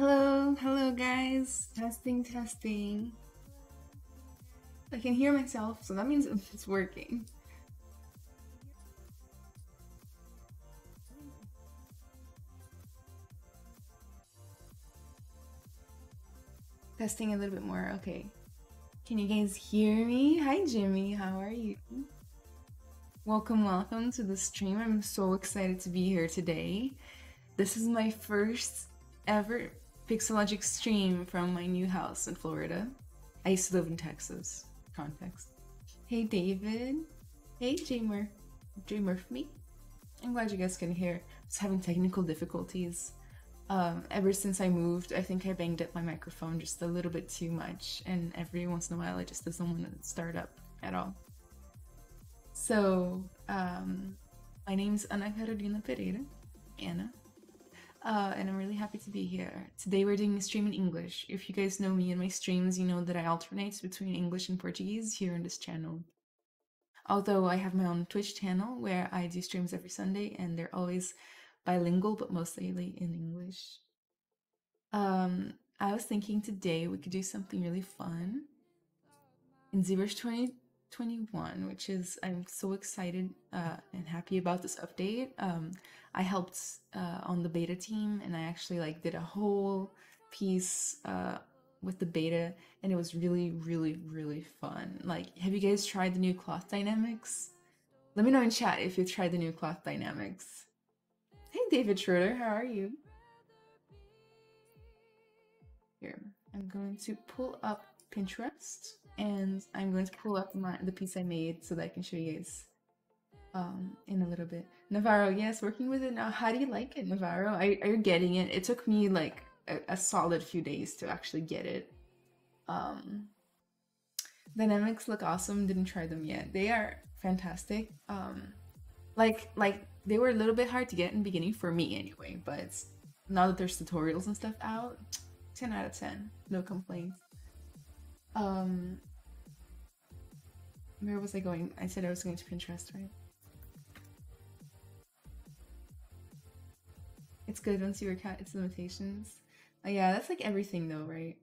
Hello, hello guys. Testing, testing. I can hear myself, so that means it's working. Testing a little bit more. Okay. Can you guys hear me? Hi, Jimmy. How are you? Welcome, welcome to the stream. I'm so excited to be here today. This is my first ever Pixologic stream from my new house in Florida. I used to live in Texas. Context. Hey, David. Hey, J Murph. for me. I'm glad you guys can hear. I was having technical difficulties. Um, ever since I moved, I think I banged up my microphone just a little bit too much, and every once in a while it just doesn't want to start up at all. So, um, my name's Ana Carolina Pereira, Anna, uh, and I'm really happy to be here. Today we're doing a stream in English. If you guys know me and my streams, you know that I alternate between English and Portuguese here on this channel. Although I have my own Twitch channel where I do streams every Sunday and they're always bilingual, but mostly in English. Um, I was thinking today we could do something really fun. In ZBrush 20, 21, which is, I'm so excited uh, and happy about this update. Um, I helped uh, on the beta team and I actually like did a whole piece uh, with the beta and it was really, really, really fun. Like, have you guys tried the new cloth dynamics? Let me know in chat if you've tried the new cloth dynamics. Hey, David Schroeder, how are you? Here, I'm going to pull up Pinterest and I'm going to pull up my the piece I made so that I can show you guys um, in a little bit. Navarro, yes, working with it now. How do you like it, Navarro? Are, are you getting it? It took me like a, a solid few days to actually get it. Um, dynamics look awesome. Didn't try them yet. They are fantastic. Um, like like they were a little bit hard to get in the beginning for me anyway, but now that there's tutorials and stuff out, 10 out of 10. No complaints. Um where was I going? I said I was going to Pinterest, right? It's good once you out its limitations. Oh, yeah, that's like everything though, right?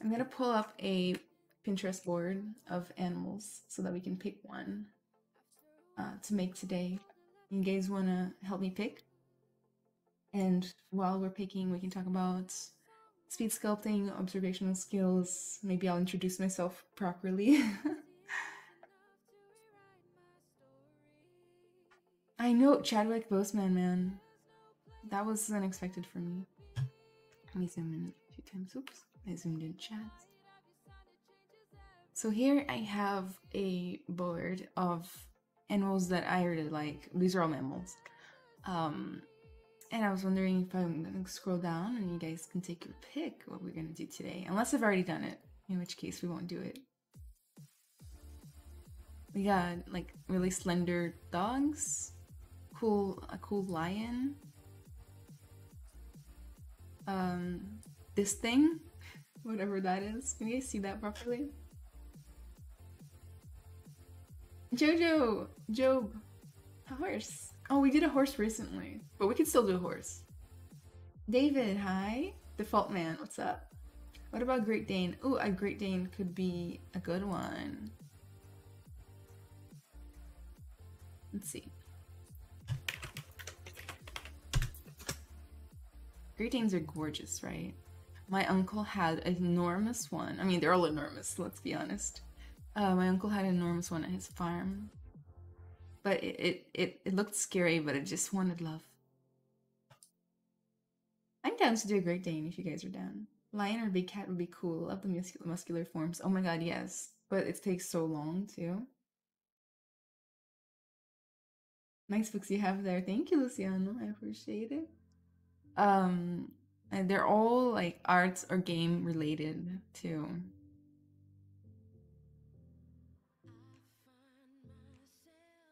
I'm gonna pull up a Pinterest board of animals so that we can pick one uh, to make today. You guys wanna help me pick? And while we're picking, we can talk about speed sculpting, observational skills. Maybe I'll introduce myself properly. I know Chadwick Boseman, man. That was unexpected for me. Let me zoom in a few times. Oops. I zoomed in chat. So here I have a board of animals that I really like. These are all mammals. Um, and I was wondering if I'm gonna scroll down and you guys can take your pick what we're gonna do today. Unless I've already done it, in which case we won't do it. We got like really slender dogs, cool a cool lion. Um, this thing whatever that is. Can you guys see that properly? Jojo! Job! A horse. Oh, we did a horse recently, but we could still do a horse. David, hi. Default man, what's up? What about Great Dane? Oh, a Great Dane could be a good one. Let's see. Great Danes are gorgeous, right? my uncle had an enormous one. I mean, they're all enormous, let's be honest. Uh, my uncle had an enormous one at his farm. But it, it, it, it looked scary, but it just wanted love. I'm down to do a Great Dane if you guys are down. Lion or big cat would be cool. Love the muscular, muscular forms. Oh my god, yes. But it takes so long too. Nice books you have there. Thank you, Luciano. I appreciate it. Um, and they're all like arts or game related too.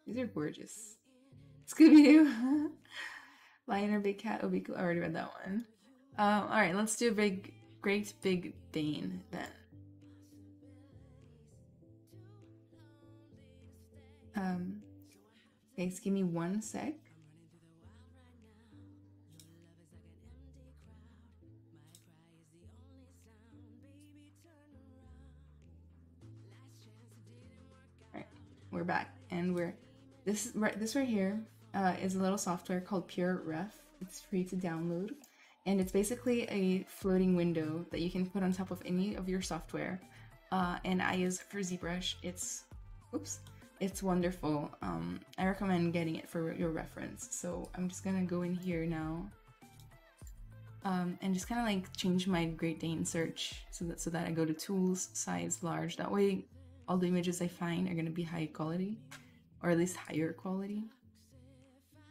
These are gorgeous. Scooby Doo. Lion or Big Cat would be. I already read that one. Um, all right, let's do a big, great big Dane then. Um, give me one sec. Alright, we're back, and we're this right this right here uh, is a little software called PureRef. It's free to download, and it's basically a floating window that you can put on top of any of your software. Uh, and I use for ZBrush. It's oops, it's wonderful. Um, I recommend getting it for your reference. So I'm just gonna go in here now. Um, and just kind of like change my Great Dane search so that so that I go to tools, size, large. That way, all the images I find are gonna be high quality, or at least higher quality.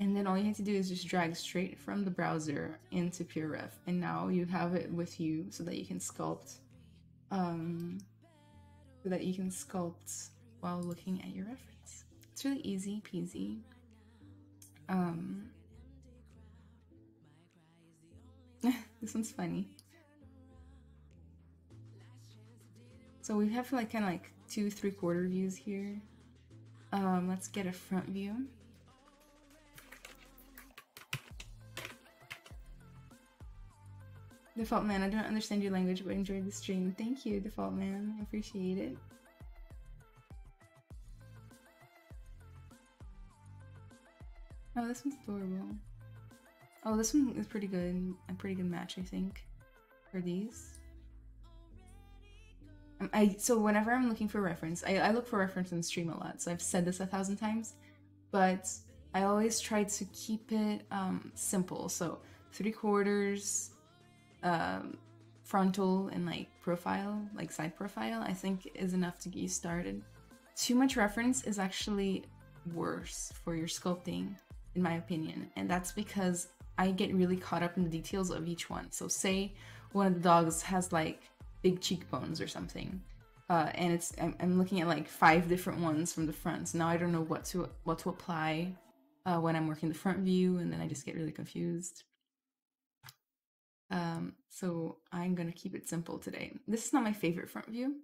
And then all you have to do is just drag straight from the browser into PureRef, and now you have it with you so that you can sculpt, um, so that you can sculpt while looking at your reference. It's really easy peasy. Um, this one's funny. So we have like kind of like two three quarter views here. Um, let's get a front view. Default man, I don't understand your language, but enjoyed the stream. Thank you, default man. I appreciate it. Oh, this one's adorable. Oh, this one is pretty good. A pretty good match, I think, for these. Um, I so whenever I'm looking for reference, I, I look for reference in stream a lot. So I've said this a thousand times, but I always try to keep it um, simple. So three quarters, um, frontal, and like profile, like side profile, I think is enough to get you started. Too much reference is actually worse for your sculpting in my opinion. And that's because I get really caught up in the details of each one. So say one of the dogs has like big cheekbones or something. Uh, and it's I'm, I'm, looking at like five different ones from the front. So now I don't know what to what to apply uh, when I'm working the front view, and then I just get really confused. Um, so I'm gonna keep it simple today. This is not my favorite front view,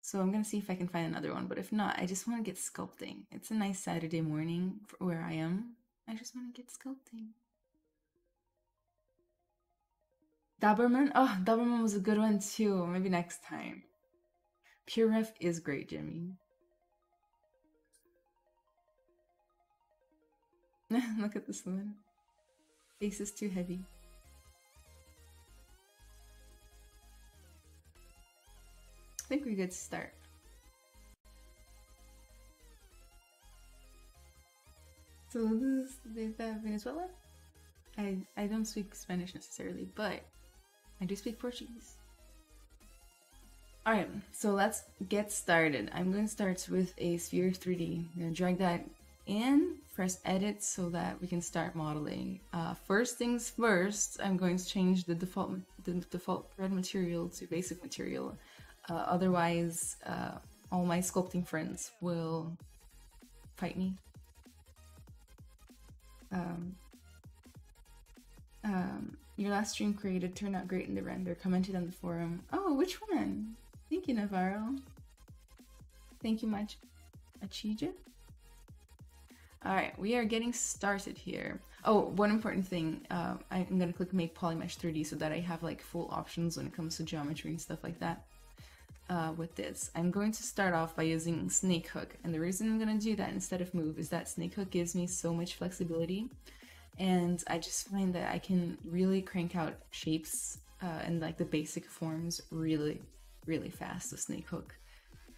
so I'm gonna see if I can find another one. But if not, I just want to get sculpting. It's a nice Saturday morning where I am, I just want to get sculpting. Doberman? Oh, Doberman was a good one too. Maybe next time. PureRef is great, Jimmy. Look at this one. Face is too heavy. I think we're good to start. So this is Venezuela. I I don't speak Spanish necessarily, but I do speak Portuguese. Alright, so let's get started. I'm going to start with a sphere 3D. I'm going to drag that in, press edit so that we can start modeling. Uh, first things first, I'm going to change the default the default red material to basic material. Uh, otherwise, uh, all my sculpting friends will fight me um, um, your last stream created turned out great in the render. Commented on the forum. Oh, which one? Thank you, Navarro. Thank you much, Achija. All right, we are getting started here. Oh, one important thing. Uh, I'm gonna click make polymesh 3D so that I have like full options when it comes to geometry and stuff like that uh, with this. I'm going to start off by using Snake Hook, and the reason I'm going to do that instead of Move is that Snake Hook gives me so much flexibility, and I just find that I can really crank out shapes uh, and like the basic forms really, really fast with Snake Hook.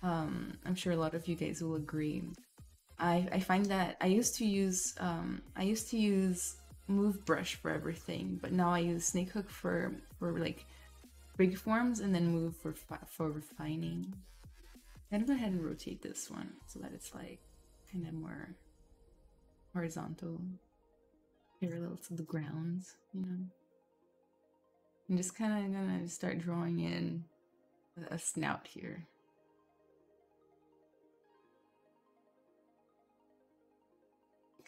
Um, I'm sure a lot of you guys will agree. I, I find that I used to use um, I used to use Move Brush for everything, but now I use Snake Hook for for like big forms and then move for for refining. I'm gonna go ahead and rotate this one so that it's like kind of more horizontal, parallel to the grounds, you know. I'm just kind of gonna start drawing in a snout here.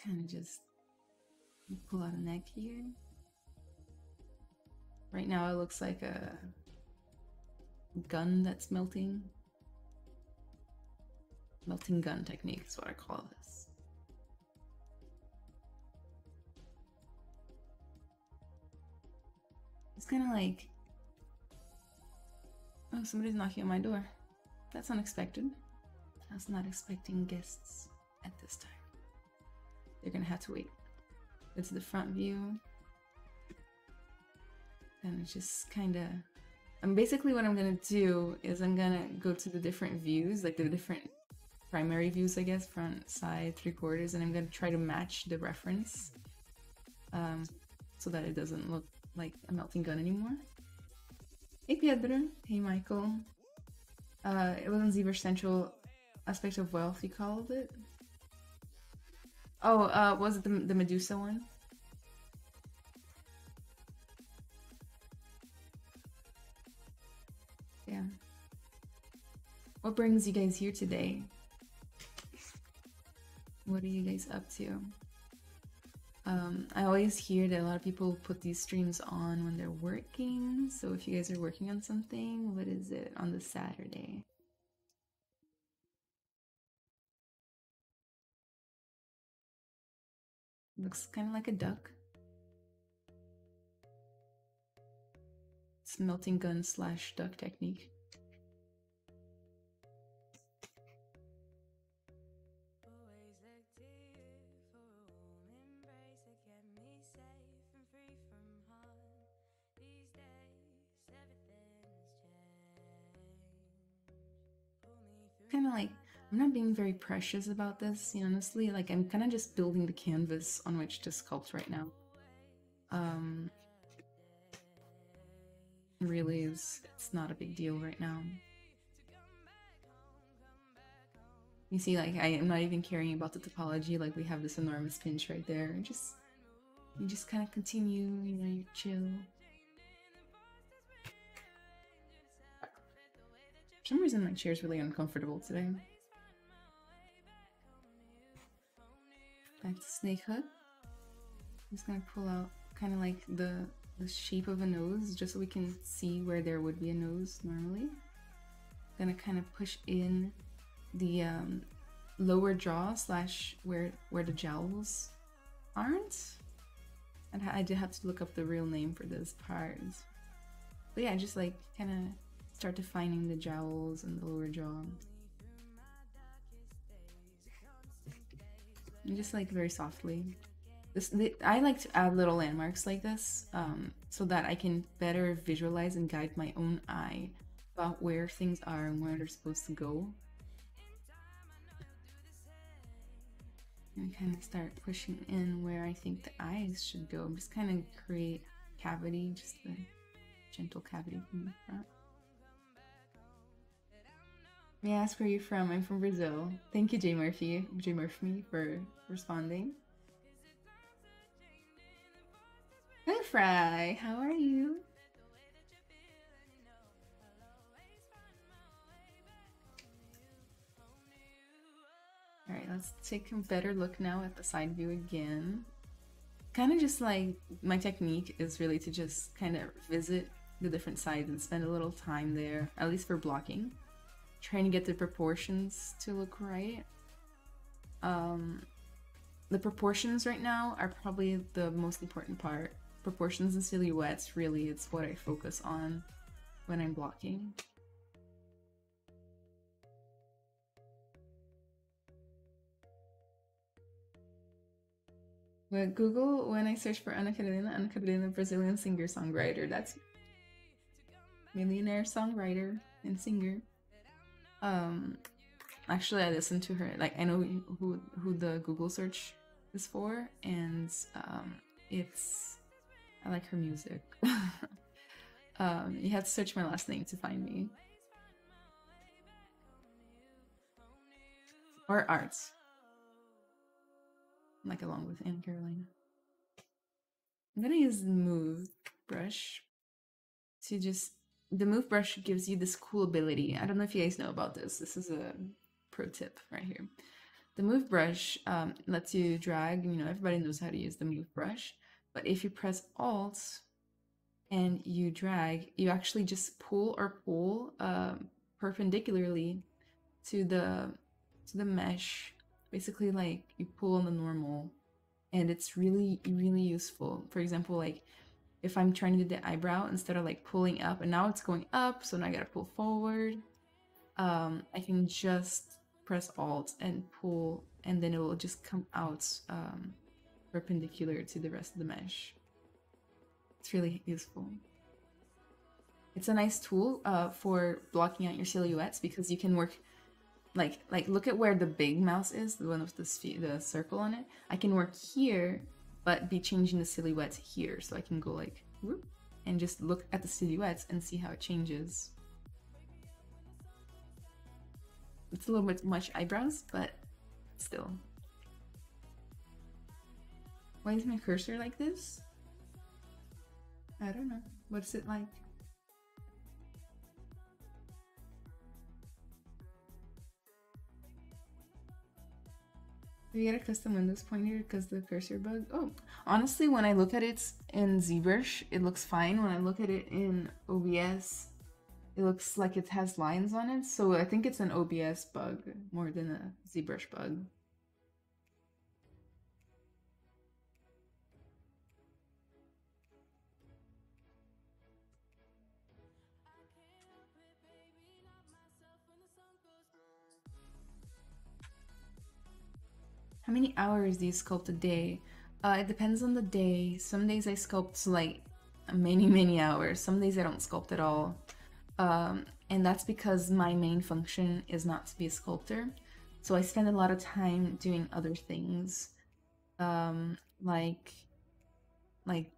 Kind of just pull out a neck here. Right now it looks like a gun that's melting. Melting gun technique is what I call this. It's kind of like, oh, somebody's knocking on my door. That's unexpected. I was not expecting guests at this time. They're gonna have to wait. It's the front view. And it's just kind of. And basically, what I'm gonna do is I'm gonna go to the different views, like the different primary views, I guess, front, side, three quarters, and I'm gonna try to match the reference um, so that it doesn't look like a melting gun anymore. Hey Pedro, hey Michael. Uh, it wasn't ZBrushCentral aspect of wealth you called it. Oh, uh, was it the, the Medusa one? Yeah. What brings you guys here today? What are you guys up to? Um, I always hear that a lot of people put these streams on when they're working. So if you guys are working on something, what is it on the Saturday? Looks kind of like a duck. It's melting gun slash duck technique. Kind of like I'm not being very precious about this, honestly. Like I'm kind of just building the canvas on which to sculpt right now. Um, really is it's not a big deal right now. You see, like I am not even caring about the topology. Like we have this enormous pinch right there. Just you just kind of continue. You know, you chill. Some reason, my chair's really uncomfortable today. Back to Snake Hook. I'm just gonna pull out kind of like the, the shape of a nose, just so we can see where there would be a nose normally. Gonna kind of push in the um, lower jaw slash where where the jowls aren't. And I did have to look up the real name for this part. But yeah, just like kind of start defining the jowls and the lower jaw. And just like very softly. This the, I like to add little landmarks like this um, so that I can better visualize and guide my own eye about where things are and where they're supposed to go. And kind of start pushing in where I think the eyes should go. Just kind of create cavity, just a gentle cavity from the front. May I ask where you're from? I'm from Brazil. Thank you, Jay Murphy, Jay Murphy, for responding. Hi, Fry. How are you? All right, let's take a better look now at the side view again. Kind of just like my technique is really to just kind of visit the different sides and spend a little time there, at least for blocking trying to get the proportions to look right. Um, the proportions right now are probably the most important part. Proportions and silhouettes, really, it's what I focus on when I'm blocking. But Google, when I search for Ana Carolina, Ana Carolina, Brazilian singer-songwriter, that's millionaire songwriter and singer. Um, actually, I listened to her. Like, I know who who the Google search is for, and um, it's I like her music. um, you have to search my last name to find me. Or arts. Like along with Ana Carolina. I'm gonna use move brush to just the move brush gives you this cool ability. I don't know if you guys know about this. This is a pro tip right here. The move brush um, lets you drag, you know, everybody knows how to use the move brush, but if you press Alt and you drag, you actually just pull or pull um, perpendicularly to the to the mesh. Basically, like you pull on the normal, and it's really, really useful. For example, like if I'm trying to do the eyebrow, instead of like pulling up, and now it's going up, so now I gotta pull forward. Um, I can just press Alt and pull, and then it will just come out um, perpendicular to the rest of the mesh. It's really useful. It's a nice tool uh, for blocking out your silhouettes because you can work like like look at where the big mouse is, the one with the the circle on it. I can work here, but be changing the silhouettes here, so I can go like whoop, and just look at the silhouettes and see how it changes. It's a little bit much eyebrows, but still. Why is my cursor like this? I don't know. What's it like? We get a custom Windows pointer because the cursor bug. Oh, honestly, when I look at it in ZBrush, it looks fine. When I look at it in OBS, it looks like it has lines on it. So I think it's an OBS bug more than a ZBrush bug. How many hours do you sculpt a day? Uh, it depends on the day. Some days I sculpt like many, many hours. Some days I don't sculpt at all. Um, and that's because my main function is not to be a sculptor. So I spend a lot of time doing other things, um, like like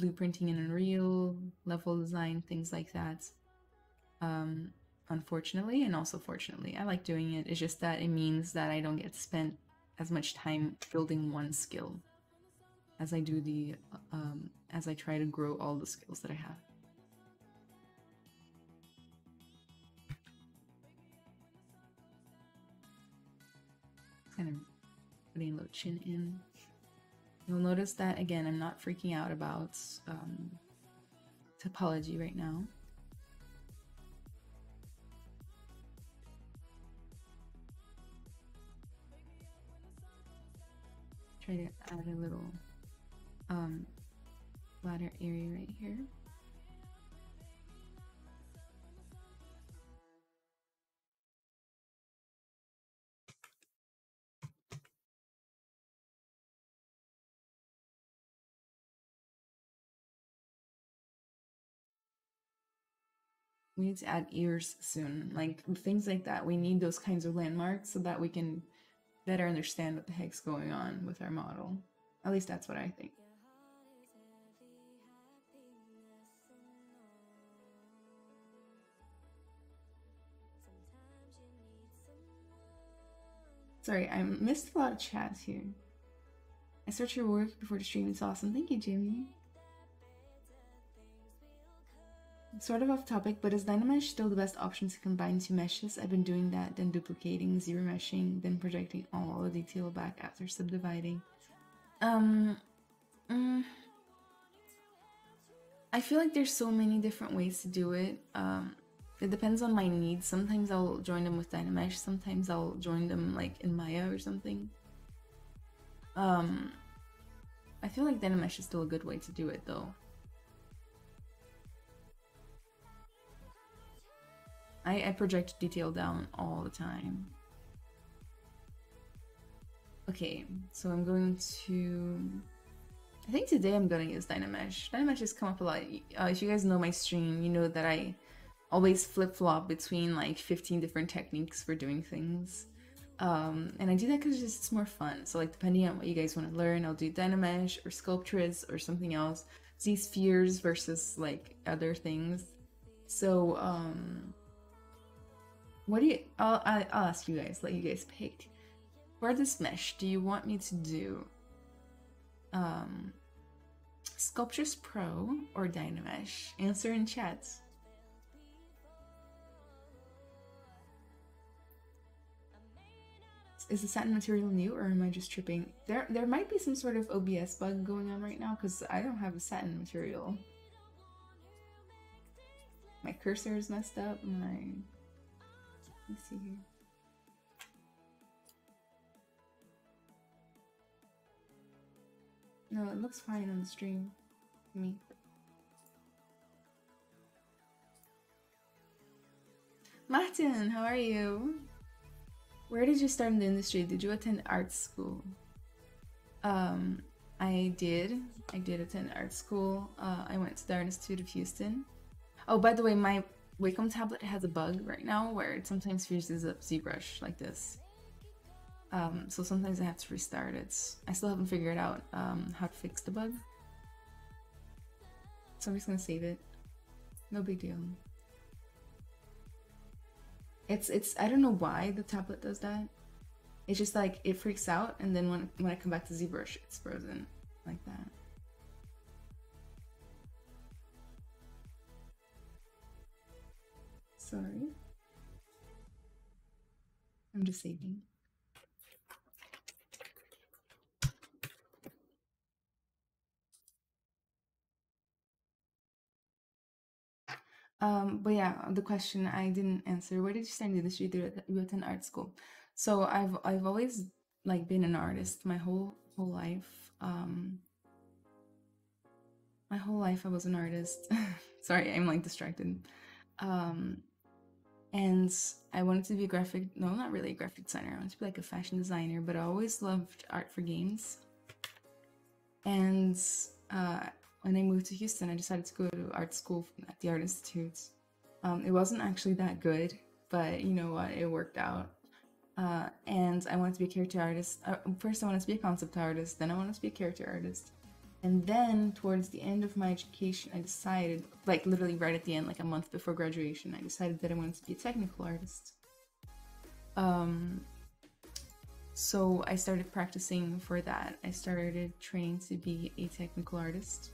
blueprinting in Unreal, level design, things like that. Um, unfortunately, and also fortunately, I like doing it. It's just that it means that I don't get spent as much time building one skill as I do the um, as I try to grow all the skills that I have. Kind of putting little chin in. You'll notice that again, I'm not freaking out about um, topology right now. Try to add a little um, area right here. We need to add ears soon. Like things like that. We need those kinds of landmarks so that we can better understand what the heck's going on with our model. At least that's what I think. Sorry, I missed a lot of chats here. I searched your work before the stream. It's awesome. Thank you, Jimmy. Sort of off topic, but is Dynamesh still the best option to combine two meshes? I've been doing that, then duplicating, ZRemeshing, then projecting all the detail back after subdividing. Um, mm, I feel like there's so many different ways to do it. Um, it depends on my needs. Sometimes I'll join them with Dynamesh, sometimes I'll join them like in Maya or something. Um, I feel like Dynamesh is still a good way to do it though. I, I project detail down all the time. Okay, so I'm going to... I think today I'm going to use Dynamesh. Dynamesh has come up a lot. Uh, if you guys know my stream, you know that I always flip-flop between like 15 different techniques for doing things. Um, and I do that because it's more fun. So like depending on what you guys want to learn, I'll do Dynamesh or Sculptris or something else. ZSpheres versus like other things. So um, what do you? I'll, I'll ask you guys. Let you guys pick. For this mesh, do you want me to do um, Sculptris Pro or Dynamesh? Answer in chat. Is the satin material new or am I just tripping? There there might be some sort of OBS bug going on right now because I don't have a satin material. My cursor is messed up. My Let's see here. No, it looks fine on the stream me. Martin, how are you? Where did you start in the industry? Did you attend art school? Um, I did. I did attend art school. Uh, I went to the Art Institute of Houston. Oh, by the way, my Wacom tablet has a bug right now where it sometimes freezes up ZBrush like this. Um, so sometimes I have to restart it. I still haven't figured out um, how to fix the bug. So I'm just gonna save it. No big deal. It's it's I don't know why the tablet does that. It's just like it freaks out and then when when I come back to ZBrush it's frozen like that. Sorry. I'm just saving. Um, but yeah, the question I didn't answer. Where did you start in the industry? You attend art school. So I've I've always like been an artist my whole whole life. Um, my whole life I was an artist. Sorry, I'm like distracted. Um, and I wanted to be a graphic. No, not really a graphic designer. I wanted to be like a fashion designer. But I always loved art for games. And uh, when I moved to Houston, I decided to go to art school at the Art Institute. Um, it wasn't actually that good, but you know what? It worked out. Uh, and I wanted to be a character artist. Uh, first, I wanted to be a concept artist, then, I wanted to be a character artist. And then, towards the end of my education, I decided, like literally right at the end, like a month before graduation, I decided that I wanted to be a technical artist. Um, so I started practicing for that. I started training to be a technical artist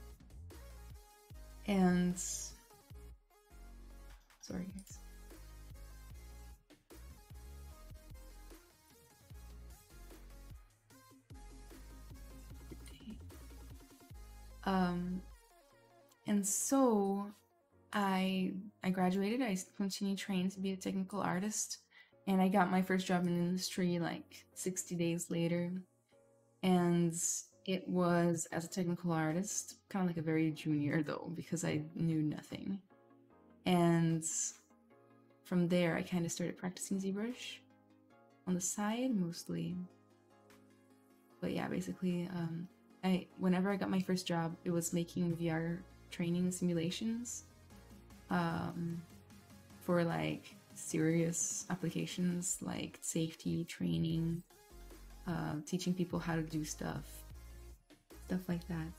and sorry guys um and so i i graduated i continued training to be a technical artist and i got my first job in the industry like 60 days later and it was as a technical artist, kind of like a very junior though, because I knew nothing. And from there, I kind of started practicing ZBrush on the side mostly. But yeah, basically, um, I whenever I got my first job, it was making VR training simulations um, for like serious applications like safety training, uh, teaching people how to do stuff stuff like that.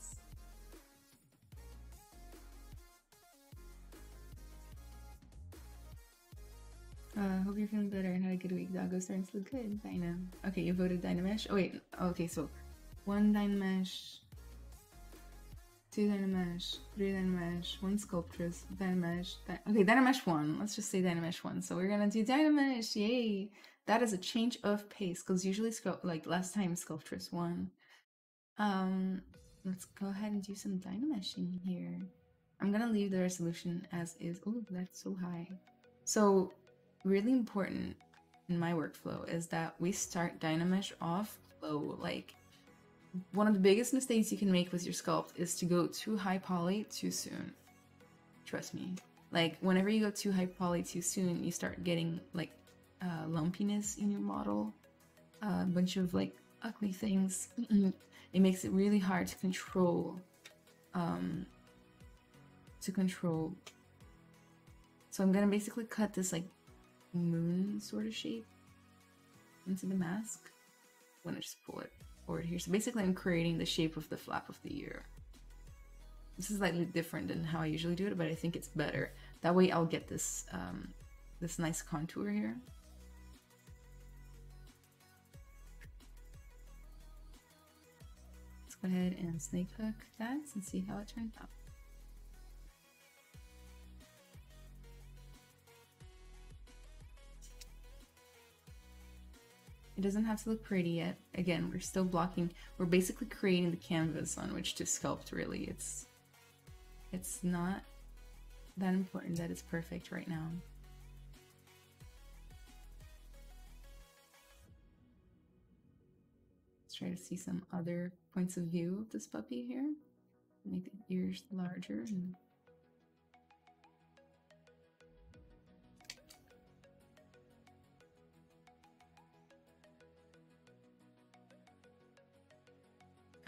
Uh, hope you're feeling better and had a good week. Doggo starting to look good. Dyna. Okay, you voted Dynamesh. Oh wait. Okay, so one Dynamesh, two Dynamesh, three Dynamesh, one Sculptris, Dynamesh. Dy okay, Dynamesh one. Let's just say Dynamesh one. So we're gonna do Dynamesh. Yay! That is a change of pace because usually, like last time, Sculptris won. Um, let's go ahead and do some dynameshing here. I'm gonna leave the resolution as is. Oh, that's so high. So, really important in my workflow is that we start Dynamesh off low. Like, one of the biggest mistakes you can make with your sculpt is to go too high poly too soon. Trust me. Like, whenever you go too high poly too soon, you start getting, like, uh, lumpiness in your model. Uh, a bunch of, like, ugly things. it makes it really hard to control um to control so I'm gonna basically cut this like moon sort of shape into the mask I'm gonna just pull it here. So basically I'm creating the shape of the flap of the ear this is slightly different than how I usually do it but I think it's better. That way I'll get this um, this nice contour here. Let's go ahead and snake hook that and see how it turns out. It doesn't have to look pretty yet. Again, we're still blocking, we're basically creating the canvas on which to sculpt really. It's, it's not that important that it's perfect right now. Let's try to see some other points of view of this puppy here. Make the ears larger. And...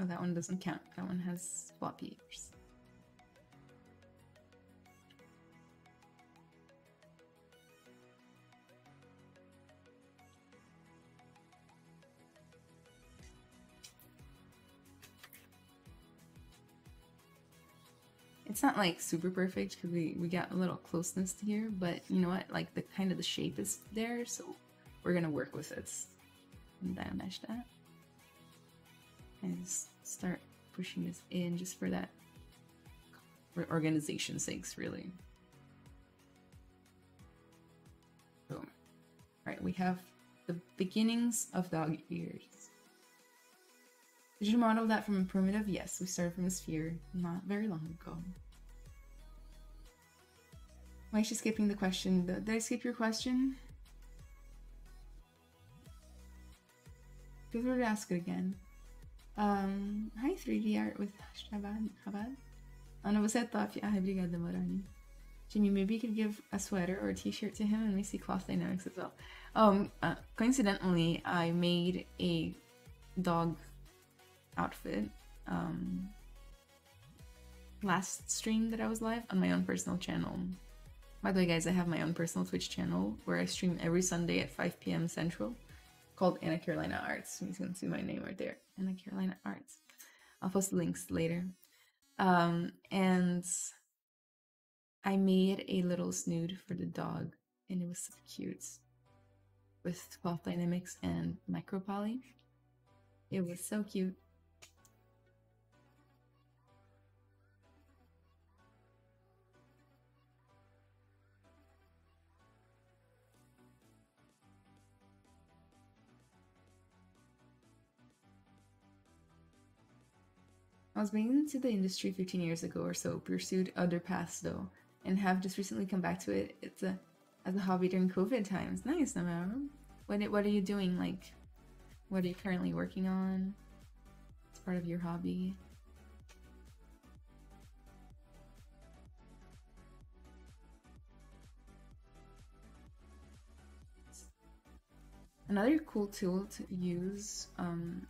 that one doesn't count. That one has floppy ears. It's not like super perfect because we, we got a little closeness here, but you know what? Like the kind of the shape is there, so we're gonna work with it. And mesh that. And just start pushing this in just for that for organization sakes, really. Boom. Alright, we have the beginnings of dog ears. Did you model that from a primitive? Yes, we started from a sphere not very long ago. Why is she skipping the question? Did I skip your question? Feel free to ask it again. Um, hi 3D art with Shabad. Habad. Ano você é top. Ai, obrigada, Morani. Jimmy, maybe you could give a sweater or a t-shirt to him and we see cloth dynamics as well. Um, uh, coincidentally, I made a dog outfit um, last stream that I was live on my own personal channel. By the way, guys, I have my own personal Twitch channel where I stream every Sunday at 5 p.m. Central called Ana Carolina Arts. You can see my name right there, Ana Carolina Arts. I'll post links later. Um, and I made a little snood for the dog, and it was so cute with cloth dynamics and micro poly. It was so cute. I was bringing into the industry 15 years ago or so, pursued other paths though, and have just recently come back to it. It's a as a hobby during COVID times. Nice, Namara. What what are you doing? Like, what are you currently working on? It's part of your hobby. Another cool tool to use um,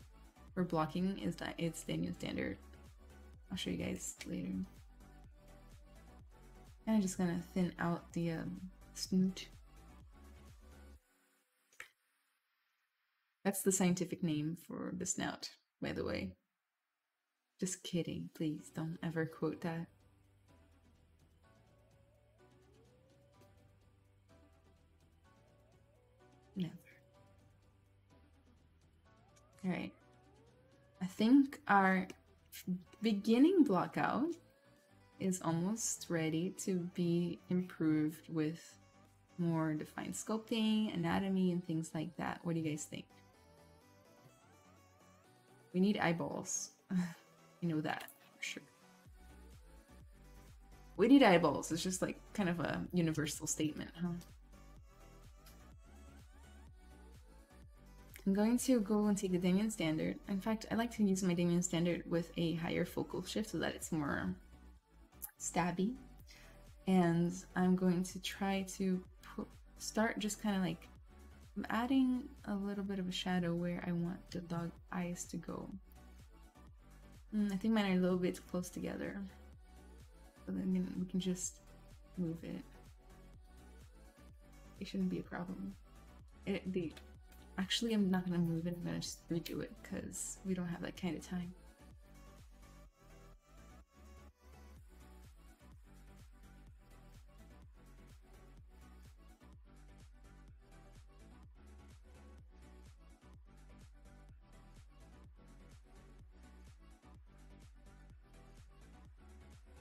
for blocking is that it's the new standard. I'll show you guys later. And I'm just gonna thin out the um, snoot. That's the scientific name for the snout, by the way. Just kidding, please don't ever quote that. Never. Alright. I think our beginning block out is almost ready to be improved with more defined sculpting, anatomy, and things like that. What do you guys think? We need eyeballs. you know that for sure. We need eyeballs. It's just like kind of a universal statement, huh? I'm going to go and take the Damien Standard. In fact, I like to use my Damien Standard with a higher focal shift so that it's more stabby. And I'm going to try to put, start just kind of like, I'm adding a little bit of a shadow where I want the dog eyes to go. Mm, I think mine are a little bit close together. So then we can just move it. It shouldn't be a problem. It, the Actually, I'm not gonna move it, I'm gonna just redo it because we don't have that kind of time.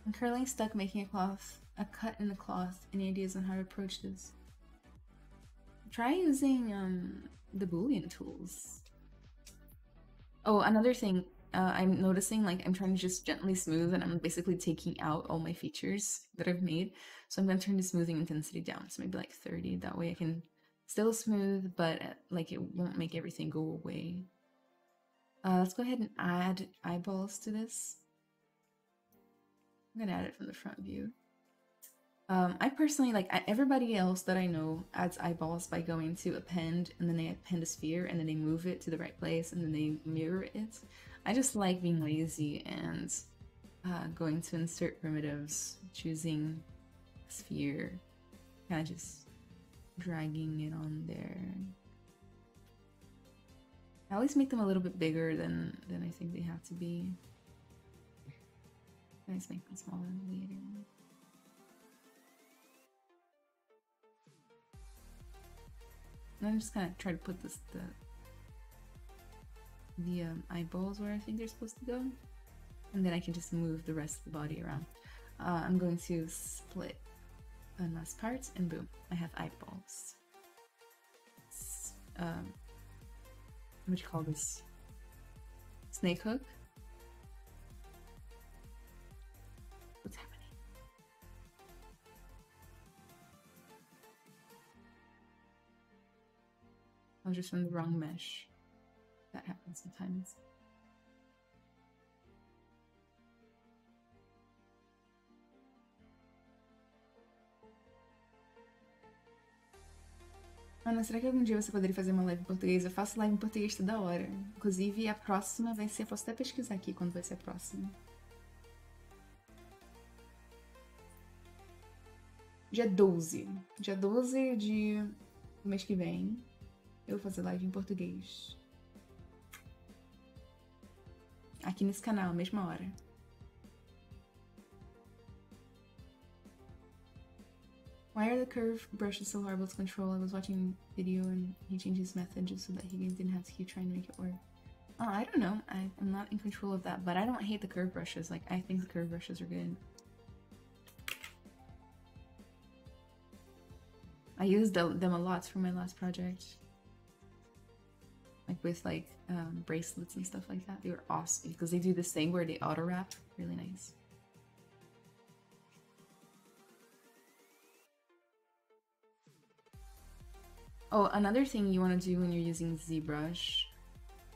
I'm currently stuck making a cloth, a cut in the cloth. Any ideas on how to approach this? Try using um, the boolean tools. Oh, another thing uh, I'm noticing, like I'm trying to just gently smooth and I'm basically taking out all my features that I've made. So I'm gonna turn the smoothing intensity down. So maybe like 30. That way I can still smooth, but uh, like it won't make everything go away. Uh, let's go ahead and add eyeballs to this. I'm gonna add it from the front view. Um, I personally like everybody else that I know adds eyeballs by going to append and then they append a sphere and then they move it to the right place and then they mirror it. I just like being lazy and uh, going to insert primitives, choosing sphere, kind of just dragging it on there. I always make them a little bit bigger than, than I think they have to be. I just make them smaller than later. And I'm just gonna try to put this the the um, eyeballs where I think they're supposed to go, and then I can just move the rest of the body around. Uh, I'm going to split one last part, and boom, I have eyeballs. um, what do you call this? Snake hook. I was just in the wrong mesh. That happens sometimes. Ana, será que algum dia você poderia fazer uma live em português? Eu faço live em português toda hora. Inclusive, a próxima vai ser. Posso até pesquisar aqui quando vai ser a próxima. Dia 12. Dia 12 de mês que vem. Eu fazer live em português. Aqui nesse canal, mesma hora. Why are the curve brushes so horrible to control? I was watching video and he changed his method just so that he didn't have to keep trying to make it work. Oh, I don't know. I, am not in control of that, but I don't hate the curve brushes. Like, I think the curve brushes are good. I used them a lot for my last project. Like with like um, bracelets and stuff like that. They were awesome because they do this thing where they auto wrap. Really nice. Oh, another thing you want to do when you're using ZBrush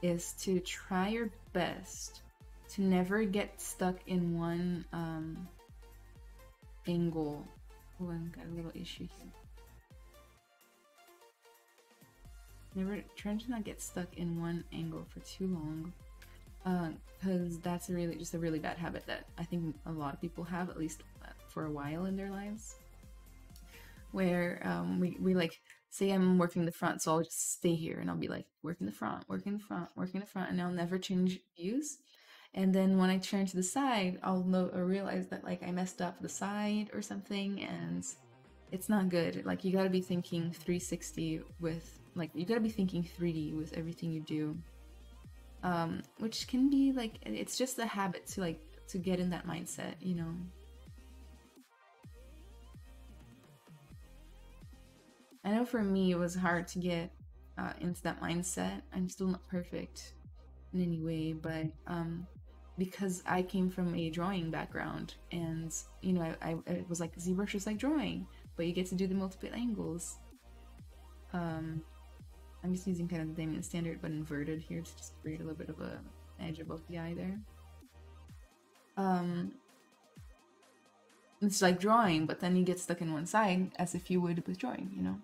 is to try your best to never get stuck in one um, angle. Oh, I've got a little issue here. Never try to not get stuck in one angle for too long, because uh, that's a really just a really bad habit that I think a lot of people have at least for a while in their lives, where um, we we like say I'm working the front, so I'll just stay here and I'll be like working the front, working the front, working the front, and I'll never change views. And then when I turn to the side, I'll know or realize that like I messed up the side or something, and it's not good. Like you got to be thinking 360 with like you got to be thinking 3D with everything you do. Um, which can be like it's just a habit to like to get in that mindset, you know. I know for me it was hard to get uh, into that mindset. I'm still not perfect in any way, but um, because I came from a drawing background, and you know, I, I it was like ZBrush is like drawing, but you get to do the multiple angles. Um, I'm just using kind of the Damien standard, but inverted here to just create a little bit of a edge above the eye there. Um, it's like drawing, but then you get stuck in one side as if you would with drawing, you know?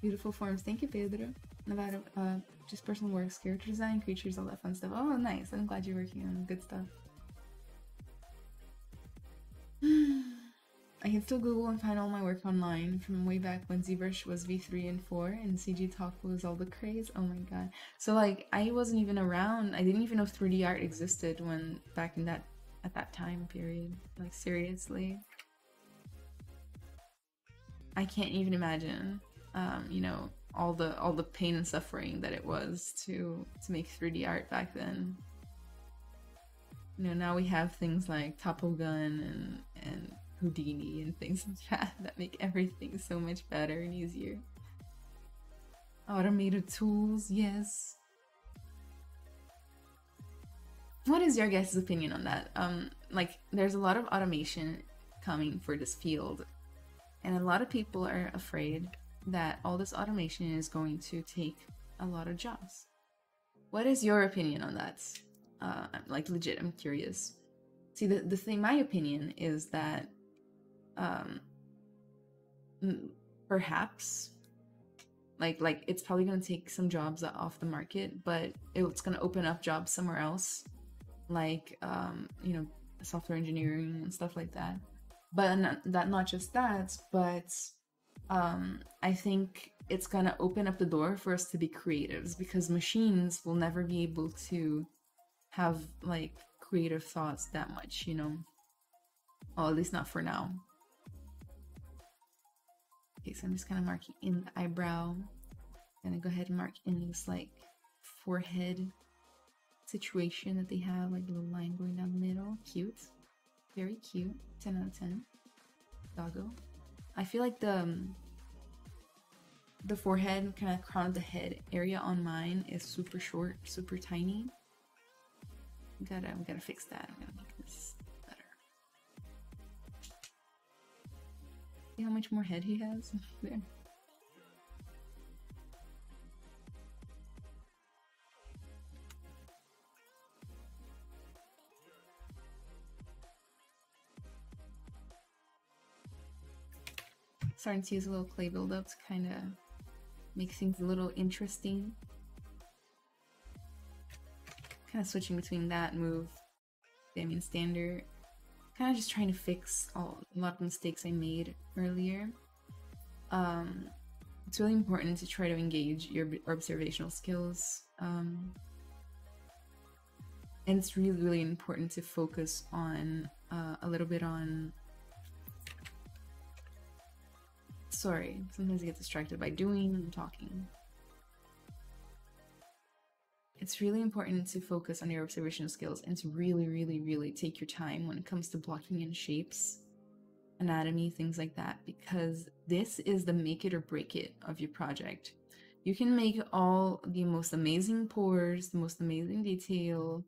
Beautiful forms. Thank you, Pedro. Nevada, uh, just personal works, character design, creatures, all that fun stuff. Oh, nice. I'm glad you're working on good stuff. I can still Google and find all my work online from way back when ZBrush was V3 and 4 and CGTalk was all the craze. Oh my god. So like I wasn't even around. I didn't even know 3D art existed when back in that at that time period. Like seriously. I can't even imagine um, you know, all the all the pain and suffering that it was to to make 3D art back then. You know, now we have things like TopoGun and and Houdini and things like that that make everything so much better and easier. Automated tools, yes. What is your guys' opinion on that? Um, like, there's a lot of automation coming for this field, and a lot of people are afraid that all this automation is going to take a lot of jobs. What is your opinion on that? Uh, like legit, I'm curious. See, the, the thing, my opinion is that um, perhaps like like it's probably going to take some jobs off the market but it's going to open up jobs somewhere else like um you know software engineering and stuff like that. But not, that not just that but um i think it's going to open up the door for us to be creatives because machines will never be able to have like creative thoughts that much you know? Well at least not for now Okay, so I'm just kind of marking in the eyebrow. Gonna go ahead and mark in this like forehead situation that they have, like a little line going down the middle. Cute. Very cute. 10 out of 10. Doggo. I feel like the um, the forehead, kind of crown of the head area on mine is super short, super tiny. We gotta, we gotta fix that. See how much more head he has? there. Starting to use a little clay buildup to kind of make things a little interesting. Kind of switching between that move, Damien Standard, kind of just trying to fix all, a lot of mistakes I made earlier. Um, it's really important to try to engage your observational skills. Um, and it's really, really important to focus on uh, a little bit on. Sorry, sometimes I get distracted by doing and talking it's really important to focus on your observational skills and to really, really, really take your time when it comes to blocking in shapes, anatomy, things like that, because this is the make it or break it of your project. You can make all the most amazing pores, the most amazing detail,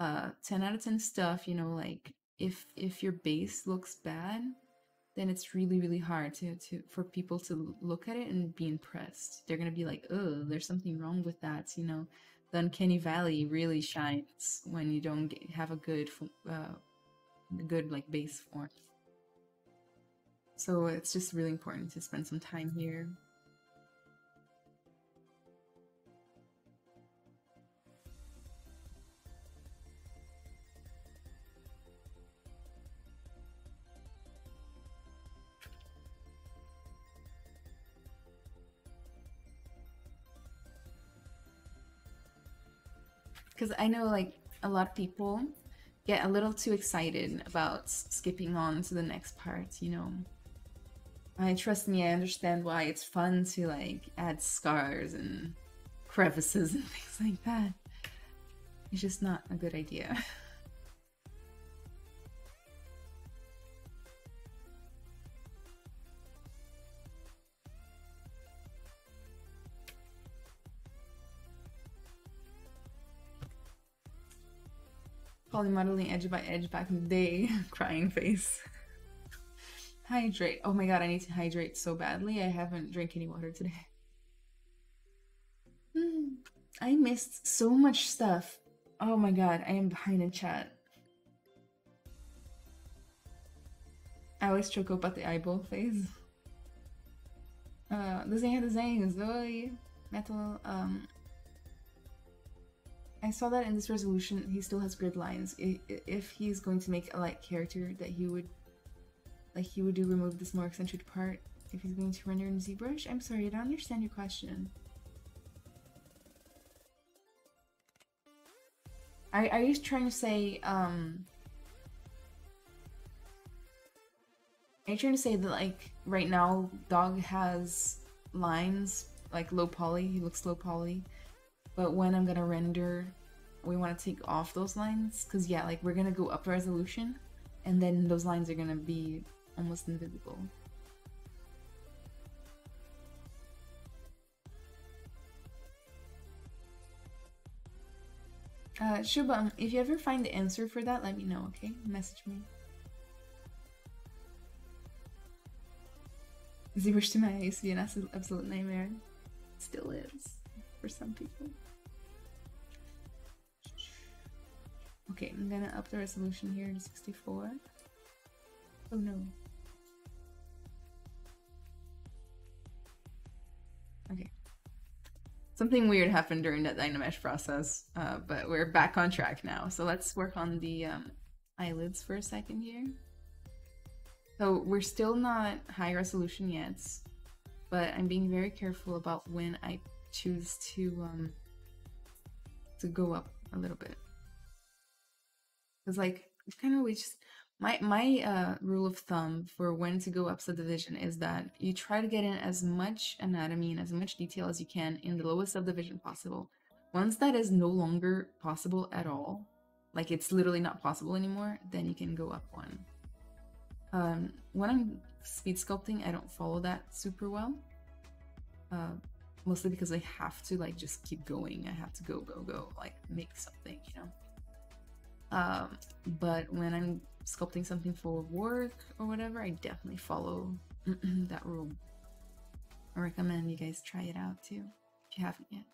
uh, 10 out of 10 stuff, you know, like if if your base looks bad, then it's really really hard to to for people to look at it and be impressed. They're to be like, "Oh, there's something wrong with that," you know the uncanny valley really shines when you don't get, have a good uh, good like base form. So it's just really important to spend some time here because I know like a lot of people get a little too excited about skipping on to the next part, you know. I trust me, I understand why it's fun to like add scars and crevices and things like that. It's just not a good idea. Polymodeling edge by edge back in the day. Crying face. hydrate. Oh my god, I need to hydrate so badly. I haven't drank any water today. Hmm. I missed so much stuff. Oh my god, I am behind in chat. I always choke up at the eyeball phase. Uh, desenha desenhos, oi, metal, um, I saw that in this resolution, he still has grid lines. If he's going to make a light character, that he would, like he would do remove this more accentuated part. If he's going to render in ZBrush, I'm sorry, I don't understand your question. Are, are you trying to say, um... Are you trying to say that, like, right now, Dog has lines, like low poly, he looks low poly, but when I'm gonna render, we want to take off those lines because yeah, like we're gonna go up resolution, and then those lines are gonna be almost invisible. Uh, Shubham, if you ever find the answer for that, let me know, okay? Message me. Zibishtima used to be an absolute nightmare. Still is for some people. Okay, I'm gonna up the resolution here to 64. Oh no. Okay. Something weird happened during that DynaMesh process, uh, but we're back on track now. So let's work on the um, eyelids for a second here. So we're still not high resolution yet, but I'm being very careful about when I choose to um, to go up a little bit. Because like kind of we just my my uh, rule of thumb for when to go up subdivision is that you try to get in as much anatomy and as much detail as you can in the lowest subdivision possible. Once that is no longer possible at all, like it's literally not possible anymore, then you can go up one. Um, when I'm speed sculpting, I don't follow that super well. Uh, mostly because I have to like just keep going. I have to go, go, go, like make something, you know. Um, but when I'm sculpting something for work or whatever, I definitely follow that rule. I recommend you guys try it out too if you haven't yet.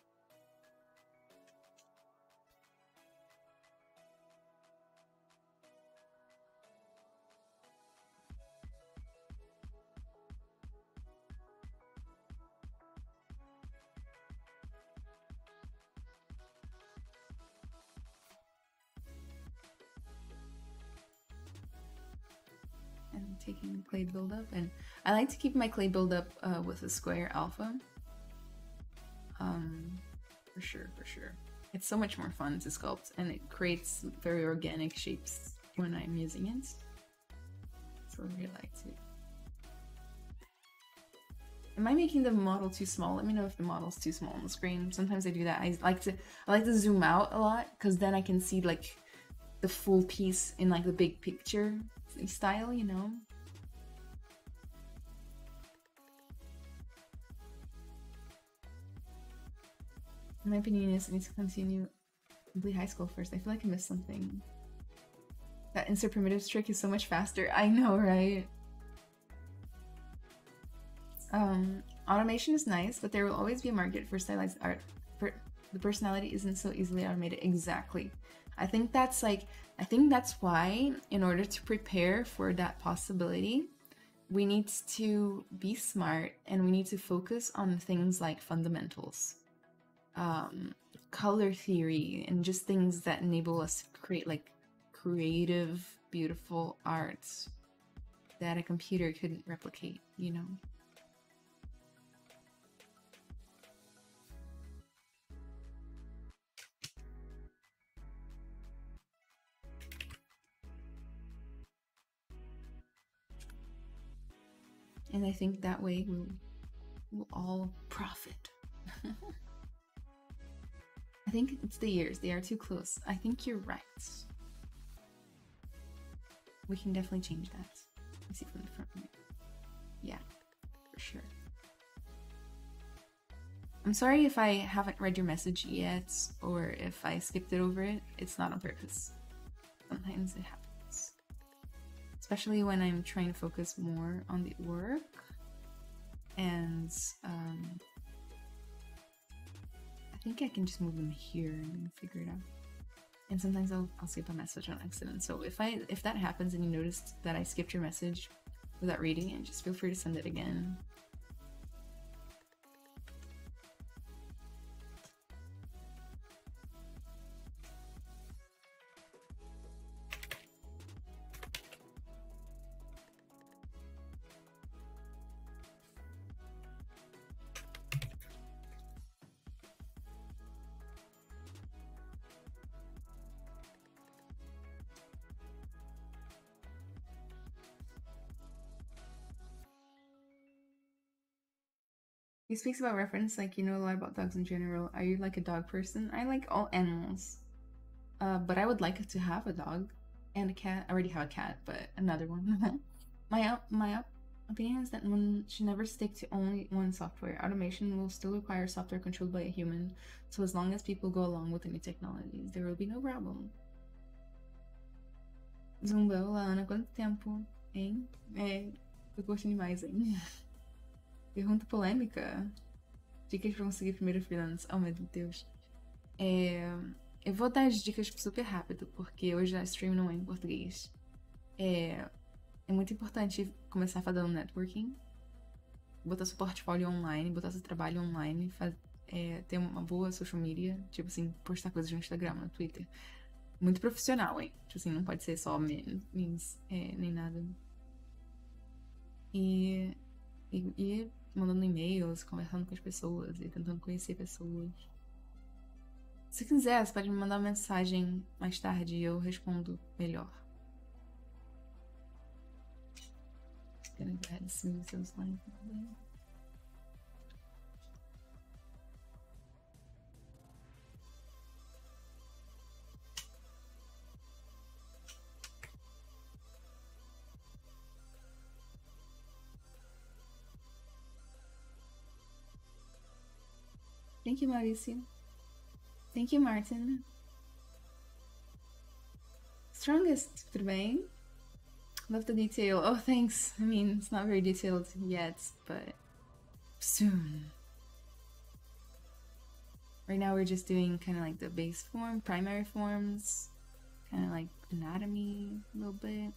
Clay buildup and I like to keep my clay buildup uh, with a square alpha. Um, for sure, for sure. It's so much more fun to sculpt and it creates very organic shapes when I'm using it. So I really like to. Am I making the model too small? Let me know if the model's too small on the screen. Sometimes I do that. I like to I like to zoom out a lot because then I can see like the full piece in like the big picture style, you know? My opinion is I need to continue complete high school first. I feel like I missed something. That insert primitives trick is so much faster. I know, right? Um, automation is nice, but there will always be a market for stylized art. For, the personality isn't so easily automated. Exactly. I think that's like, I think that's why, in order to prepare for that possibility, we need to be smart and we need to focus on things like fundamentals um, color theory and just things that enable us to create like creative, beautiful arts that a computer couldn't replicate, you know? And I think that way we'll, we'll all profit. I think it's the ears. They are too close. I think you're right. We can definitely change that. Let me see from the front. Yeah, for sure. I'm sorry if I haven't read your message yet, or if I skipped it over it. It's not on purpose. Sometimes it happens. Especially when I'm trying to focus more on the work and um, think I can just move them here and figure it out. And sometimes I'll, I'll skip a message on accident. So if I if that happens and you noticed that I skipped your message without reading it, just feel free to send it again. He speaks about reference, like you know a lot about dogs in general. Are you like a dog person? I like all animals. Uh, but I would like to have a dog and a cat. I already have a cat, but another one. my up, my up opinion is that one should never stick to only one software. Automation will still require software controlled by a human. So as long as people go along with the new technologies, there will be no problem. Ana, quanto tempo, hein? É, tô? Pergunta polêmica. Dicas pra conseguir primeiro freelance. Oh, meu Deus. É, eu vou dar as dicas super rápido, porque hoje a stream não é em português. É, é muito importante começar fazendo networking. Botar seu portfólio online, botar seu trabalho online, faz, é, ter uma boa social media, tipo assim, postar coisas no Instagram, no Twitter. Muito profissional, hein? Tipo assim, não pode ser só memes, é, nem nada. E, e, e mandando e-mails, conversando com as pessoas e tentando conhecer pessoas. Se quiser, você pode me mandar uma mensagem mais tarde e eu respondo melhor. Gonna go ahead and smooth Thank you, Mauricio. Thank you, Martin. Strongest, tudo bem? Love the detail. Oh, thanks. I mean, it's not very detailed yet, but soon. Right now we're just doing kind of like the base form, primary forms, kind of like anatomy a little bit.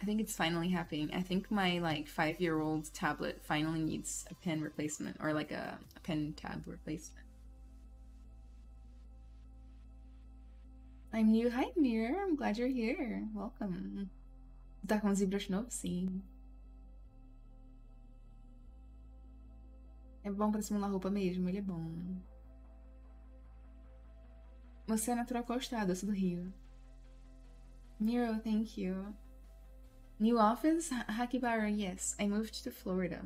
I think it's finally happening. I think my like five year old tablet finally needs a pen replacement or like a, a pen tab replacement. I'm new. Hi, Mirror. I'm glad you're here. Welcome. Tá com os? Sim. É bom pra da roupa mesmo, ele é bom. Você é natural qual estado? Eu sou do Rio. Miro, thank you. New office? Hakibara, yes. I moved to Florida.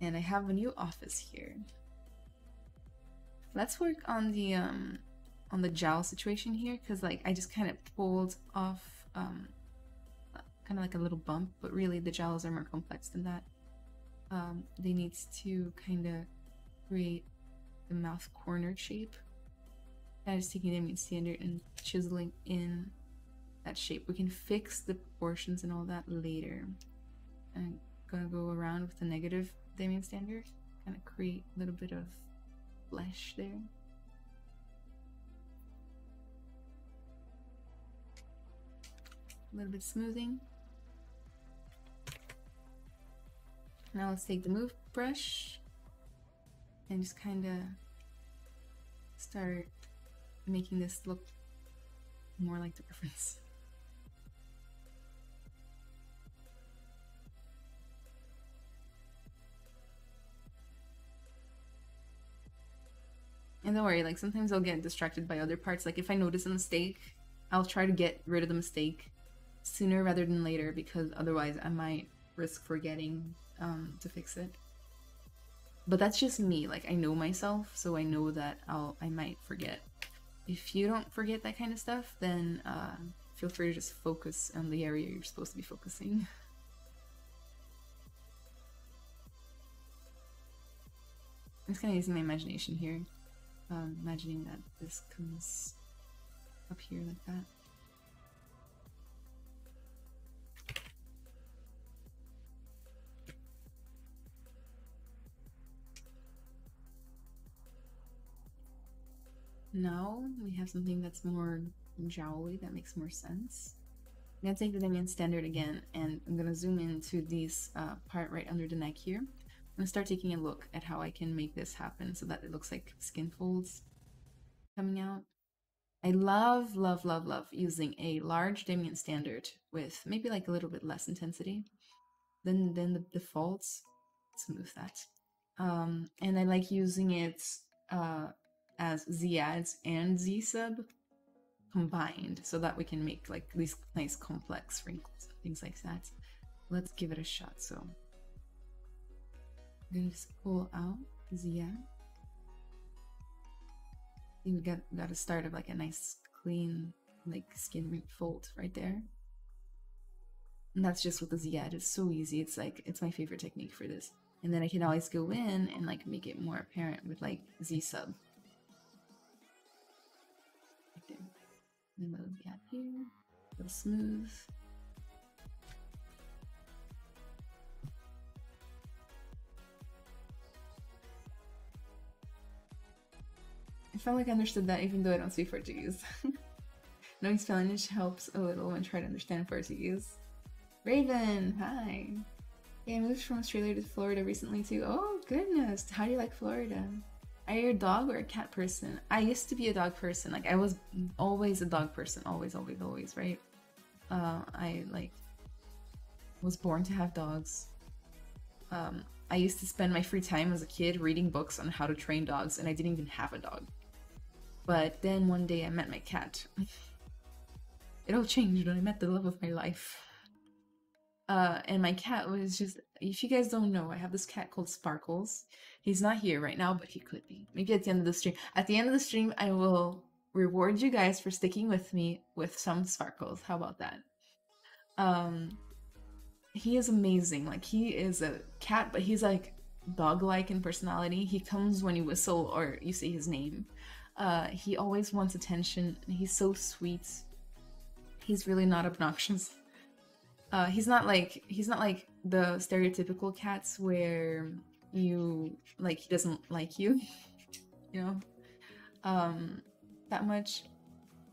And I have a new office here. Let's work on the um on the jowl situation here because like I just kind of pulled off um kind of like a little bump, but really the jowls are more complex than that. Um, they need to kind of create the mouth corner shape. I'm just taking the standard and chiseling in that shape. We can fix the proportions and all that later. I'm gonna go around with the negative Damien standard, kind of create a little bit of flesh there. A little bit smoothing. Now let's take the move brush and just kind of start making this look more like the reference. And don't worry, like sometimes I'll get distracted by other parts. Like if I notice a mistake, I'll try to get rid of the mistake sooner rather than later because otherwise I might risk forgetting um, to fix it. But that's just me. Like I know myself, so I know that I'll I might forget. If you don't forget that kind of stuff, then uh, feel free to just focus on the area you're supposed to be focusing. I'm just kind of using my imagination here um, imagining that this comes up here like that. Now we have something that's more jowly, that makes more sense. I'm gonna take the Damien standard again and I'm gonna zoom into this uh, part right under the neck here gonna start taking a look at how I can make this happen so that it looks like skin folds coming out. I love, love, love, love using a large Damien standard with maybe like a little bit less intensity than, than the, folds. Smooth that. Um, and I like using it uh, as ZAdds and ZSub combined so that we can make like these nice complex wrinkles and things like that. Let's give it a shot. So Just pull out the end. You got got a start of like a nice clean like skin fold right there. And that's just with the ZAdd. It's so easy. It's like it's my favorite technique for this. And then I can always go in and like make it more apparent with like ZSub. Okay. And move the gap here. Go smooth. I felt like I understood that even though I don't speak Portuguese. Knowing Spanish helps a little when trying to understand Portuguese. Raven, hi. Yeah, I moved from Australia to Florida recently too. Oh goodness, how do you like Florida? Are you a dog or a cat person? I used to be a dog person. Like I was always a dog person. Always, always, always, right? Uh, I like was born to have dogs. Um, I used to spend my free time as a kid reading books on how to train dogs, and I didn't even have a dog. But then one day I met my cat. it all changed when I met the love of my life. Uh, and my cat was just, if you guys don't know, I have this cat called Sparkles. He's not here right now, but he could be. Maybe at the end of the stream. At the end of the stream, I will reward you guys for sticking with me with some Sparkles. How about that? Um, he is amazing. Like, he is a cat, but he's like dog like in personality. He comes when you whistle or you say his name. Uh, he always wants attention. He's so sweet. He's really not obnoxious. Uh, he's not like he's not like the stereotypical cats where you like he doesn't like you, you know, um, that much.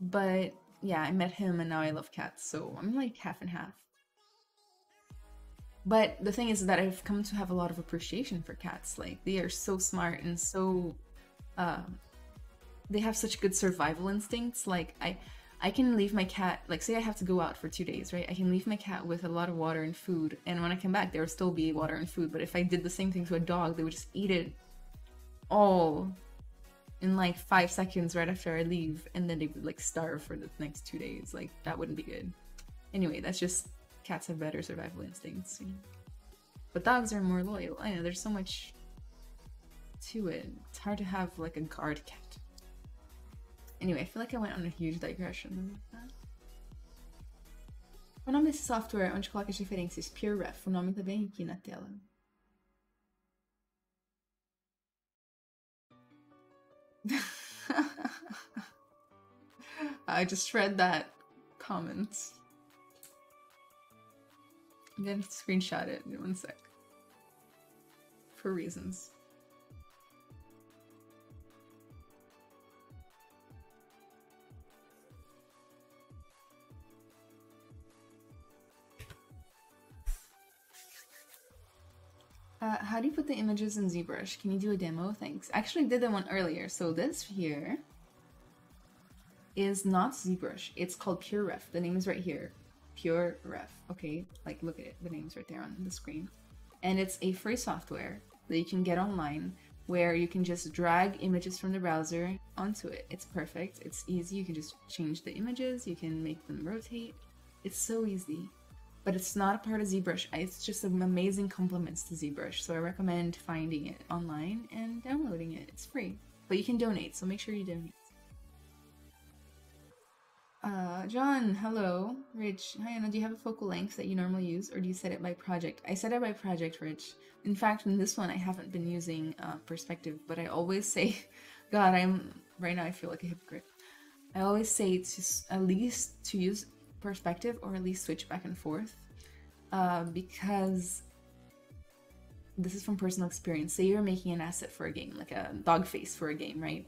But yeah, I met him and now I love cats, so I'm like half and half. But the thing is that I've come to have a lot of appreciation for cats. Like they are so smart and so, uh, they have such good survival instincts. Like I, I can leave my cat, like say I have to go out for two days, right? I can leave my cat with a lot of water and food, and when I come back, there will still be water and food. But if I did the same thing to a dog, they would just eat it all in like five seconds right after I leave, and then they would like starve for the next two days. Like that wouldn't be good. Anyway, that's just cats have better survival instincts, you know? But dogs are more loyal. I know there's so much to it. It's hard to have like a guard cat. Anyway, I feel like I went on a huge digression. O nome desse software onde coloca as referências PureRef, o nome tá bem aqui na tela. I just read that comment. I'm gonna screenshot it in one sec. For reasons. Uh, how do you put the images in ZBrush? Can you do a demo? Thanks. Actually, I did that one earlier. So this here is not ZBrush. It's called PureRef. The name is right here. PureRef. Okay, like look at it. The name's right there on the screen. And it's a free software that you can get online where you can just drag images from the browser onto it. It's perfect. It's easy. You can just change the images. You can make them rotate. It's so easy but it's not a part of ZBrush. It's just some amazing compliments to ZBrush, so I recommend finding it online and downloading it. It's free, but you can donate, so make sure you donate. Uh, John, hello. Rich, hi Anna, do you have a focal length that you normally use, or do you set it by project? I set it by project, Rich. In fact, in this one, I haven't been using uh, perspective, but I always say, God, I'm, right now I feel like a hypocrite. I always say to at least to use perspective or at least switch back and forth uh, because this is from personal experience. Say you're making an asset for a game, like a dog face for a game, right?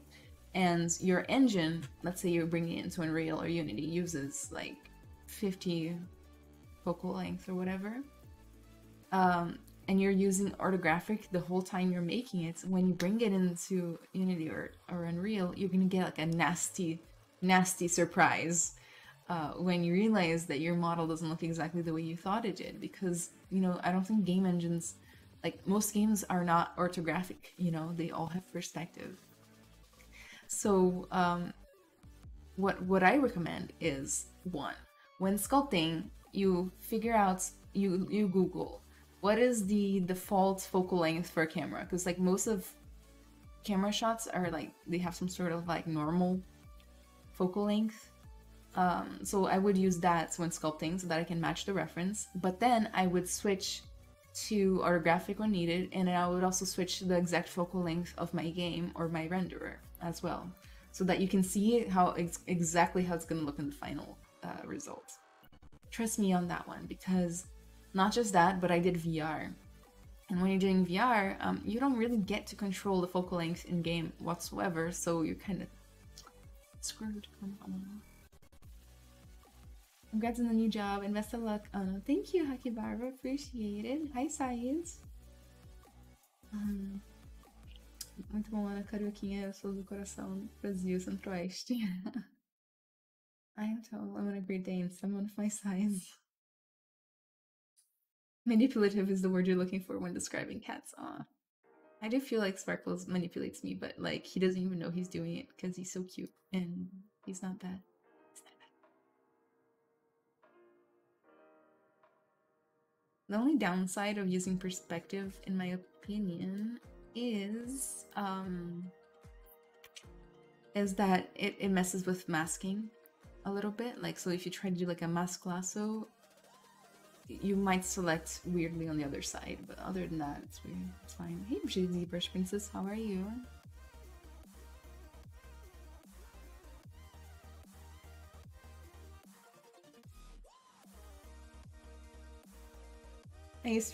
And your engine, let's say you're bringing it into Unreal or Unity, uses like 50 focal length or whatever. Um, and you're using orthographic the whole time you're making it. When you bring it into Unity or, or Unreal, you're gonna get like a nasty, nasty surprise uh, when you realize that your model doesn't look exactly the way you thought it did because you know i don't think game engines like most games are not orthographic you know they all have perspective. So um, what what i recommend is one when sculpting you figure out you you google what is the default focal length for a camera? Because like most of camera shots are like they have some sort of like normal focal length um, so I would use that when sculpting so that I can match the reference. But then I would switch to orthographic when needed, and I would also switch the exact focal length of my game or my renderer as well. so that you can see how ex exactly how it's going to look in the final uh, result. Trust me on that one because not just that, but I did VR. And when you're doing VR, um, you don't really get to control the focal length in game whatsoever, so you're kind of screwed. Congrats on the new job and best of luck. Uh, thank you, Hakibara. Appreciate it. Hi, Science. Um, muito bom, Ana Carioquinha. Eu sou do coração Brasil, Centro-Oeste. I am told I'm on a great someone of my size. Manipulative is the word you're looking for when describing cats. Aw. I do feel like Sparkles manipulates me, but like he doesn't even know he's doing it because he's so cute and he's not bad. The only downside of using perspective, in my opinion, is um is that it, it messes with masking a little bit. Like so if you try to do like a mask lasso, you might select weirdly on the other side, but other than that, it's weird. It's fine. Hey, Jay Brush Princess, how are you?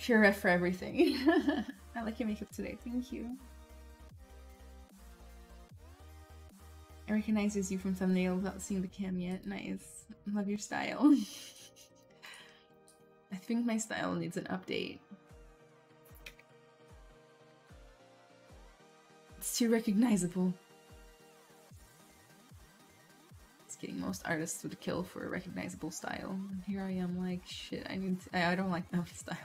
Pure for everything. I like your makeup today. Thank you. It recognizes you from thumbnail without seeing the cam yet. Nice. Love your style. I think my style needs an update. It's too recognizable. It's getting most artists would kill for a recognizable style. And here I am like, shit, I need I, I don't like that style.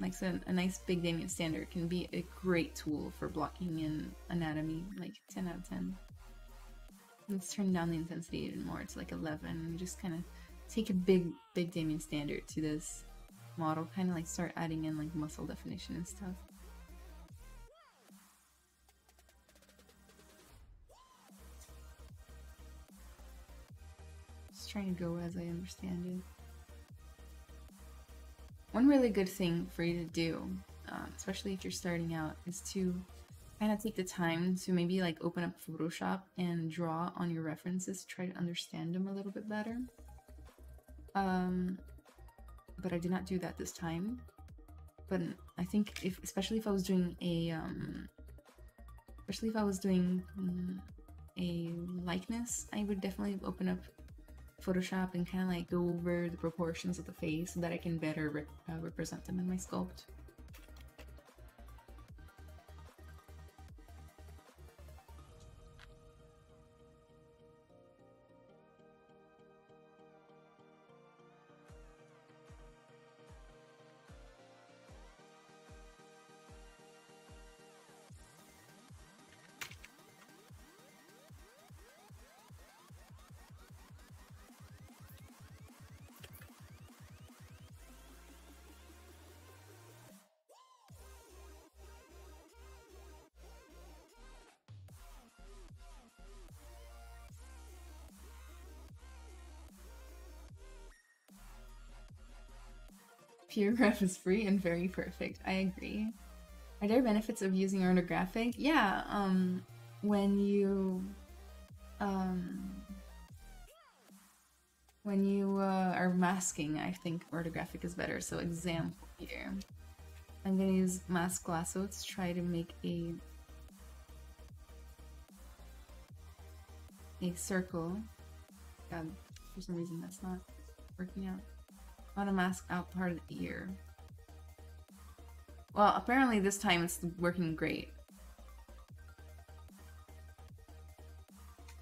Like a nice big Damien standard can be a great tool for blocking in anatomy, like 10 out of 10. Let's turn down the intensity even more to like 11 and just kind of take a big, big Damien standard to this model, kind of like start adding in like muscle definition and stuff. Trying to go as I understand it. One really good thing for you to do, uh, especially if you're starting out, is to kind of take the time to maybe like open up Photoshop and draw on your references, try to understand them a little bit better. Um, but I did not do that this time. But I think if, especially if I was doing a, um, especially if I was doing um, a likeness, I would definitely open up Photoshop and kind of like go over the proportions of the face so that I can better re uh, represent them in my sculpt. Graph is free and very perfect. I agree. Are there benefits of using orthographic? Yeah, um, when you, um, when you uh, are masking, I think orthographic is better. So example here. I'm gonna use mask lasso to try to make a a circle. God, for some reason that's not working out. Want to mask out part of the ear. Well, apparently this time it's working great.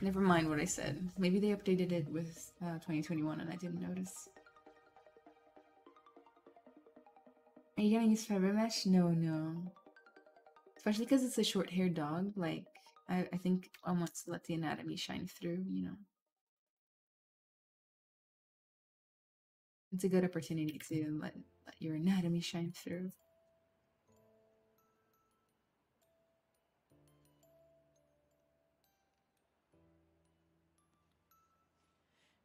Never mind what I said. Maybe they updated it with uh, 2021 and I didn't notice. Are you gonna use FiberMesh? No, no. Especially because it's a short-haired dog. Like, I, I think I want to let the anatomy shine through, you know. It's a good opportunity to let, let your anatomy shine through.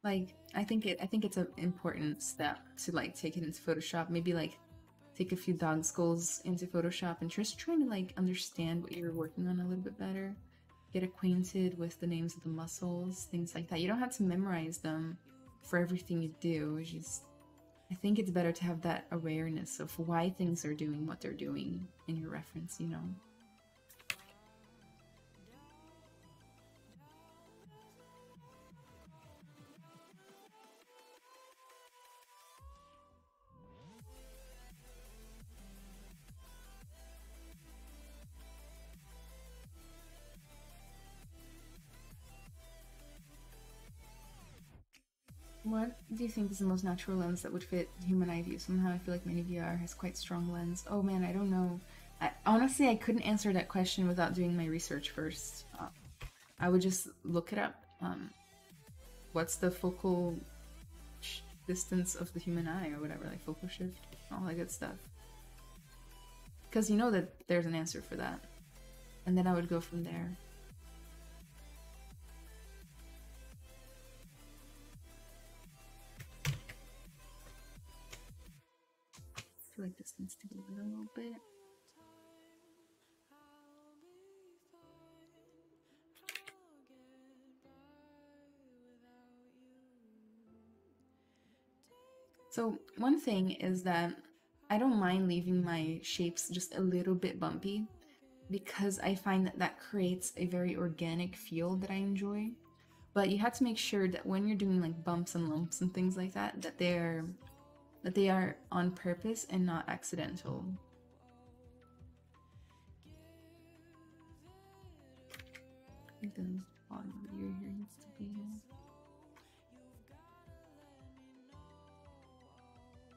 like I think it I think it's an important step to like take it into Photoshop. Maybe like take a few dog skulls into Photoshop and just trying to like understand what you're working on a little bit better. Get acquainted with the names of the muscles, things like that. You don't have to memorize them for everything you do. Just I think it's better to have that awareness of why things are doing what they're doing in your reference, you know. Do you think is the most natural lens that would fit human eye view? Somehow I feel like many VR has quite strong lens. Oh man, I don't know. I, honestly, I couldn't answer that question without doing my research first. Uh, I would just look it up. Um, what's the focal distance of the human eye or whatever, like focal shift, all that good stuff. Because you know that there's an answer for that. And then I would go from there. Feel like this needs to be a little bit. So one thing is that I don't mind leaving my shapes just a little bit bumpy because I find that that creates a very organic feel that I enjoy. But you have to make sure that when you're doing like bumps and lumps and things like that, that they're that they are on purpose and not accidental.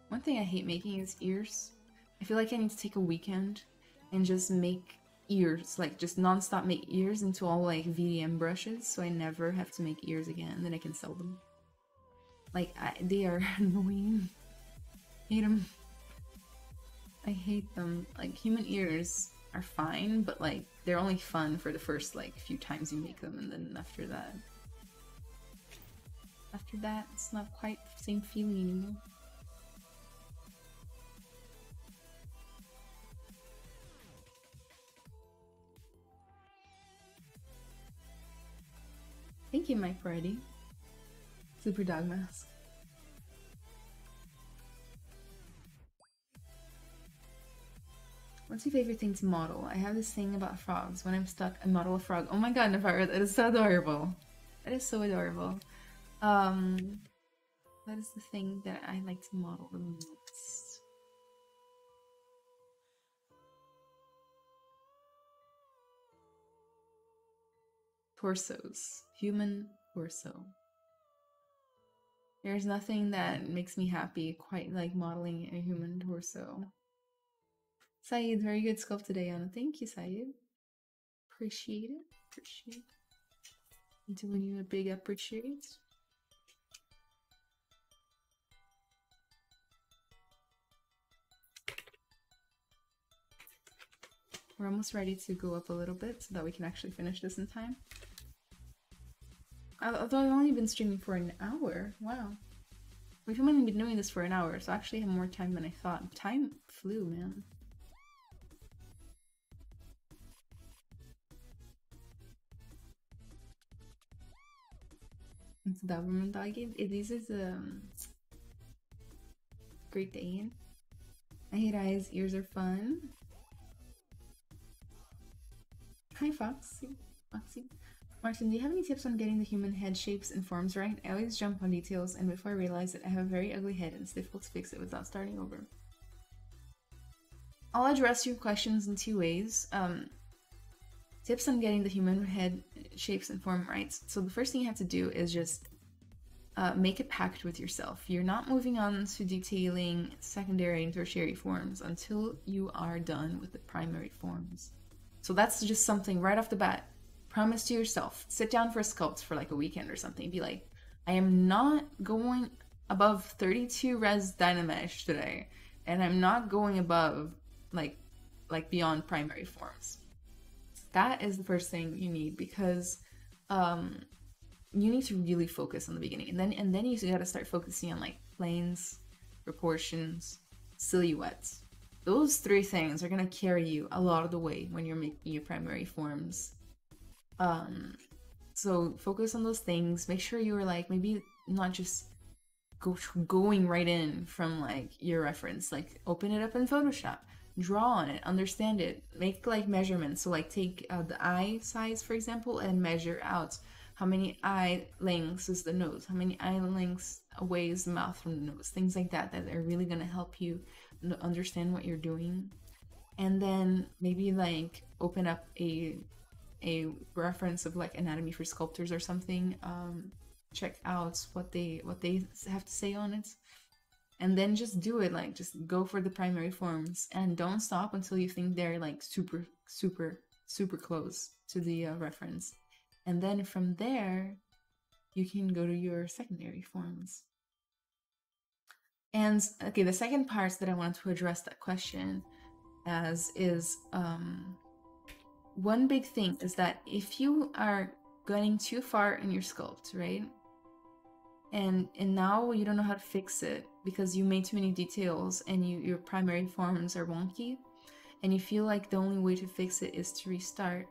One thing I hate making is ears. I feel like I need to take a weekend and just make ears, like just non-stop make ears into all like VDM brushes so I never have to make ears again then I can sell them. Like, I, they are annoying hate them. I hate them. Like human ears are fine, but like they're only fun for the first like few times you make them, and then after that, after that, it's not quite the same feeling anymore. Thank you, Mike Freddy. Super Dog Mask. What's your favorite thing to model? I have this thing about frogs. When I'm stuck, I model a frog. Oh my god, Navarro, that is so adorable. That is so adorable. Um, what is the thing that I like to model the most? Torsos. Human torso. There's nothing that makes me happy quite like modeling a human torso. Saeed, very good sculpt today, Ana. Thank you, Saeed. Appreciate it. Appreciate it. Doing you a big appreciate. We're almost ready to go up a little bit so that we can actually finish this in time. Although I've only been streaming for an hour. Wow. We've only been doing this for an hour, so I actually have more time than I thought. Time flew, man. Doberman doggy. This is a um, Great Dane. I hate eyes. Ears are fun. Hi, Foxy. Foxy. Martin, do you have any tips on getting the human head shapes and forms right? I always jump on details, and before I realize it, I have a very ugly head, and it's difficult to fix it without starting over. I'll address your questions in two ways. Um, Tips on getting the human head shapes and form right. So the first thing you have to do is just uh, make a pact with yourself. You're not moving on to detailing secondary and tertiary forms until you are done with the primary forms. So that's just something right off the bat. Promise to yourself. Sit down for a sculpt for like a weekend or something. Be like, I am not going above 32 res Dynamesh today, and I'm not going above like like beyond primary forms that is the first thing you need because um, you need to really focus on the beginning, and then and then you got to start focusing on like planes, proportions, silhouettes. Those three things are gonna carry you a lot of the way when you're making your primary forms. Um, so focus on those things. Make sure you're like maybe not just go going right in from like your reference. Like open it up in Photoshop, draw on it, understand it, make like measurements. So like take uh, the eye size for example and measure out how many eye lengths is the nose, how many eye lengths away is the mouth from the nose, things like that that are really gonna help you understand what you're doing. And then maybe like open up a a reference of like anatomy for sculptors or something um, check out what they what they have to say on it. And then just do it like just go for the primary forms and don't stop until you think they're like super super super close to the uh, reference and then from there you can go to your secondary forms and okay the second part that i wanted to address that question as is um one big thing is that if you are going too far in your sculpt, right? And and now you don't know how to fix it because you made too many details and you your primary forms are wonky and you feel like the only way to fix it is to restart.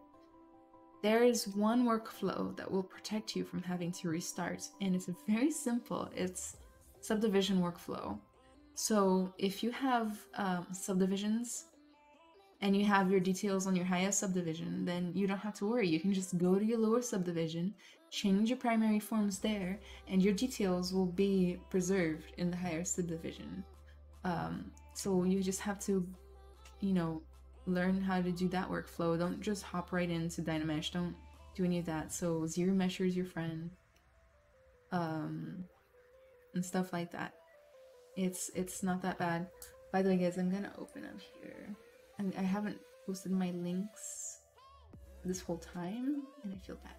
There is one workflow that will protect you from having to restart and it's very simple. It's subdivision workflow. So if you have um, subdivisions and you have your details on your highest subdivision, then you don't have to worry. You can just go to your lower subdivision, change your primary forms there, and your details will be preserved in the higher subdivision. Um, so you just have to, you know, learn how to do that workflow. Don't just hop right into Dynamesh. Don't do any of that. So ZRemesher is your friend, um, and stuff like that. It's it's not that bad. By the way, guys, I'm gonna open up here. I, I haven't posted my links this whole time, and I feel bad.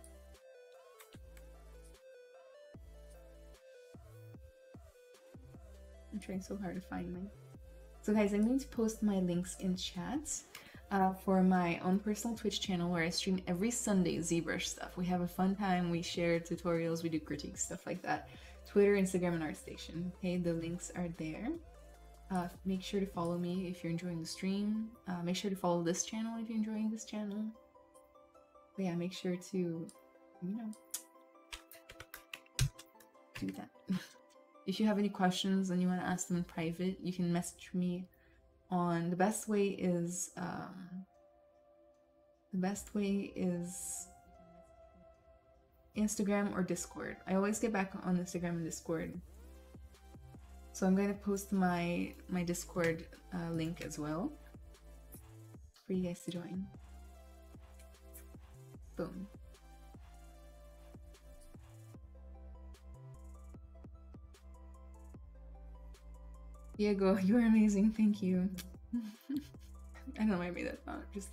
I'm trying so hard to find my. So, guys, I'm going to post my links in chat uh, for my own personal Twitch channel where I stream every Sunday ZBrush stuff. We have a fun time, we share tutorials, we do critiques, stuff like that. Twitter, Instagram, and ArtStation. Okay, the links are there. Uh, make sure to follow me if you're enjoying the stream. Uh, make sure to follow this channel if you're enjoying this channel. But yeah, make sure to, you know, do that. if you have any questions and you want to ask them in private, you can message me on the best way is um, the best way is Instagram or Discord. I always get back on Instagram and Discord. So I'm going to post my my Discord uh, link as well for you guys to join. Boom. Diego, you are amazing. Thank you. I don't know why I made that sound. Just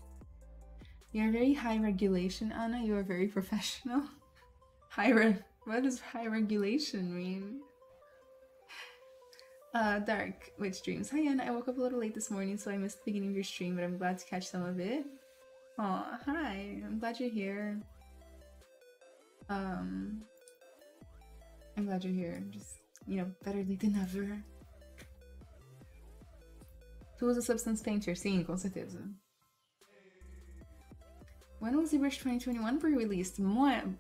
you're very high regulation, Ana. You are very professional. High re- what does high regulation mean? Uh, Dark Witch Dreams. Hi, Ana. I woke up a little late this morning, so I missed the beginning of your stream, but I'm glad to catch some of it. Oh, hi. I'm glad you're here. Um, I'm glad you're here. Just, you know, better late than never. Tu usa Substance Painter? Sim, com certeza. When was ZBrush 2021 pre-released?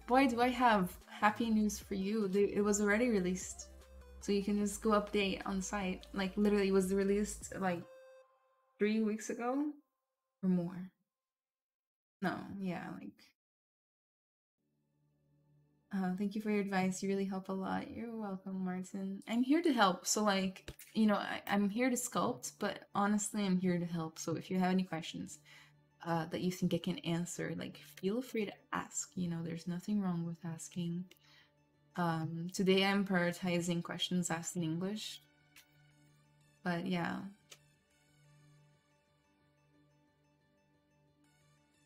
Boy, do I have happy news for you. It was already released. So you can just go update on site. Like literally was released like three weeks ago or more. No, yeah, like uh, thank you for your advice. You really help a lot. You're welcome, Martin. I'm here to help. So, like, you know, I, am here to sculpt, but honestly, I'm here to help. So, if you have any questions uh, that you think I can answer, like, feel free to ask. You know, there's nothing wrong with asking. Um, today I'm prioritizing questions asked in English. But yeah.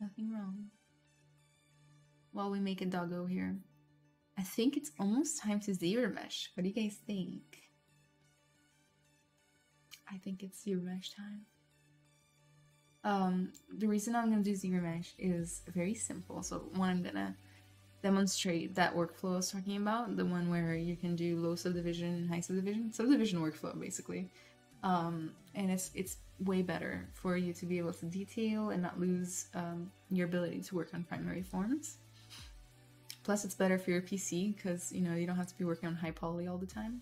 Nothing wrong. While we make a doggo here. I think it's almost time to ZRemesh. What do you guys think? I think it's ZRemesh time. Um, the reason I'm gonna do ZRemesh is very simple. So one, I'm gonna demonstrate that workflow I was talking about, the one where you can do low subdivision and high subdivision, subdivision workflow basically. Um, and it's it's way better for you to be able to detail and not lose um, your ability to work on primary forms. Plus, it's better for your PC because you know you don't have to be working on high poly all the time.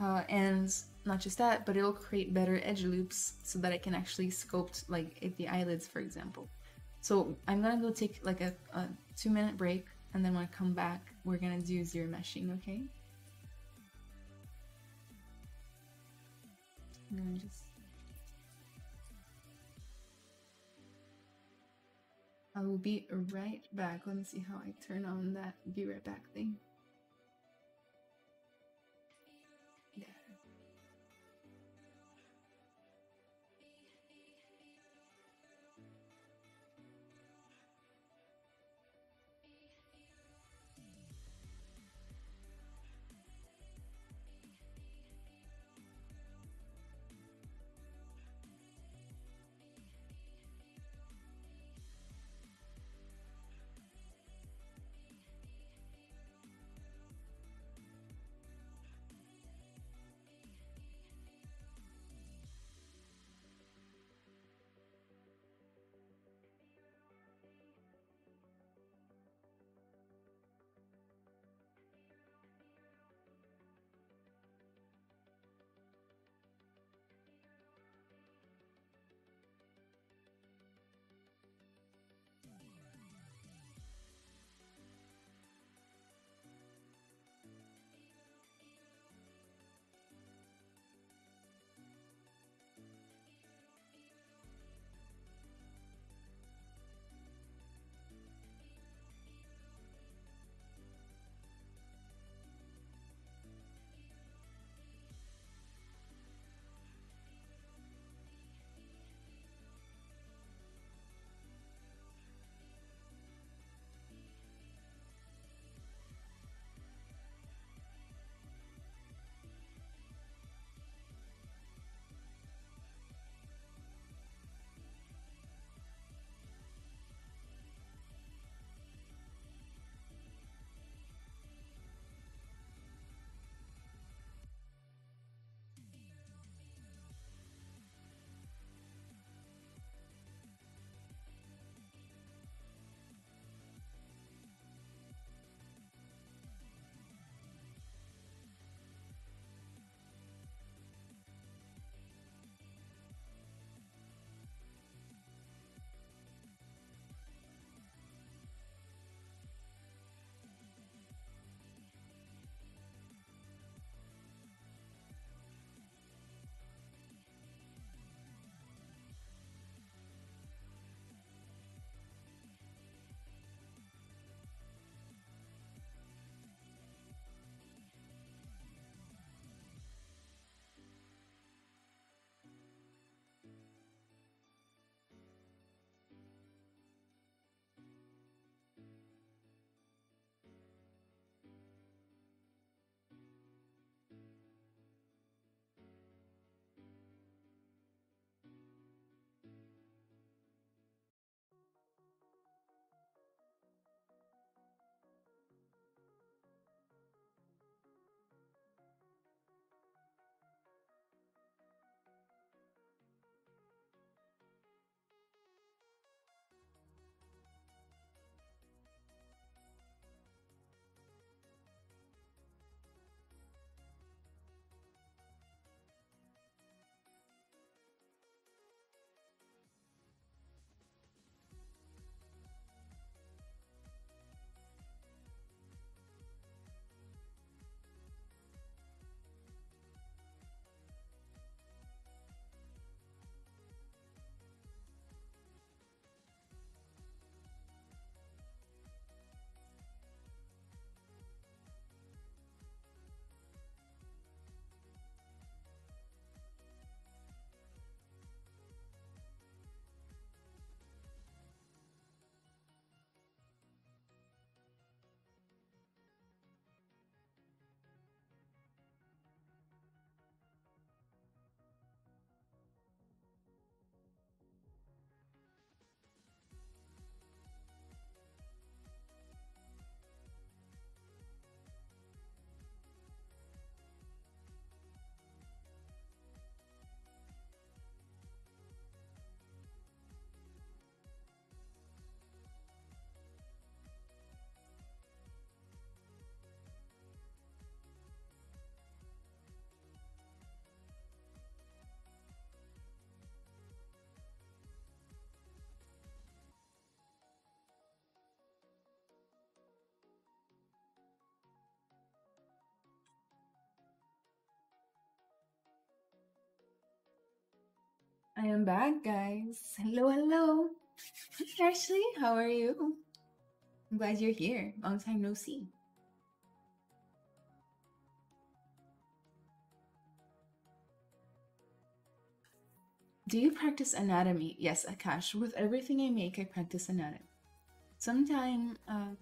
Uh, and not just that, but it'll create better edge loops so that I can actually sculpt like the eyelids, for example. So I'm gonna go take like a, a two minute break, and then when I come back, we're gonna do ZRemeshing, okay? I'm just. I will be right back. Let me see how I turn on that be right back thing. I am back, guys. Hello, hello. Hi, Ashley. How are you? I'm glad you're here. Long time no see. Do you practice anatomy? Yes, Akash. With everything I make, I practice anatomy. Sometimes uh,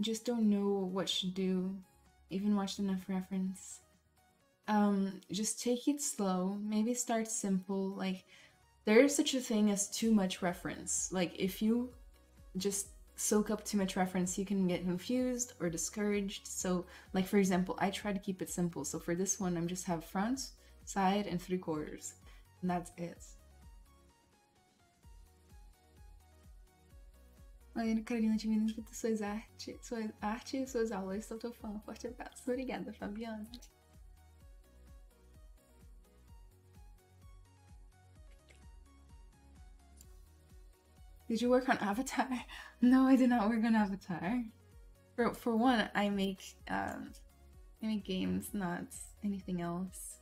just don't know what to do. Even watched enough reference. Um, just take it slow. Maybe start simple. Like, there is such a thing as too much reference. Like, if you just soak up too much reference, you can get confused or discouraged. So, like for example, I try to keep it simple. So for this one, I'm just have front, side, and three quarters, and that's it. Mariana Carolina, admiro muito suas artes, suas arte e suas aulas. Sou teu fã. Forte abraço. Obrigada, Fabiana. Did you work on Avatar? No, I did not work on Avatar. For for one, I make um, I make games, not anything else.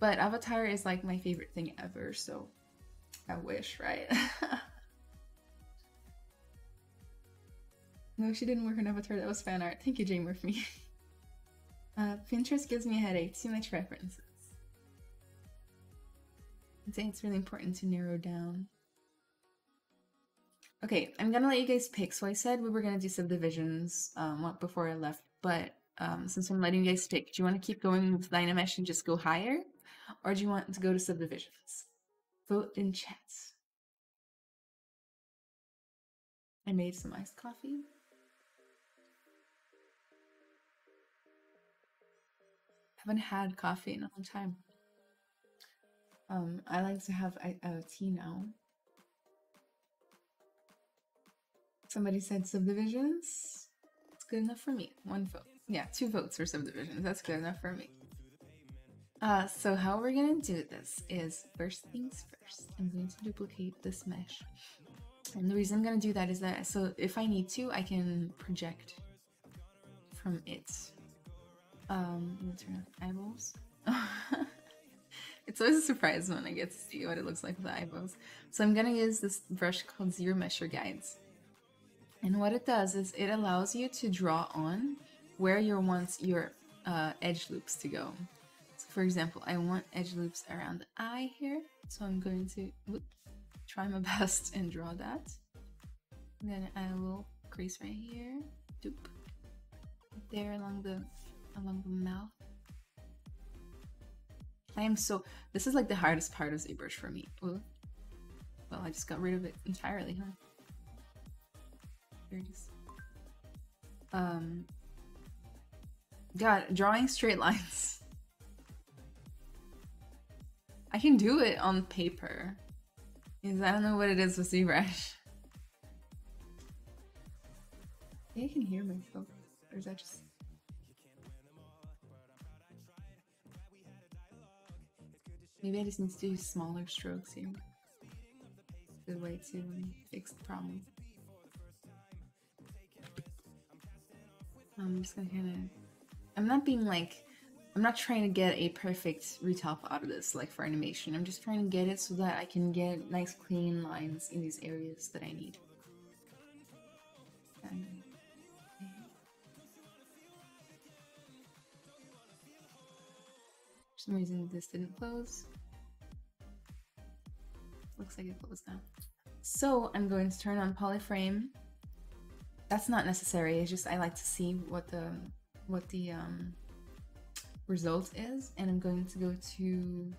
But Avatar is like my favorite thing ever, so I wish, right? no, she didn't work on Avatar. That was fan art. Thank you, J Murphy. uh, Pinterest gives me a headache. Too much references. I think it's really important to narrow down. Okay, I'm gonna let you guys pick. So I said we were gonna do subdivisions um, before I left, but um, since I'm letting you guys pick, do you want to keep going with Dynamesh and just go higher? Or do you want to go to subdivisions? Vote in chat. I made some iced coffee. Haven't had coffee in a long time. Um, I like to have uh, tea now. Somebody said subdivisions. It's good enough for me. One vote. Yeah, two votes for subdivisions. That's good enough for me. Uh, so how we're gonna do this is first things first. I'm going to duplicate this mesh. And the reason I'm gonna do that is that so if I need to, I can project from it. Um, let turn on eyeballs. it's always a surprise when I get to see what it looks like with the eyeballs. So I'm gonna use this brush called ZRemesher Guides. And what it does is it allows you to draw on where you want your uh, edge loops to go. So for example, I want edge loops around the eye here. So I'm going to try my best and draw that. then I will crease right here. Doop. There along the along the mouth. I am so this is like the hardest part of ZBrush for me. Ooh. Well, I just got rid of it entirely, huh? Here. Um, God, drawing straight lines. I can do it on paper. Because I don't know what it is with ZBrush. I can hear myself. Or is that just... Maybe I just need to do smaller strokes here. Good way to fix the problem. I'm just gonna kind of. I'm not being like. I'm not trying to get a perfect retop out of this, like for animation. I'm just trying to get it so that I can get nice clean lines in these areas that I need. For some reason this didn't close. Looks like it closed now. So I'm going to turn on polyframe that's not necessary. It's just I like to see what the what the um, result is, and I'm going to go to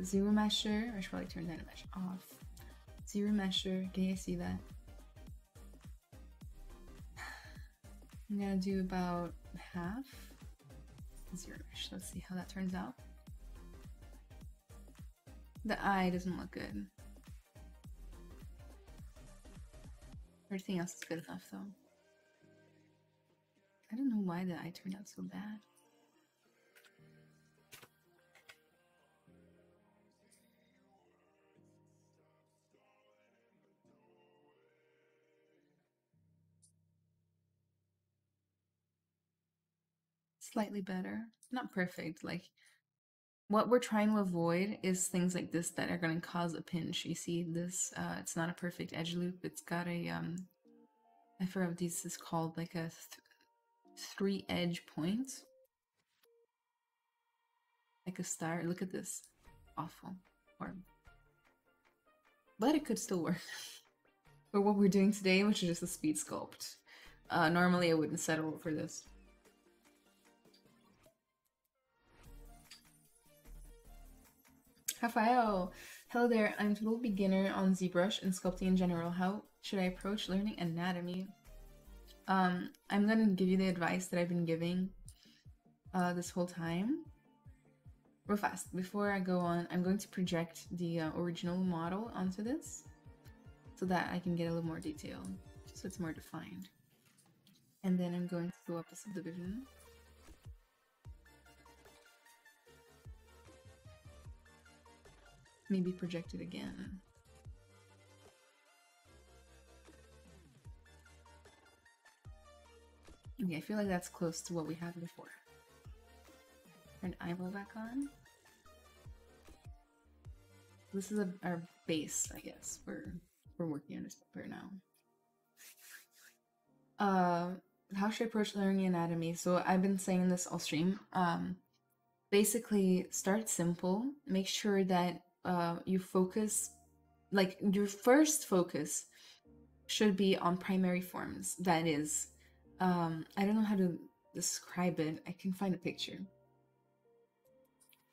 ZRemesher. I should probably turn that mesh off. ZRemesher. Can you see that? I'm gonna do about half zero mesh. Let's see how that turns out. The eye doesn't look good. Everything else is good enough, though. I don't know why the eye turned out so bad. Slightly better. Not perfect, like what we're trying to avoid is things like this that are going to cause a pinch. You see this, uh, it's not a perfect edge loop. It's got a, um, I forget what this is called, like a th three edge point. Like a star. Look at this. Awful. Or, but it could still work. for what we're doing today, which is just a speed sculpt. Uh, normally I wouldn't settle for this. Rafael, hello there. I'm a total beginner on ZBrush and sculpting in general. How should I approach learning anatomy? Um, I'm gonna give you the advice that I've been giving uh, this whole time. Real fast, before I go on, I'm going to project the uh, original model onto this so that I can get a little more detail, so it's more defined. And then I'm going to go up a subdivision. Maybe project it again. Okay, I feel like that's close to what we had before. Turn eyeball back on. This is a, our base, I guess. We're we're working on this right now. Uh, how should I approach learning anatomy? So I've been saying this all stream. Um, basically, start simple. Make sure that uh, you focus, like your first focus should be on primary forms. That is, um, I don't know how to describe it. I can find a picture.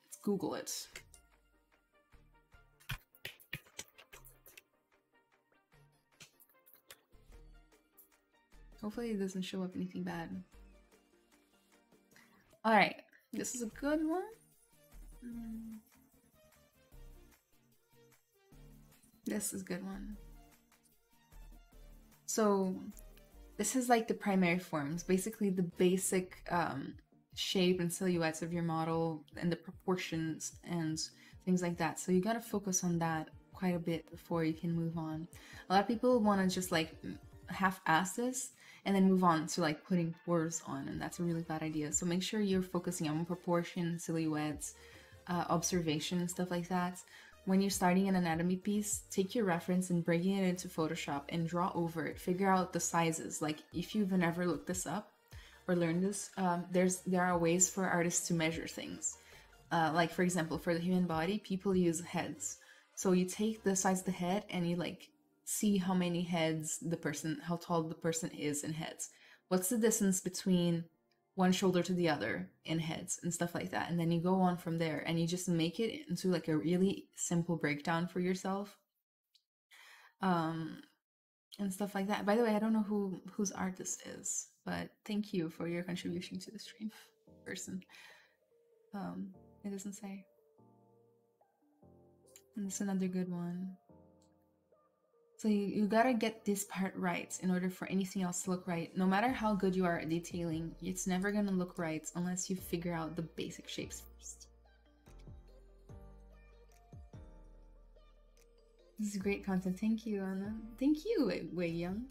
Let's Google it. Hopefully it doesn't show up anything bad. Alright, this is a good one. Mm. This is a good one. So this is like the primary forms, basically the basic um, shape and silhouettes of your model and the proportions and things like that. So you got to focus on that quite a bit before you can move on. A lot of people want to just like half-ass this and then move on to like putting pores on and that's a really bad idea. So make sure you're focusing on proportion, silhouettes, uh, observation, and stuff like that when you're starting an anatomy piece, take your reference and bring it into Photoshop and draw over it. Figure out the sizes. Like if you've never looked this up or learned this, um, there's there are ways for artists to measure things. Uh, like for example, for the human body, people use heads. So you take the size of the head and you like see how many heads the person, how tall the person is in heads. What's the distance between one shoulder to the other in heads and stuff like that. And then you go on from there and you just make it into like a really simple breakdown for yourself. Um and stuff like that. By the way, I don't know who whose art this is, but thank you for your contribution to the stream person. Um it doesn't say. And it's another good one. So you, you gotta get this part right in order for anything else to look right. No matter how good you are at detailing, it's never gonna look right unless you figure out the basic shapes first. This is great content. Thank you, Ana. Thank you, Wei Young.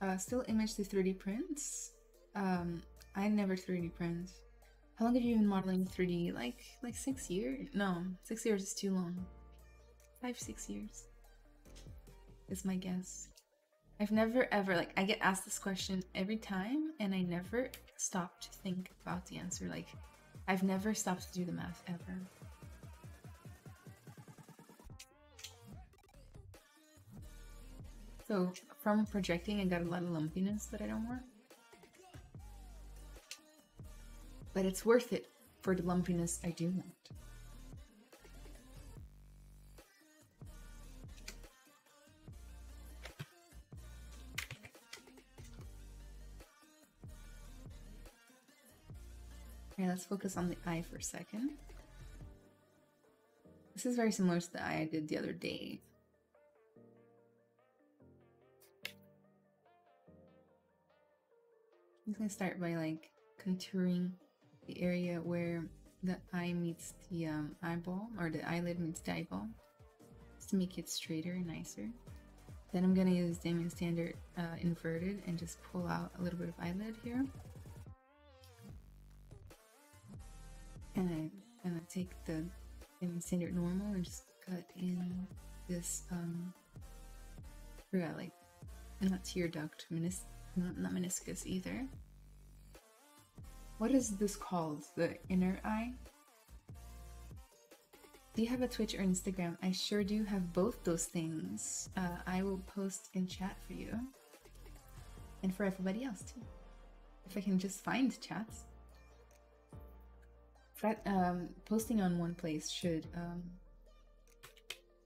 Uh, still image to 3D prints. Um, I never 3D print. How long have you been modeling 3D? Like, like six years? No, six years is too long. Five, six years is my guess. I've never ever, like, I get asked this question every time, and I never stop to think about the answer. Like, I've never stopped to do the math ever. So, from projecting, I got a lot of lumpiness that I don't want. But it's worth it for the lumpiness I do want. Okay, let's focus on the eye for a second. This is very similar to the eye I did the other day. I'm just gonna start by like contouring the area where the eye meets the um, eyeball or the eyelid meets the eyeball just to make it straighter and nicer. Then I'm gonna use Damien Standard uh, inverted and just pull out a little bit of eyelid here. And I gonna take the standard normal and just cut in this um forgot like. Not tear duct menis not, not meniscus either. What is this called? The inner eye? Do you have a twitch or instagram? I sure do have both those things. Uh, i will post in chat for you. And for everybody else too. If i can just find chats um, posting on one place should um,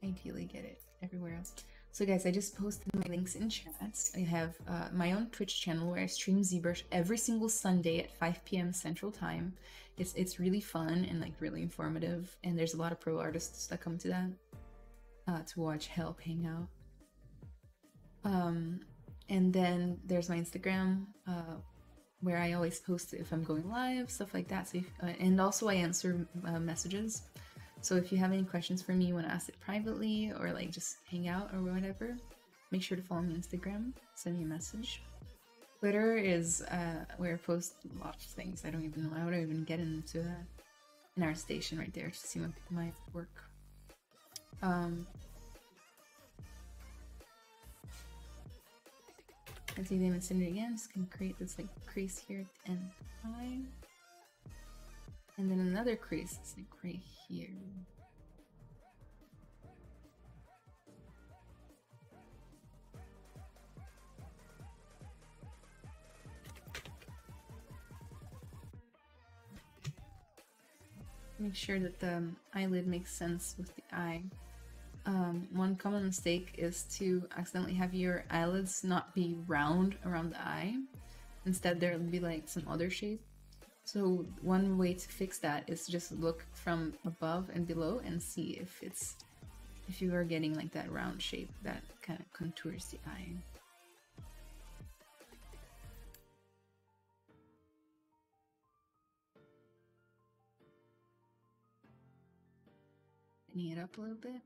ideally get it everywhere else. So guys, I just posted my links in chats. I have uh, my own Twitch channel where I stream ZBrush every single Sunday at 5 p.m. Central Time. It's it's really fun and like really informative, and there's a lot of pro artists that come to that uh, to watch Help hang out. Um, and then there's my Instagram, uh, where I always post if I'm going live, stuff like that. So if, uh, and also I answer uh, messages. So if you have any questions for me, you want to ask it privately or like just hang out or whatever, make sure to follow me on Instagram. Send me a message. Twitter is uh, where I post lots of things. I don't even know. I don't even get into that. In ArtStation right there to see my, my work. Um, I see them in it again. Just gonna create this like crease here and eye. And then another crease, like right here. Make sure that the um, eyelid makes sense with the eye. Um, one common mistake is to accidentally have your eyelids not be round around the eye. Instead, there'll be like some other shape. So one way to fix that is to just look from above and below and see if it's if you are getting like that round shape that kind of contours the eye. Bending it up a little bit.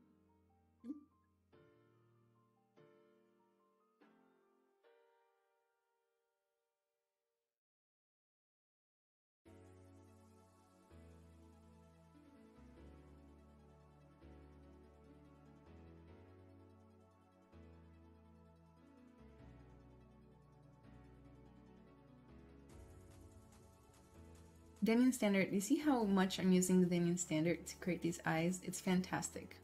Dam Standard, you see how much I'm using the Dam Standard to create these eyes? It's fantastic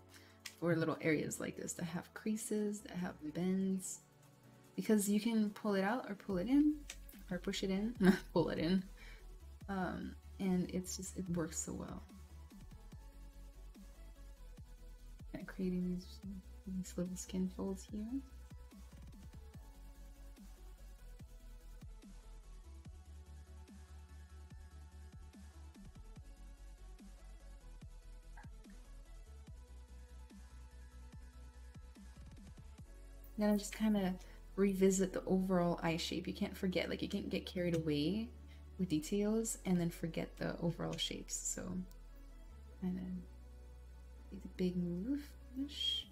for little areas like this that have creases, that have bends. Because you can pull it out or pull it in, or push it in, pull it in. Um, and it's just, it works so well. Kind creating these, these little skin folds here. Then I just kind of revisit the overall eye shape. You can't forget, like you can't get carried away with details and then forget the overall shapes. So kind of a big move. -ish.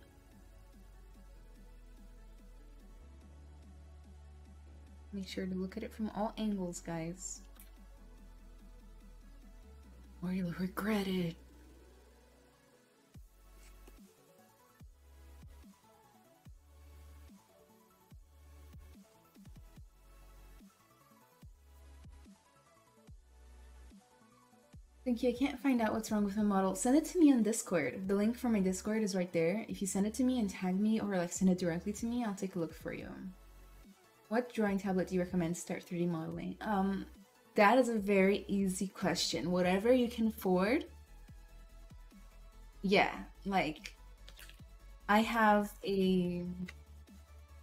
Make sure to look at it from all angles, guys. Or you'll regret it. Thank you. I can't find out what's wrong with my model. Send it to me on Discord. The link for my Discord is right there. If you send it to me and tag me or like send it directly to me, I'll take a look for you. What drawing tablet do you recommend to start 3D modeling? Um, that is a very easy question. Whatever you can afford. Yeah, like I have a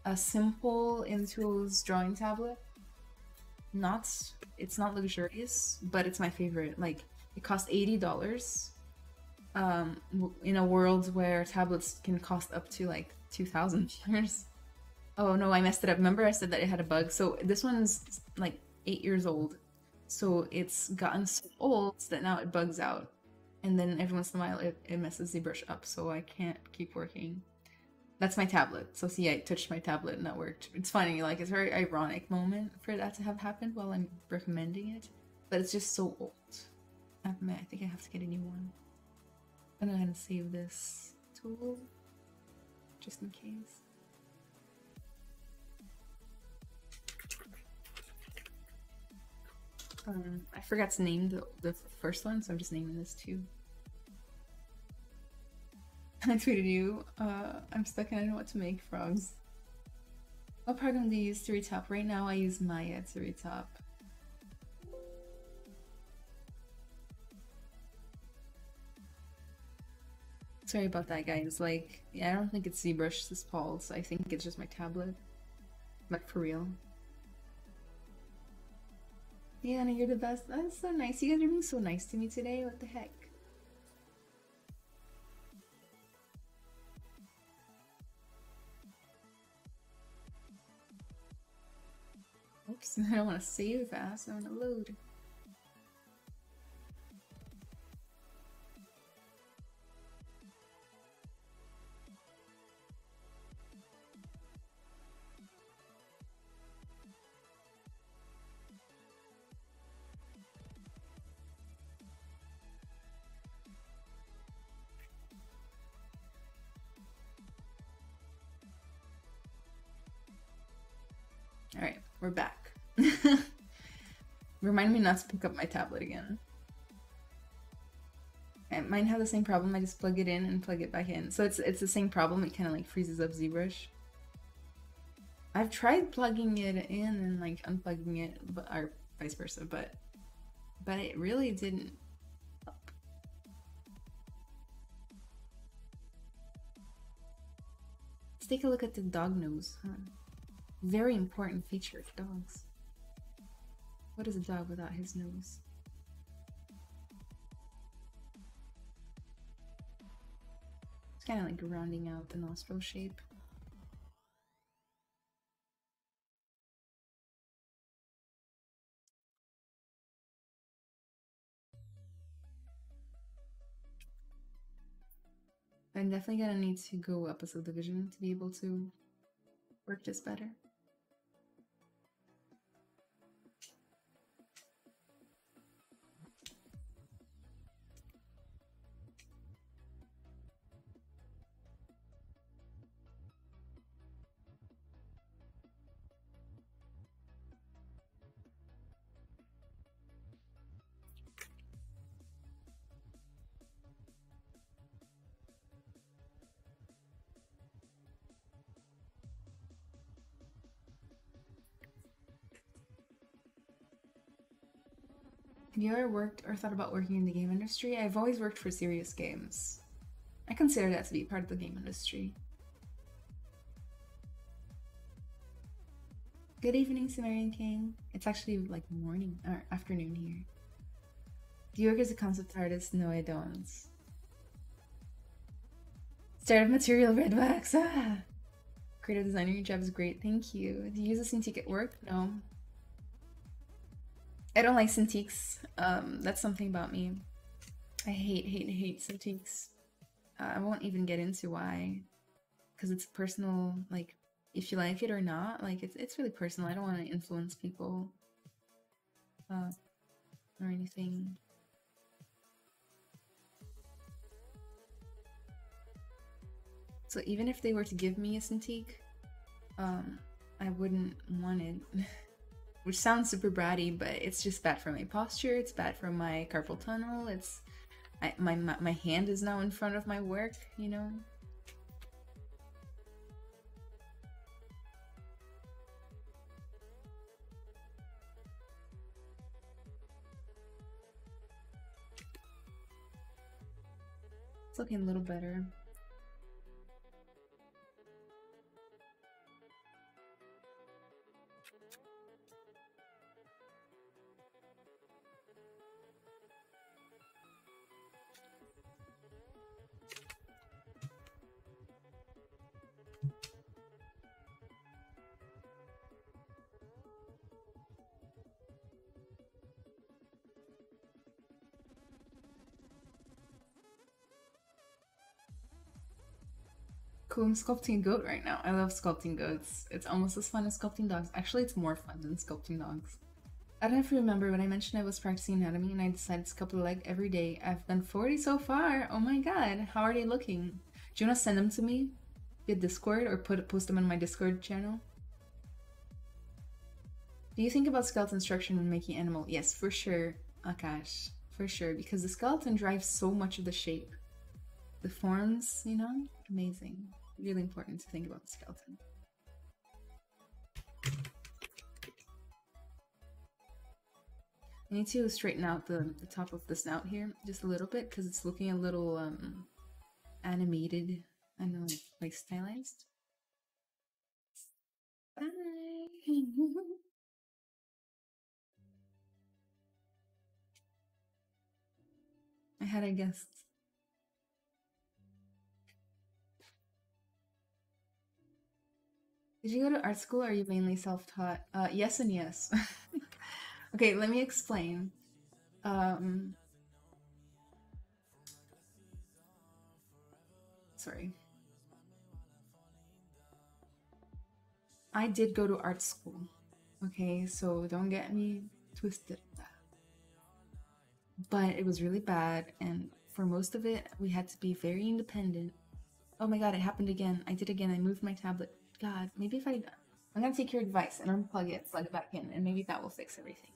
a simple Intuos drawing tablet. Not it's not luxurious, but it's my favorite. Like it cost eighty dollars. Um, in a world where tablets can cost up to like two thousand dollars. Oh no, I messed it up. Remember I said that it had a bug. So this one's like eight years old. So it's gotten so old that now it bugs out. And then every once in a while it, it messes the brush up, so I can't keep working. That's my tablet. So see, I touched my tablet and that worked. It's funny, like it's a very ironic moment for that to have happened while I'm recommending it, but it's just so old. I think I have to get a new one. I'm gonna save this tool just in case. Um, I forgot to name the, the first one, so I'm just naming this too. I tweeted you, uh, I'm stuck and I don't know what to make frogs. What program do you use to retop? Right now I use Maya to retop. Sorry about that, guys. Like, yeah, I don't think it's ZBrush this pulse. I think it's just my tablet. Like, for real. Yeah, Anna, you're the best. That's so nice. You guys are being so nice to me today. What the heck? Oops, I don't want to save fast. I want to load. We're back. Remind me not to pick up my tablet again. It might have the same problem. I just plug it in and plug it back in. So it's it's the same problem. It kind of like freezes up ZBrush. I've tried plugging it in and like unplugging it, or vice versa, but but it really didn't. Let's take a look at the dog nose. Huh? Very important feature of dogs. What is a dog without his nose? It's kind of like rounding out the nostril shape. I'm definitely gonna need to go up a subdivision to be able to work this better. Have you ever worked or thought about working in the game industry? I've always worked for serious games. I consider that to be part of the game industry. Good evening, Sumerian King. It's actually like morning or afternoon here. Do you work as a concept artist? No, I don't. Start of material red wax. Ah! Creative designer, your job is great. Thank you. Do you use a Cintiq at work? No. I don't like Cintiqs. Um, that's something about me. I hate, hate, hate Cintiqs. Uh, I won't even get into why, because it's personal. Like, if you like it or not, like it's it's really personal. I don't want to influence people uh, or anything. So even if they were to give me a Cintiq, um, I wouldn't want it. which sounds super bratty, but it's just bad for my posture. It's bad for my carpal tunnel. It's I, my, my my hand is now in front of my work. You know. It's looking a little better. Cool, I'm sculpting a goat right now. I love sculpting goats. It's almost as fun as sculpting dogs. Actually, it's more fun than sculpting dogs. I don't know if you remember when I mentioned I was practicing anatomy and I decided to sculpt a leg every day. I've done 40 so far. Oh my god, how are they looking? Do you want to send them to me via Discord or put post them on my Discord channel? Do you think about skeleton structure when making animal? Yes, for sure, oh Akash. For sure, because the skeleton drives so much of the shape. The forms, you know? Amazing. Really important to think about the skeleton. I need to straighten out the, the top of the snout here just a little bit because it's looking a little um, animated. I know, like stylized. Bye. I had a guest. Did you go to art school or are you mainly self-taught? Uh, yes and yes. okay, let me explain. Um, sorry. I did go to art school. Okay, so don't get me twisted but it was really bad and for most of it we had to be very independent oh my god it happened again i did again i moved my tablet god maybe if i i'm gonna take your advice and unplug it plug it back in and maybe that will fix everything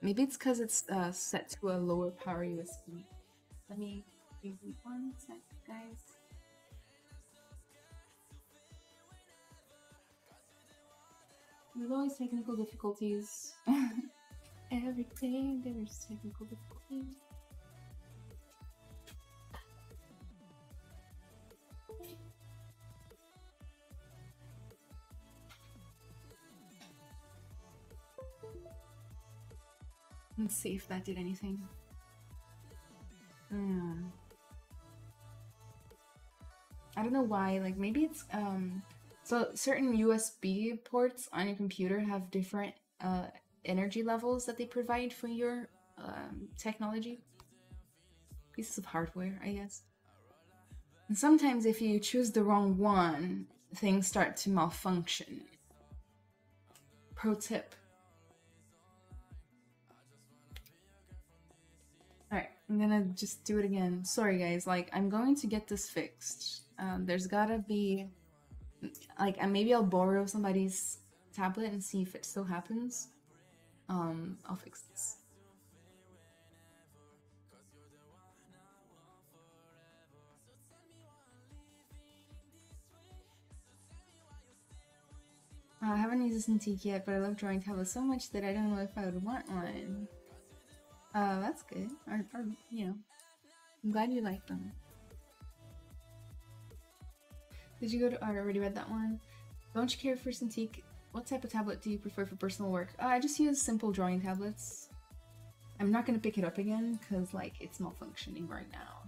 maybe it's because it's uh, set to a lower power usb let me give me one sec guys There's always technical difficulties. Every day there's technical difficulties. Let's see if that did anything. Hmm. I don't know why, like maybe it's um so certain USB ports on your computer have different uh, energy levels that they provide for your um, technology. Pieces of hardware, I guess. And sometimes if you choose the wrong one, things start to malfunction. Pro tip. I'm gonna just do it again. Sorry guys, like, I'm going to get this fixed. Um, there's gotta be like and maybe I'll borrow somebody's tablet and see if it still happens. Um, I'll fix this. Uh, I haven't used a Cintiq yet, but I love drawing tablets so much that I don't know if I would want one. Uh, that's good. Or, or you know, I'm glad you like them. Did you go to? Oh, I already read that one. Don't you care for Cintiq? What type of tablet do you prefer for personal work? Uh, I just use simple drawing tablets. I'm not gonna pick it up again because like it's malfunctioning right now.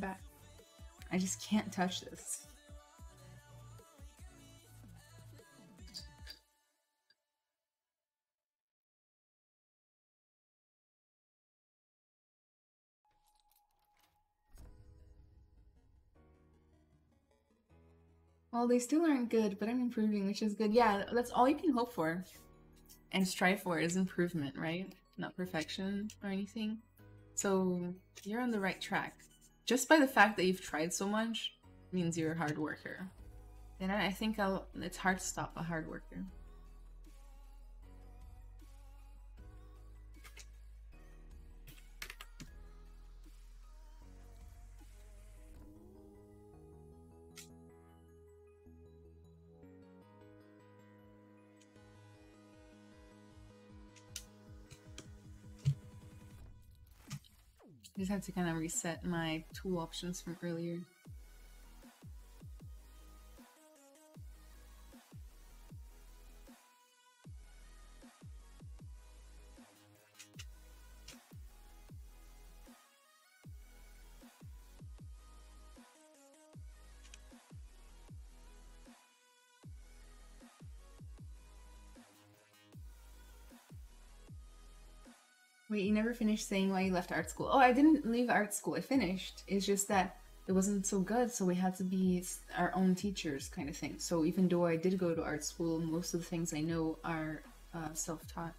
Back. I just can't touch this. Well, they still aren't good, but I'm improving, which is good. Yeah, that's all you can hope for and strive for is improvement, right? Not perfection or anything. So you're on the right track just by the fact that you've tried so much means you're a hard worker. And I think I'll, it's hard to stop a hard worker. Just had to kind of reset my tool options from earlier. Wait, you never finished saying why you left art school. Oh, I didn't leave art school. I finished. It's just that it wasn't so good, so we had to be our own teachers, kind of thing. So even though I did go to art school, most of the things I know are uh, self-taught.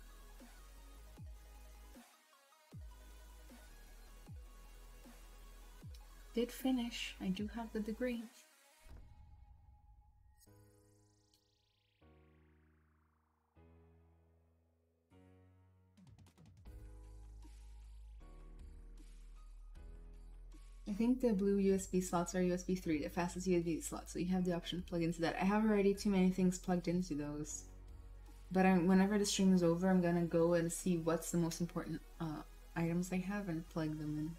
Did finish. I do have the degree. Think the blue USB slots are USB 3, the fastest USB slot, so you have the option to plug into that. I have already too many things plugged into those. But I'm, whenever the stream is over, I'm gonna go and see what's the most important uh, items I have and plug them in.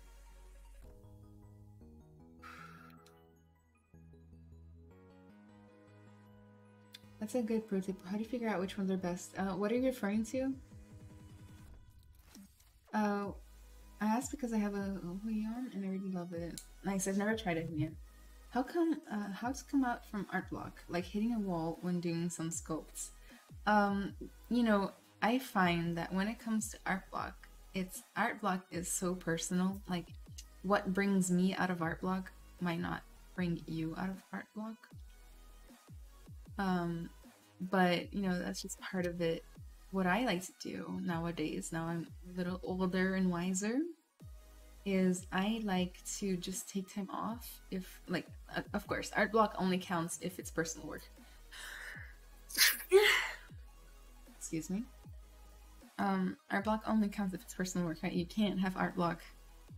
That's a good pro tip. How do you figure out which ones are best? Uh, what are you referring to? Uh, I asked because I have a Huion and I really love it. Nice, I've never tried it yet. How come, uh, how to come out from art block? Like hitting a wall when doing some sculpts. Um, you know, I find that when it comes to art block, it's art block is so personal. Like, what brings me out of art block might not bring you out of art block. Um, but you know, that's just part of it what I like to do nowadays, now I'm a little older and wiser, is I like to just take time off. If, like, uh, of course, art block only counts if it's personal work. Excuse me. Um, art block only counts if it's personal work, right? You can't have art block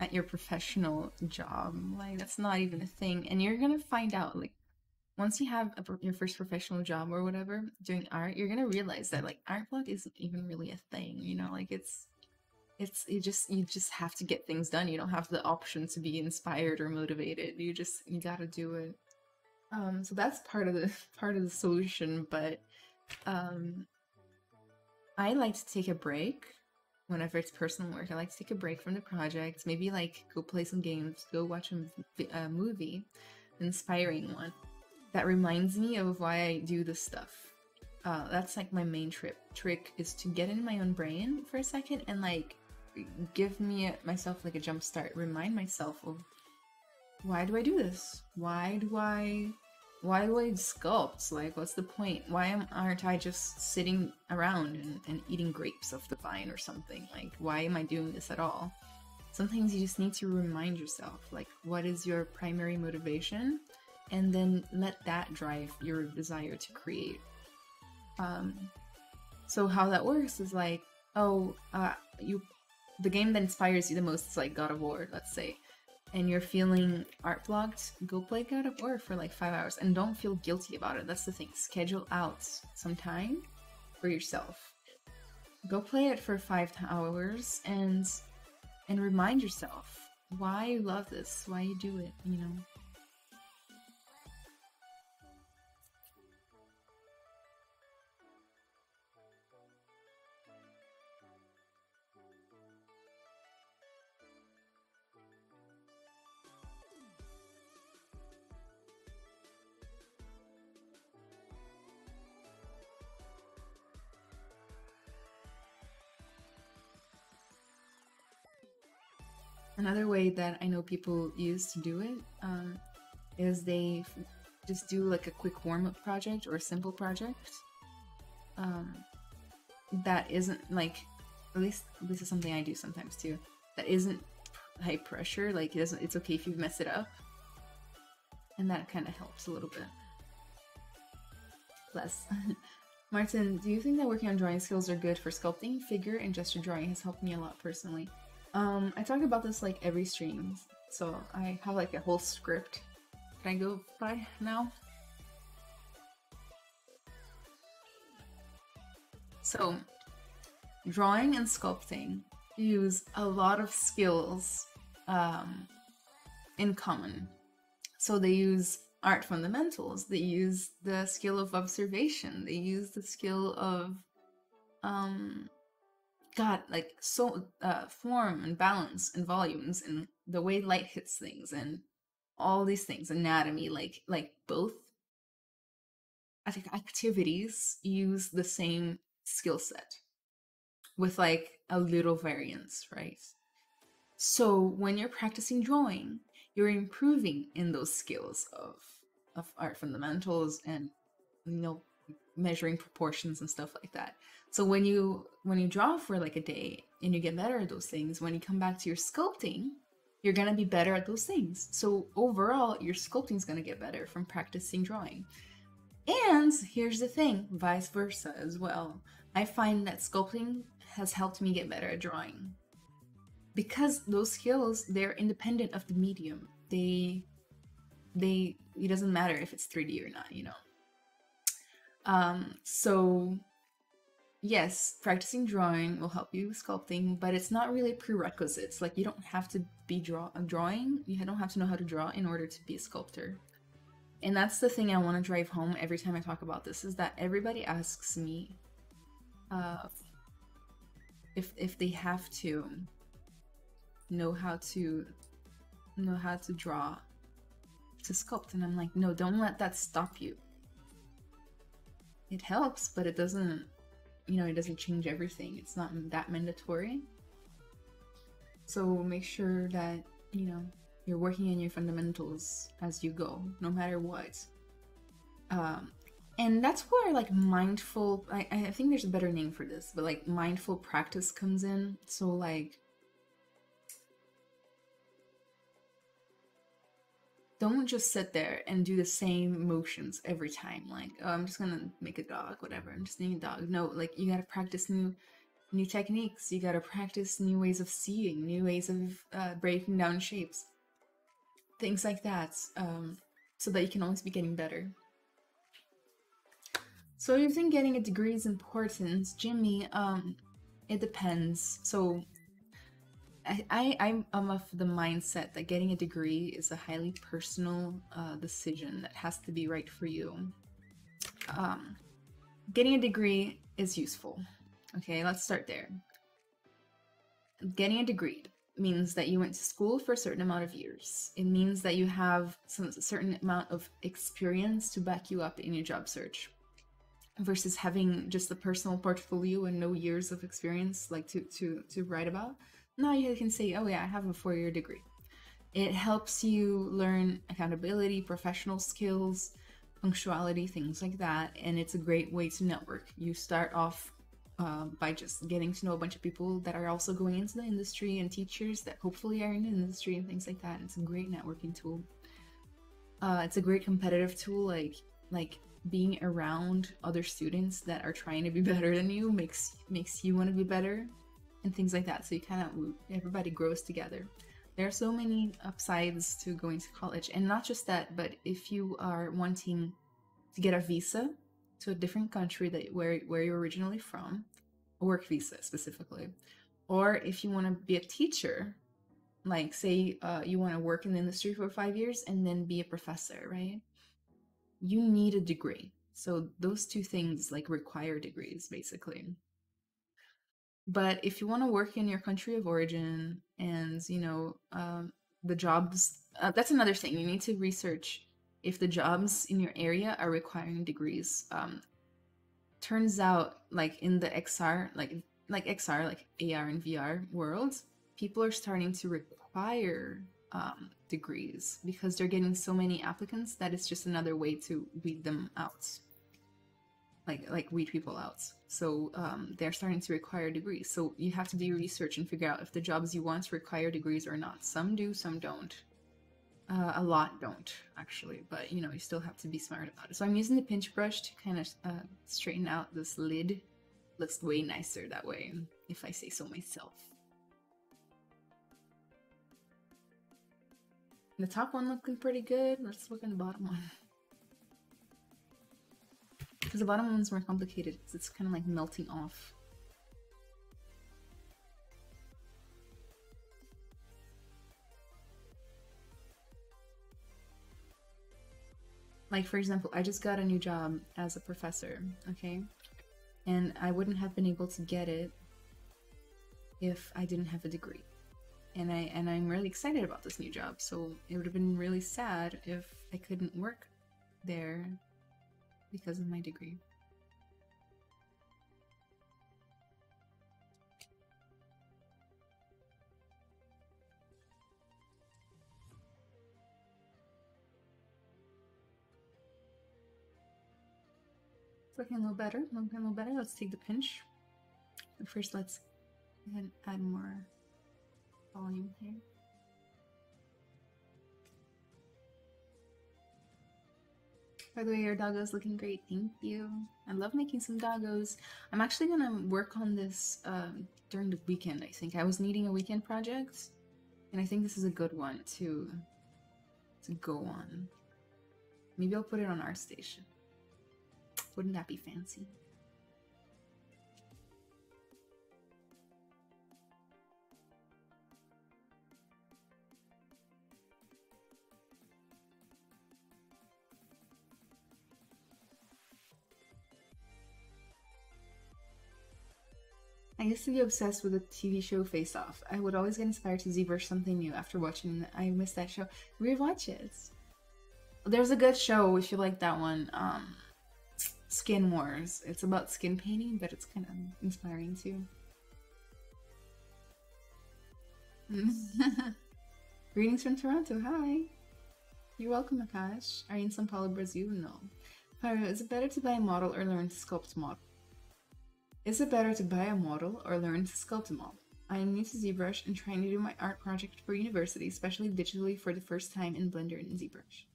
at your professional job. Like, that's not even a thing. And you're gonna find out, like, once you have a, your first professional job or whatever doing art, you're gonna realize that like art block isn't even really a thing. You know, like it's it's you just you just have to get things done. You don't have the option to be inspired or motivated. You just you gotta do it. Um, so that's part of the part of the solution. But um, I like to take a break whenever it's personal work. I like to take a break from the project. Maybe like go play some games, go watch a, a movie, inspiring one that reminds me of why I do this stuff. Uh, that's like my main trip trick is to get in my own brain for a second and like give me a, myself like a jump start. Remind myself of why do I do this? Why do I why do I sculpt? Like, what's the point? Why am, aren't I just sitting around and, and eating grapes off the vine or something? Like, why am I doing this at all? Sometimes you just need to remind yourself, like, what is your primary motivation? And then let that drive your desire to create. Um, so how that works is like, oh, uh, you, the game that inspires you the most is like God of War, let's say, and you're feeling art blocked, go play God of War for like five hours, and don't feel guilty about it. That's the thing. Schedule out some time for yourself. Go play it for five hours and and remind yourself why you love this, why you do it. You know. Another way that I know people use to do it um, is they just do like a quick warm up project or a simple project um, that isn't like, at least this is something I do sometimes too, that isn't high pressure. Like it doesn't, it's okay if you mess it up. And that kind of helps a little bit. Plus, Martin, do you think that working on drawing skills are good for sculpting? Figure and gesture drawing has helped me a lot personally. Um, I talk about this like every stream, so I have like a whole script. Can I go by now? So, drawing and sculpting use a lot of skills um, in common. So they use art fundamentals, they use the skill of observation, they use the skill of um, God, like so uh, form and balance and volumes and the way light hits things and all these things, anatomy, like like both. I think activities use the same skill set. with like a little variance, right? So when you're practicing drawing, you're improving in those skills of of art fundamentals and you know measuring proportions and stuff like that. So when you when you draw for like a day and you get better at those things, when you come back to your sculpting, you're to be better at those things. So overall, your sculpting is to get better from practicing drawing. And here's the thing, vice versa as well. I find that sculpting has helped me get better at drawing. Because those skills, they're independent of the medium. They they it doesn't matter if it's 3D or not, you know. Um so yes, practicing drawing will help you with sculpting, but it's not really prerequisites. Like you don't have to be draw drawing. You don't have to know how to draw in order to be a sculptor. And that's the thing I want to drive home every time I talk about this is that everybody asks me uh, if if they have to know how to know how to draw to sculpt and I'm like, no, don't let that stop you. It helps, but it doesn't you know, it doesn't change everything. It's not that mandatory. So make sure that, you know, you're working on your fundamentals as you go, no matter what. Um, and that's where like mindful, I, I think there's a better name for this, but like mindful practice comes in. So like don't just sit there and do the same motions every time like oh i'm just gonna make a dog whatever i'm just doing a dog. No like you gotta practice new new techniques. You gotta practice new ways of seeing new ways of uh, breaking down shapes. Things like that um, so that you can always be getting better. So you think getting a degree is important jimmy um it depends. So I, I I'm of the mindset that getting a degree is a highly personal uh, decision that has to be right for you. Um, getting a degree is useful. Okay, let's start there. Getting a degree means that you went to school for a certain amount of years. It means that you have some certain amount of experience to back you up in your job search versus having just a personal portfolio and no years of experience like to to to write about now you can say, oh yeah, I have a four year degree. It helps you learn accountability, professional skills, punctuality, things like that. And it's a great way to network. You start off uh, by just getting to know a bunch of people that are also going into the industry and teachers that hopefully are in the industry and things like that. And It's a great networking tool. Uh, it's a great competitive tool. Like like being around other students that are trying to be better than you makes makes you want to be better and things like that. So you kind of everybody grows together. There are so many upsides to going to college, and not just that, but if you are wanting to get a visa to a different country that where where you're originally from, a work visa specifically, or if you want to be a teacher, like say uh, you want to work in the industry for five years and then be a professor, right? You need a degree. So those two things like require degrees basically. But if you want to work in your country of origin and, you know, um, the jobs, uh, that's another thing. You need to research if the jobs in your area are requiring degrees. Um, turns out, like in the XR, like like XR, like AR and VR worlds, people are starting to require um, degrees because they're getting so many applicants that it's just another way to weed them out like like weed people out. So um, they're starting to require degrees. So you have to do your research and figure out if the jobs you want require degrees or not. Some do, some don't. Uh, a lot don't actually, but you know you still have to be smart about it. So I'm using the pinch brush to kind of uh, straighten out this lid. Looks way nicer that way, if I say so myself. The top one looking pretty good. Let's look at the bottom one. Because the bottom one's more complicated it's kind of like melting off. Like, for example, I just got a new job as a professor, okay? And I wouldn't have been able to get it if I didn't have a degree. And I and I'm really excited about this new job. So it would have been really sad if I couldn't work there because of my degree. Looking a little better, looking a little better. Let's take the pinch. But first, let's add more volume here. By the way, your doggo's looking great. Thank you. I love making some doggos. I'm actually gonna work on this um, during the weekend. I think I was needing a weekend project, and I think this is a good one to to go on. Maybe I'll put it on ArtStation. Wouldn't that be fancy? I used to be obsessed with the TV show Face Off. I would always get inspired to ZBrush something new after watching I miss that show. Rewatch it. There's a good show if you like that one. Um, Skin Wars. It's about skin painting, but it's kind of inspiring too. Greetings from Toronto. Hi. You're welcome, Akash. Are you in São Paulo, Brazil? No. Pyro, is it better to buy a model or learn to sculpt model? Is it better to buy a model or learn to sculpt a model? I am new to ZBrush and trying to do my art project for university, especially digitally for the first time in Blender and ZBrush.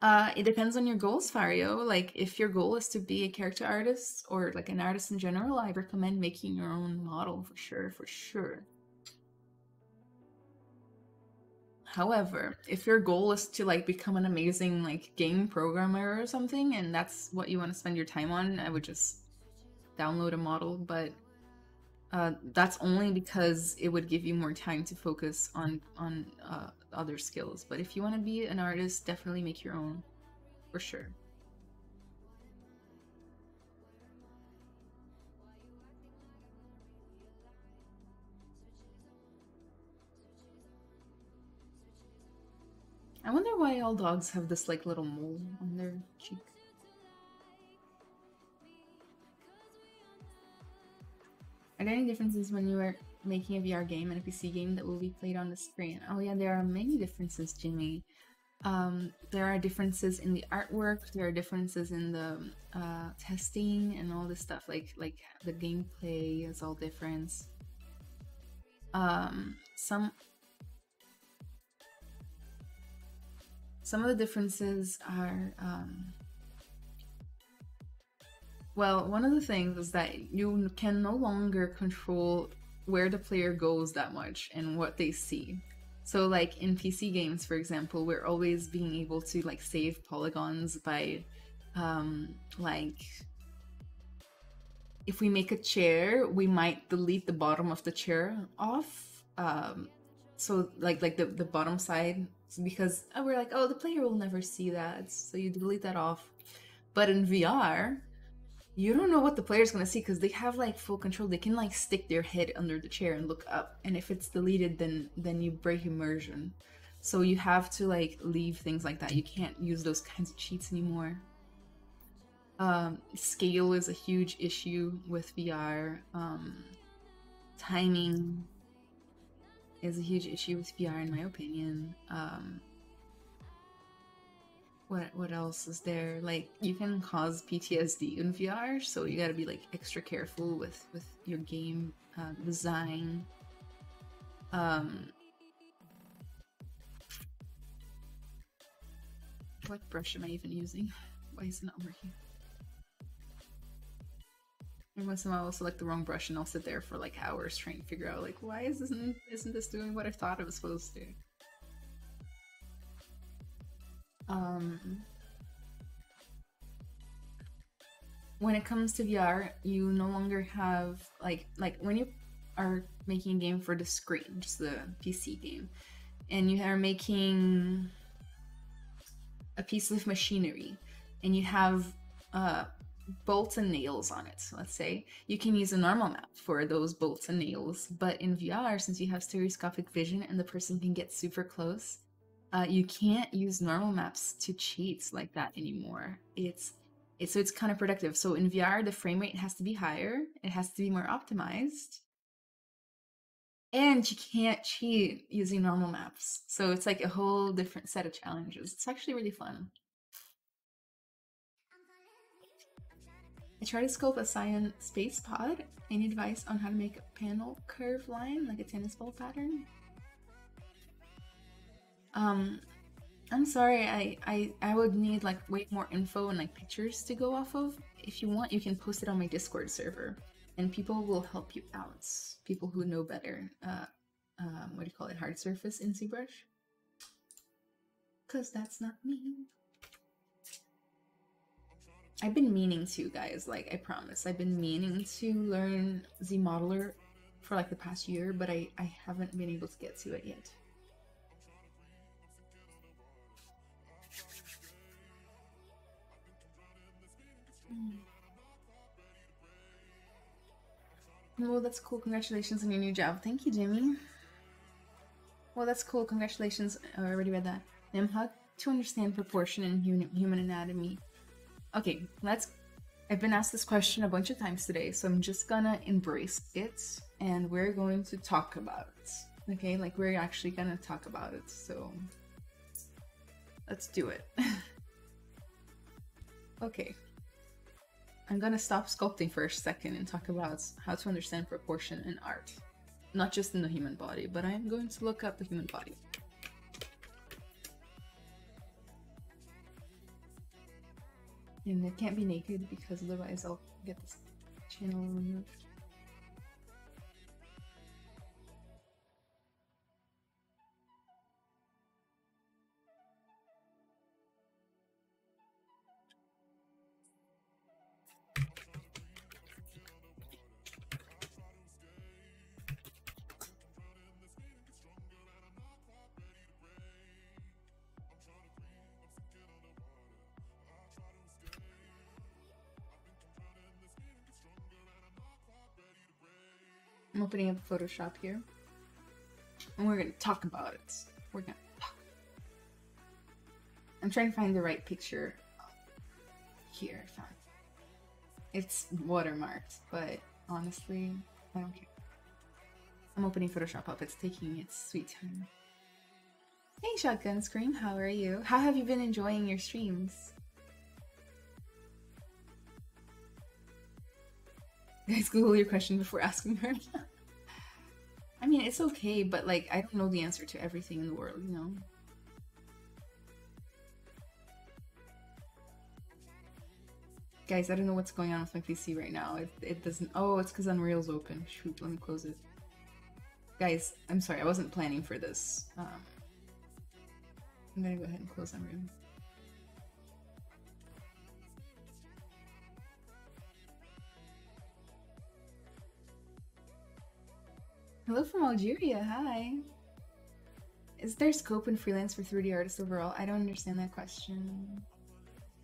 Uh, it depends on your goals, Fario. Like, if your goal is to be a character artist or like an artist in general, I recommend making your own model for sure, for sure. However, if your goal is to like become an amazing like game programmer or something, and that's what you want to spend your time on, I would just download a model. But uh, that's only because it would give you more time to focus on on uh, other skills. But if you want to be an artist, definitely make your own, for sure. I wonder why all dogs have this like little mole on their cheek. Are there any differences when you are making a VR game and a PC game that will be played on the screen. Oh yeah, there are many differences, Jimmy. Um, there are differences in the artwork. There are differences in the uh, testing and all this stuff. Like like the gameplay is all different. Um, some some of the differences are um, well, one of the things is that you can no longer control where the player goes that much and what they see. So like in PC games, for example, we're always being able to like save polygons by um like if we make a chair, we might delete the bottom of the chair off. Um so like like the, the bottom side because oh, we're like, oh the player will never see that. So you delete that off. But in VR, you don't know what the player's gonna see because they have like full control. They can like stick their head under the chair and look up, and if it's deleted, then then you break immersion. So you have to like leave things like that. You can't use those kinds of cheats anymore. Um, scale is a huge issue with VR. Um, timing is a huge issue with VR, in my opinion. Um, what what else is there? Like you can cause ptsd in vr so you got to be like extra careful with with your game uh, design. Um what brush am i even using? Why is it not working? Once in a while i'll select the wrong brush and i'll sit there for like hours trying to figure out like why is this isn't, isn't this doing what i thought it was supposed to um, when it comes to VR, you no longer have like like when you are making a game for the screen, just the PC game, and you are making a piece of machinery, and you have uh, bolts and nails on it. let's say you can use a normal map for those bolts and nails, but in VR, since you have stereoscopic vision and the person can get super close, uh, you can't use normal maps to cheat like that anymore. It's it's so it's counterproductive. So in VR, the frame rate has to be higher. It has to be more optimized. And you can't cheat using normal maps. So it's like a whole different set of challenges. It's actually really fun. I tried to sculpt a Scion space pod. Any advice on how to make a panel curve line, like a tennis ball pattern? Um, I'm sorry, I, I, I would need like way more info and like pictures to go off of. If you want, you can post it on my Discord server and people will help you out. People who know better. Uh, um, what do you call it? Hard surface in ZBrush? Because that's not me. I've been meaning to, guys. Like, I promise. I've been meaning to learn ZModeler for like the past year, but I, I haven't been able to get to it yet. Mm. Well, that's cool. Congratulations on your new job. Thank you, Jimmy. Well, that's cool. Congratulations. Oh, I already read that. Nimhug to understand proportion in human anatomy. Okay, let's. I've been asked this question a bunch of times today, so I'm just gonna embrace it and we're going to talk about it. Okay, like we're actually gonna talk about it, so let's do it. okay. I'm gonna stop sculpting for a second and talk about how to understand proportion in art. Not just in the human body, but I'm going to look up the human body. And it can't be naked because otherwise I'll get this channel removed. Opening up Photoshop here. And we're gonna talk about it. We're gonna talk. I'm trying to find the right picture. Here, I found It's watermarked, but honestly, I don't care. I'm opening Photoshop up. It's taking its sweet time. Hey, Shotgun Scream, how are you? How have you been enjoying your streams? Guys, Google your question before asking her. I mean, it's okay, but like, I don't know the answer to everything in the world, you know? Guys, I don't know what's going on with my PC right now. It, it doesn't. Oh, it's because Unreal's open. Shoot, let me close it. Guys, I'm sorry, I wasn't planning for this. Um, I'm gonna go ahead and close Unreal. Hello from Algeria, hi. Is there scope in freelance for 3D artists overall? I don't understand that question.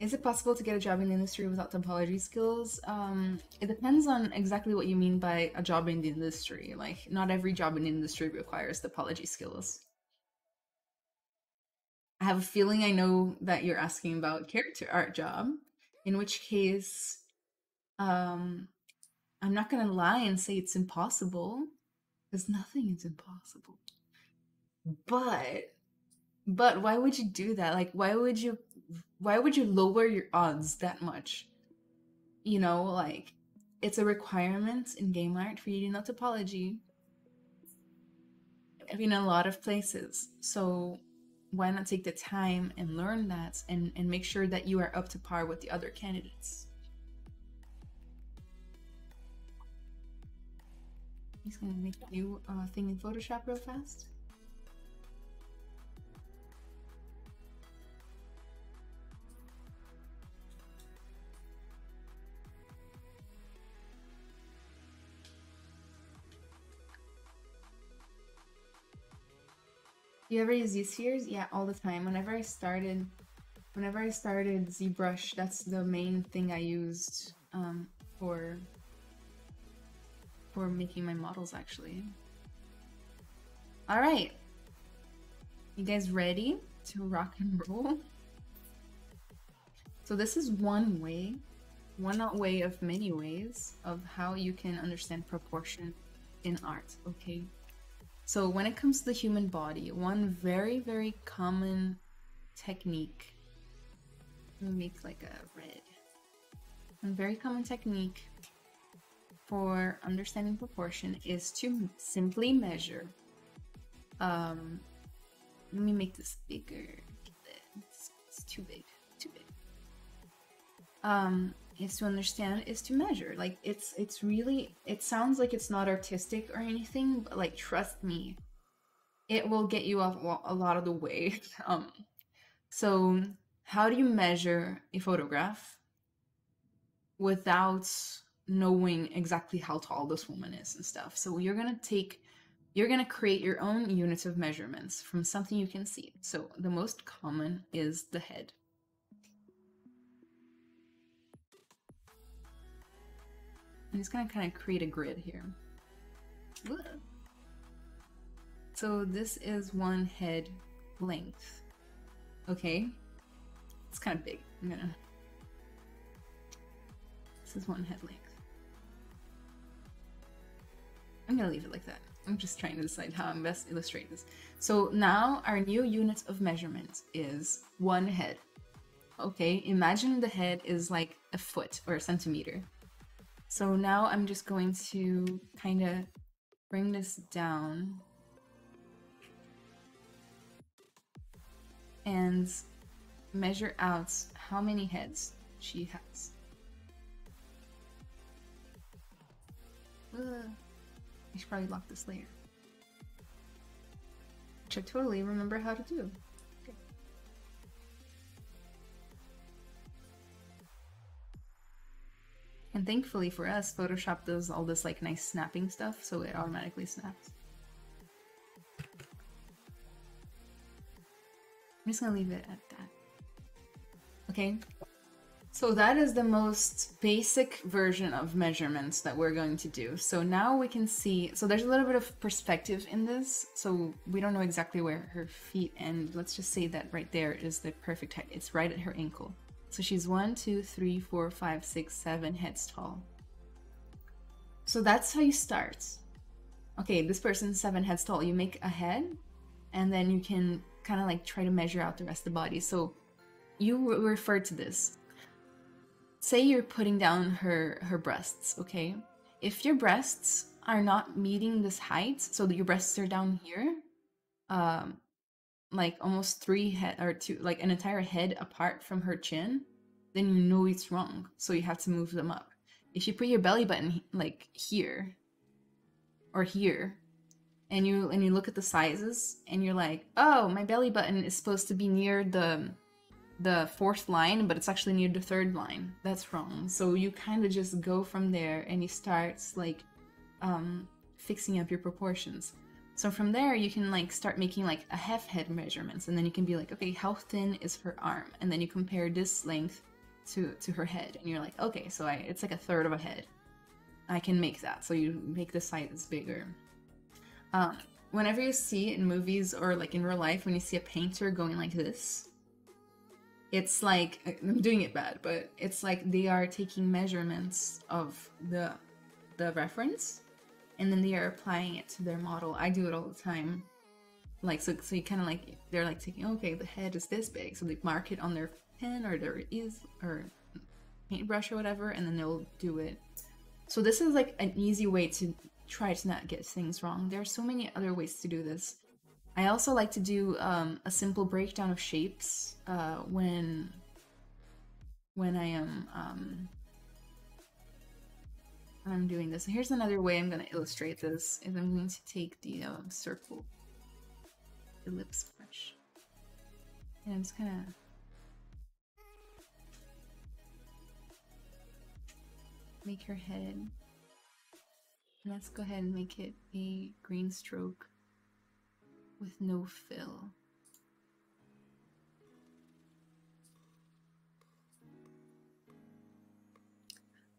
Is it possible to get a job in the industry without topology skills? Um, it depends on exactly what you mean by a job in the industry. Like, not every job in the industry requires topology skills. I have a feeling I know that you're asking about character art job, in which case, um, I'm not gonna lie and say it's impossible because nothing is impossible. But but why would you do that? Like why would you why would you lower your odds that much? You know, like it's a requirement in game art for you to know topology in a lot of places. So why not take the time and learn that and, and make sure that you are up to par with the other candidates? He's gonna make a new uh, thing in Photoshop real fast. You ever use ZSpheres? Yeah, all the time. Whenever I started, whenever I started ZBrush, that's the main thing I used um, for for making my models actually. All right. You guys ready to rock and roll? So this is one way, one way of many ways of how you can understand proportion in art, okay? So when it comes to the human body, one very, very common technique, make like a red. a very common technique for understanding proportion is to simply measure. Um, let me make this bigger. It's, it's too big. Too big. Um, is to understand is to measure. Like it's it's really it sounds like it's not artistic or anything, but like trust me, it will get you off a lot of the way. Um, so how do you measure a photograph without knowing exactly how tall this woman is and stuff? So you're gonna take you're going to create your own units of measurements from something you can see. So the most common is the head. I'm just going to kind of create a grid here. So this is one head length. Okay. It's kind of big. I'm gonna... This is one head length. I'm gonna leave it like that. I'm just trying to decide how I'm best illustrate this. So now our new unit of measurement is one head. Okay, imagine the head is like a foot or a centimeter. So now I'm just going to kind of bring this down and measure out how many heads she has. Ugh. I should probably lock this later. Which I totally remember how to do. Okay. And thankfully for us, Photoshop does all this like nice snapping stuff, so it automatically snaps. I'm just gonna leave it at that. Okay, so that is the most basic version of measurements that we're going to do. So now we can see, so there's a little bit of perspective in this. So we don't know exactly where her feet end. Let's just say that right there is the perfect height. It's right at her ankle. So she's one, two, three, four, five, six, seven heads tall. So that's how you start. Okay, this person's seven heads tall. You make a head and then you can kind of like try to measure out the rest of the body. So you refer to this say you're putting down her her breasts, okay? If your breasts are not meeting this height, so that your breasts are down here, um, like almost three head or two, like an entire head apart from her chin, then you know it's wrong. So you have to move them up. If you put your belly button like here or here, and you and you look at the sizes, and you're like, oh, my belly button is supposed to be near the the fourth line, but it's actually near the third line. That's wrong. So you kind of just go from there and you start like um, fixing up your proportions. So from there, you can like start making like a half head measurements, and then you can be like, okay, how thin is her arm? And then you compare this length to to her head, and you're like, okay, so I it's like a third of a head. I can make that. So you make the size bigger. Um, whenever you see in movies or like in real life, when you see a painter going like this, it's like I'm doing it bad, but it's like they are taking measurements of the the reference and then they are applying it to their model. I do it all the time. Like so so you kinda like they're like taking okay, the head is this big, so they mark it on their pen or their is or paintbrush or whatever, and then they'll do it. So this is like an easy way to try to not get things wrong. There are so many other ways to do this. I also like to do um, a simple breakdown of shapes uh, when when I am um, I'm doing this. here's another way I'm going to illustrate this: is I'm going to take the um, circle ellipse brush, and I'm just gonna make her head. Let's go ahead and make it a green stroke with no fill.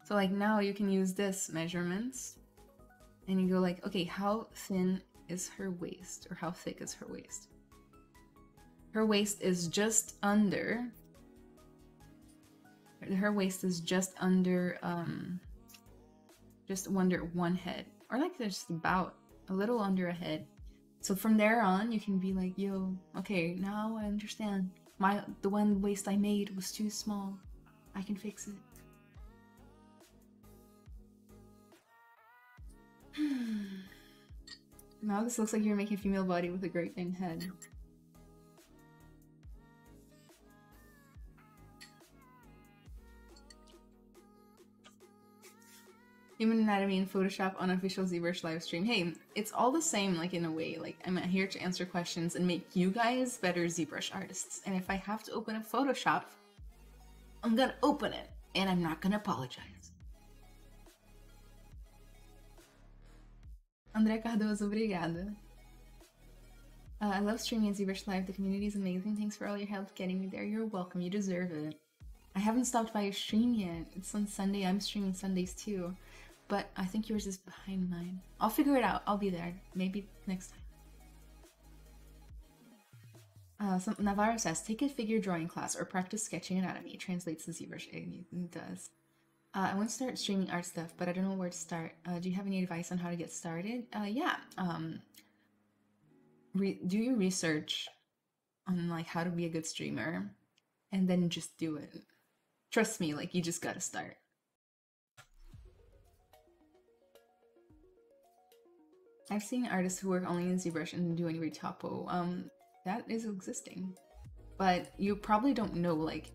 So like now you can use this measurements and you go like, okay, how thin is her waist or how thick is her waist? Her waist is just under, her waist is just under, um, just under one head or like just about a little under a head. So from there on, you can be like, yo, okay, now I understand. My the one waist I made was too small. I can fix it. now this looks like you're making a female body with a Great Dane head. Human anatomy in Photoshop unofficial ZBrush live stream. Hey, it's all the same, like in a way. Like I'm here to answer questions and make you guys better ZBrush artists. And if I have to open up Photoshop, I'm gonna open it, and I'm not gonna apologize. André Cardoso, obrigada. Uh, I love streaming at ZBrush Live. The community is amazing. Thanks for all your help getting me there. You're welcome. You deserve it. I haven't stopped by your stream yet. It's on Sunday. I'm streaming Sundays too but I think yours is behind mine. I'll figure it out. I'll be there. Maybe next time. Uh, Navarro says, take a figure drawing class or practice sketching anatomy. Translates to ZBrush. It does. Uh, I want to start streaming art stuff, but I don't know where to start. Uh, do you have any advice on how to get started? Uh, yeah. Um, do your research on like how to be a good streamer, and then just do it. Trust me, like you just gotta start. I've seen artists who work only in ZBrush and do any retopo. Um, that is existing, but you probably don't know. Like,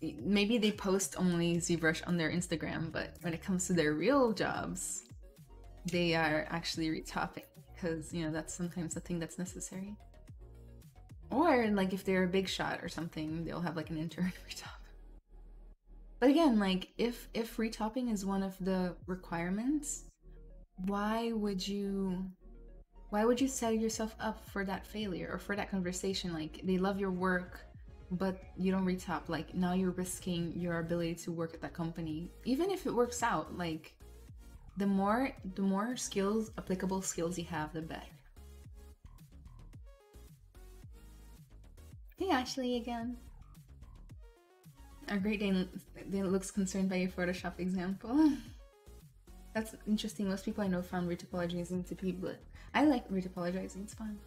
maybe they post only ZBrush on their Instagram, but when it comes to their real jobs, they are actually retopping because you know that's sometimes the thing that's necessary. Or like if they're a big shot or something, they'll have like an intern retop. But again, like if if retopping is one of the requirements, why would you why would you set yourself up for that failure or for that conversation? Like they love your work but you don't retop like now you're risking your ability to work at that company. Even if it works out like the more the more skills applicable skills you have the better. Hey ashley again. Our great Dane, Dane looks concerned by your photoshop example That's interesting. Most people I know found retopologizing to be, but I like retopologizing. It's fun.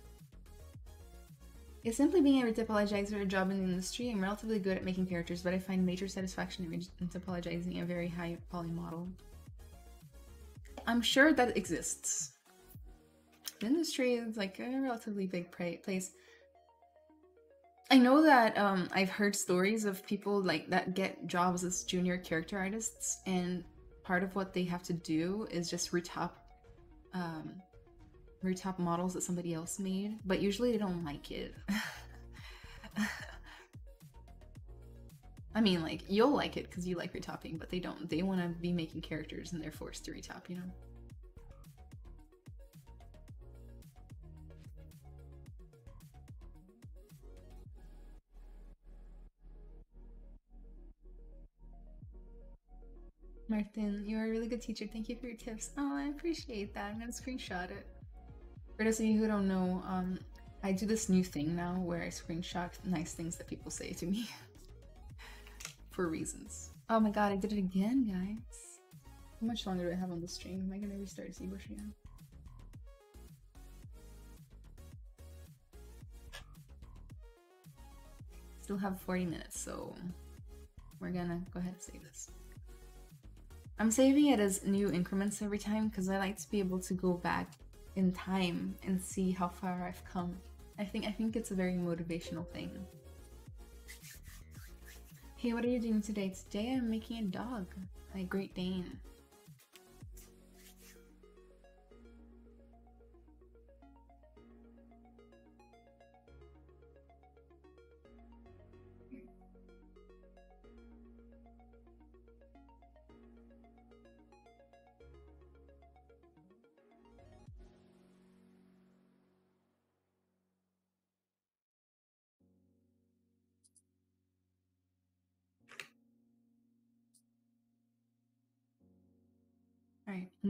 It's simply being a retopologizer a job in the industry. I'm relatively good at making characters, but I find major satisfaction in retopologizing a very high poly model. I'm sure that exists. The industry is like a relatively big place. I know that um, I've heard stories of people like that get jobs as junior character artists, and part of what they have to do is just retop um, retop models that somebody else made, but usually they don't like it. I mean, like, you'll like it because you like retopping, but they don't. They want to be making characters and they're forced to retop, you know? Martin, you're a really good teacher. Thank you for your tips. Oh, I appreciate that. I'm gonna screenshot it. For those of you who don't know, um, I do this new thing now where I screenshot nice things that people say to me for reasons. Oh my god, I did it again, guys. How much longer do I have on the stream? Am I gonna restart ZBrush again? Still have 40 minutes, so we're gonna go ahead and save this. I'm saving it as new increments every time because I like to be able to go back in time and see how far I've come. I think I think it's a very motivational thing. Hey, what are you doing today? Today I'm making a dog, my Great Dane.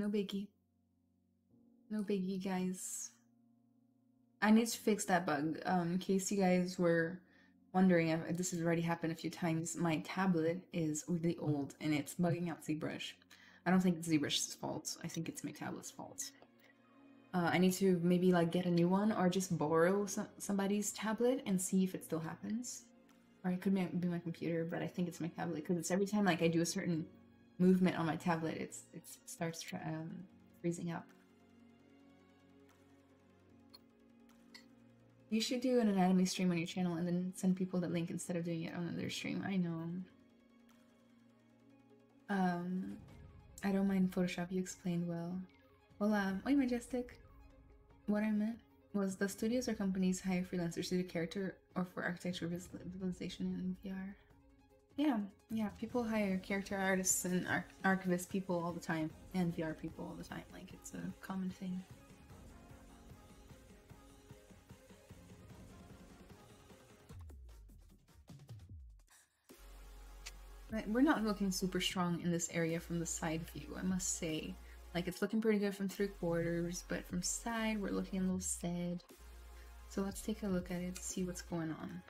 No biggie. No biggie, guys. I need to fix that bug. Um, in case you guys were wondering if this has already happened a few times, my tablet is really old and it's bugging out ZBrush. I don't think it's ZBrush's fault. I think it's my tablet's fault. Uh, I need to maybe like get a new one or just borrow some, somebody's tablet and see if it still happens. Or it could be my computer, but I think it's my tablet because it's every time like I do a certain movement on my tablet, it's it starts um, freezing up. You should do an anatomy stream on your channel and then send people the link instead of doing it on another stream. I know. Um, I don't mind Photoshop. You explained well. Hola, um, oi Majestic. What I meant was the studios or companies hire freelancers to do character or for architecture visualization and VR. Yeah, yeah. People hire character artists and ar archviz people all the time, and VR people all the time. Like it's a common thing. We're not looking super strong in this area from the side view, I must say. Like, it's looking pretty good from three quarters, but from side, we're looking a little sad. So let's take a look at it, see what's going on.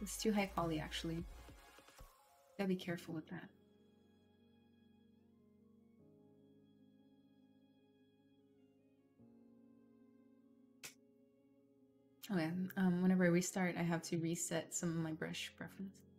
It's too high quality, actually. Gotta be careful with that. Okay, um, whenever I restart, I have to reset some of my brush preference.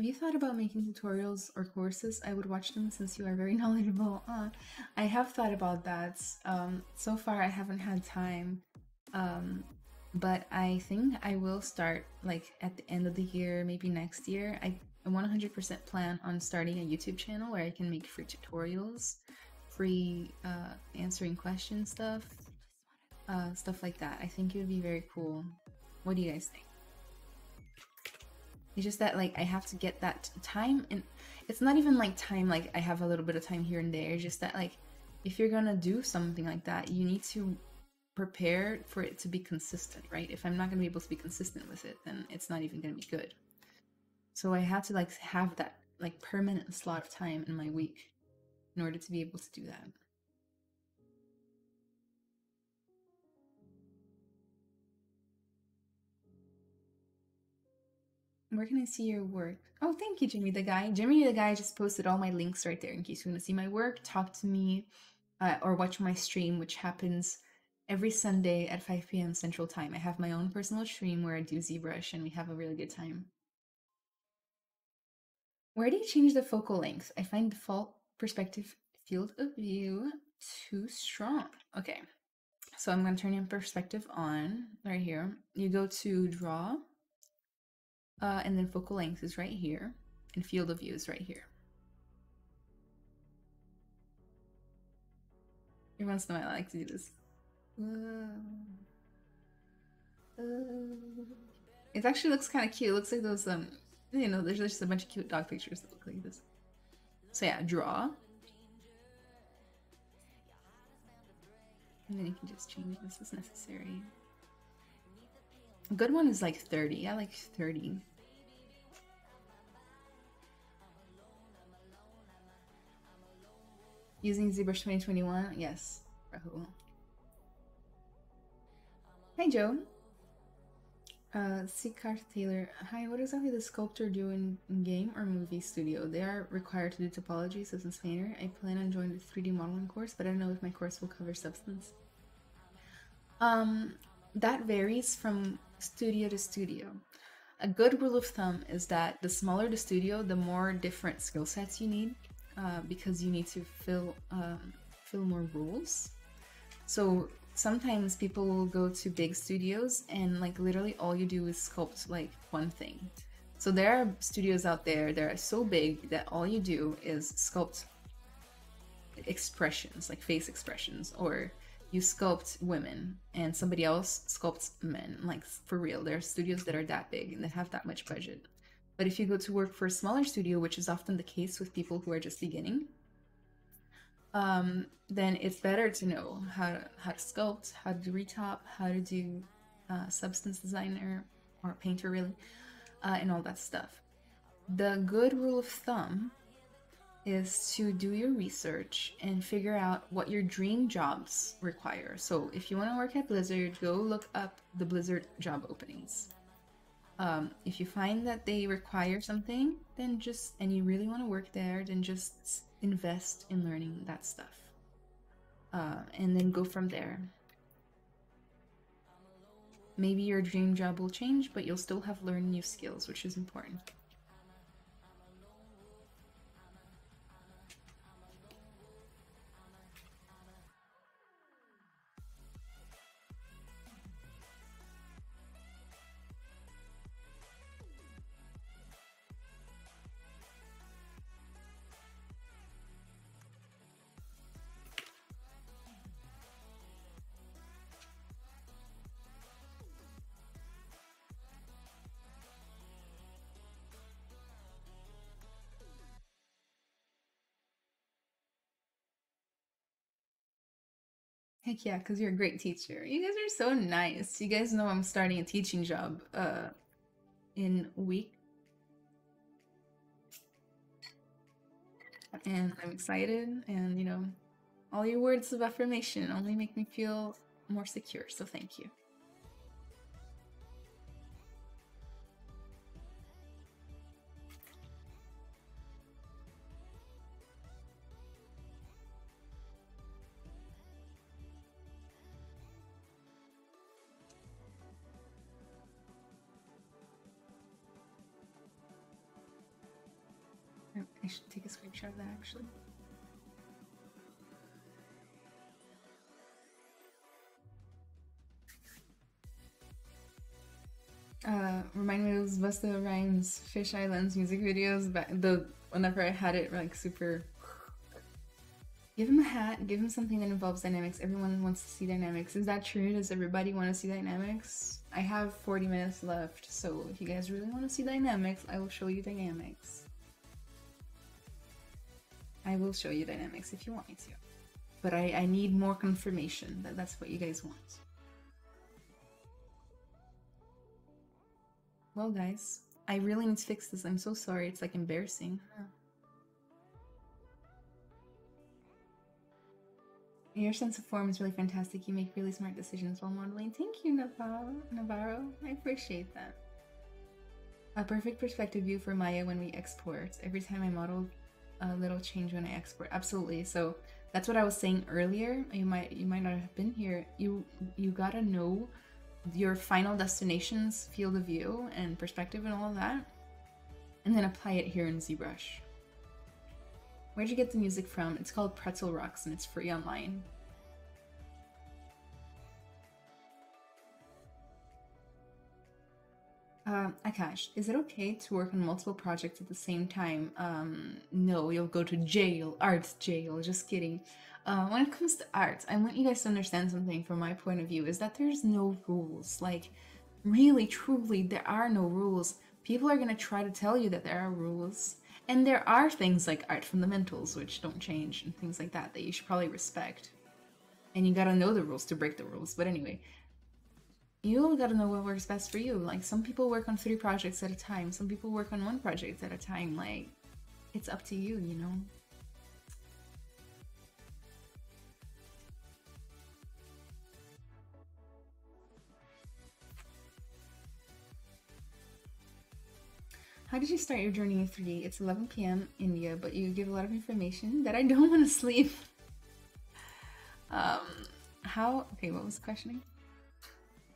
Have you thought about making tutorials or courses? I would watch them since you are very knowledgeable. Uh, I have thought about that. Um, so far, I haven't had time. Um, but I think I will start like at the end of the year, maybe next year. I 100% plan on starting a YouTube channel where I can make free tutorials, free uh, answering questions stuff, uh, stuff like that. I think it would be very cool. What do you guys think? It's just that like I have to get that time and it's not even like time like I have a little bit of time here and there. It's just that like if you're gonna do something like that, you need to prepare for it to be consistent, right? If I'm not gonna be able to be consistent with it, then it's not even gonna be good. So I had to like have that like permanent slot of time in my week in order to be able to do that. Where can I see your work? Oh, thank you, Jimmy the guy. Jimmy the guy just posted all my links right there in case you want to see my work, talk to me, uh, or watch my stream, which happens every Sunday at 5 p.m. Central Time. I have my own personal stream where I do ZBrush and we have a really good time. Where do you change the focal length? I find default perspective field of view too strong. Okay, so I'm going to turn your perspective on right here. You go to draw uh, and then focal length is right here, and field of view is right here. Every once in a while, I like to do this. It actually looks kind of cute. It looks like those, um, you know, there's just a bunch of cute dog pictures that look like this. So yeah, draw. And then you can just change this as necessary. A good one is like 30. I like 30. Using ZBrush 2021? Yes, Rahul. Hi, Joe. Uh, Sikarth Taylor. Hi, what exactly does sculptor do in, in, game or movie studio? They are required to do topology, Substance Painter. I plan on joining the 3D modeling course, but I don't know if my course will cover substance. Um, that varies from studio to studio. A good rule of thumb is that the smaller the studio, the more different skill sets you need uh, because you need to fill um, fill more rules. So sometimes people will go to big studios and like literally all you do is sculpt like one thing. So there are studios out there that are so big that all you do is sculpt expressions, like face expressions, or you sculpt women and somebody else sculpts men. Like for real, there are studios that are that big and that have that much budget. But if you go to work for a smaller studio, which is often the case with people who are just beginning, um, then it's better to know how to how to sculpt, how to retop, how to do uh, substance designer or painter really, uh, and all that stuff. The good rule of thumb is to do your research and figure out what your dream jobs require. So if you want to work at Blizzard, go look up the Blizzard job openings. Um, if you find that they require something, then just and you really want to work there, then just invest in learning that stuff, uh, and then go from there. Maybe your dream job will change, but you'll still have learned new skills, which is important. Heck yeah, because you're a great teacher. You guys are so nice. You guys know I'm starting a teaching job uh in a week. And I'm excited and you know, all your words of affirmation only make me feel more secure, so thank you. Busta Rhymes Fish Islands music videos back the whenever I had it like super Give him a hat, give him something that involves dynamics. Everyone wants to see dynamics. Is that true? Does everybody want to see dynamics? I have 40 minutes left, so if you guys really want to see dynamics, I will show you dynamics. I will show you dynamics if you want me to. But I, I need more confirmation that that's what you guys want. Well, guys, I really need to fix this. I'm so sorry. It's like embarrassing. Your sense of form is really fantastic. You make really smart decisions while modeling. Thank you, Navarro. Navarro. I appreciate that. A perfect perspective view for Maya when we export. Every time I model, a little change when I export. Absolutely. So that's what I was saying earlier. You might you might not have been here. You you gotta know your final destination's field of view and perspective and all of that, and then apply it here in ZBrush. Where'd you get the music from? It's called Pretzel Rocks and it's free online. Um, Akash, is it okay to work on multiple projects at the same time? Um, no, you'll go to jail, art jail, just kidding. Uh, when it comes to art, I want you guys to understand something from my point of view is that there's no rules. Like, really, truly, there are no rules. People are going to try to tell you that there are rules. And there are things like art fundamentals, which don't change, and things like that, that you should probably respect. And you gotta know the rules to break the rules. But anyway, you gotta know what works best for you. Like some people work on three projects at a time, some people work on one project at a time. Like it's up to you, you know. How did you start your journey in 3D? It's 11 p.m. India, but you give a lot of information that I don't want to sleep. Um, how? Okay, what was the questioning?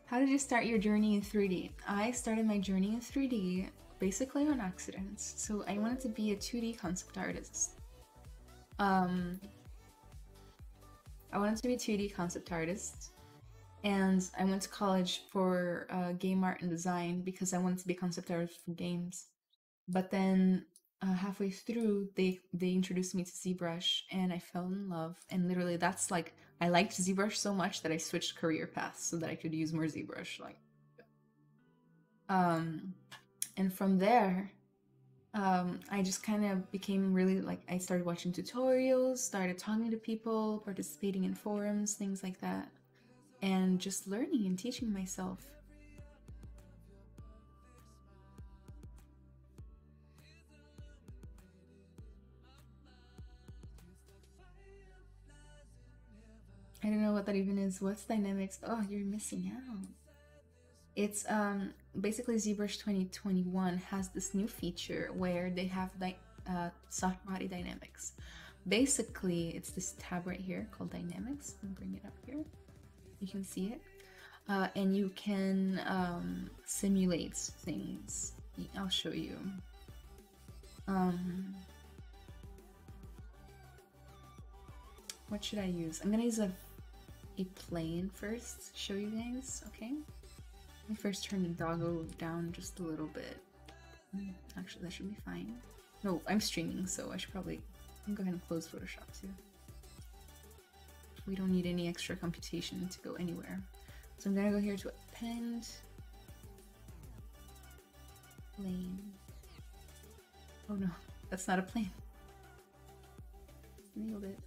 How did you start your journey in 3D? I started my journey in 3D basically on accident. So I wanted to be a 2D concept artist. Um, I wanted to be a 2D concept artist. And I went to college for uh, game art and design because I wanted to be a concept artist for games. But then uh, halfway through, they they introduced me to ZBrush, and I fell in love. And literally, that's like I liked ZBrush so much that I switched career paths so that I could use more ZBrush. Like, um, and from there, um, I just kind of became really like I started watching tutorials, started talking to people, participating in forums, things like that, and just learning and teaching myself. I don't know what that even is. What's dynamics? Oh, you're missing out. It's um basically ZBrush 2021 has this new feature where they have uh, soft body dynamics. Basically, it's this tab right here called dynamics. Bring it up here. You can see it. Uh, and you can um, simulate things. I'll show you. Um, what should I use? I'm gonna use a a plane first, show you guys, okay? Let me first turn the doggo down just a little bit. Hmm, actually, that should be fine. No, I'm streaming, so I should probably go ahead and close Photoshop too. We don't need any extra computation to go anywhere. So I'm gonna go here to append, plane. Oh no, that's not a plane. Nailed it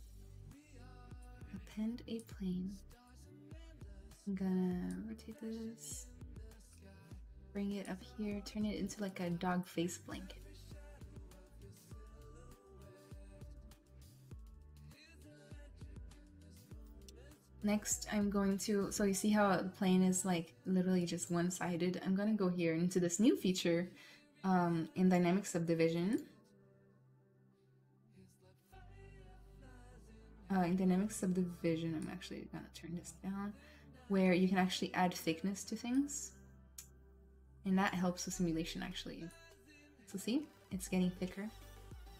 append a plane. I'm gonna rotate this, bring it up here, turn it into like a dog face blanket. Next, I'm going to, so you see how the plane is like literally just one-sided? I'm gonna go here into this new feature um, in Dynamic Subdivision. Uh, in dynamic subdivision, I'm actually gonna turn this down, where you can actually add thickness to things. And that helps the simulation actually. So see, it's getting thicker.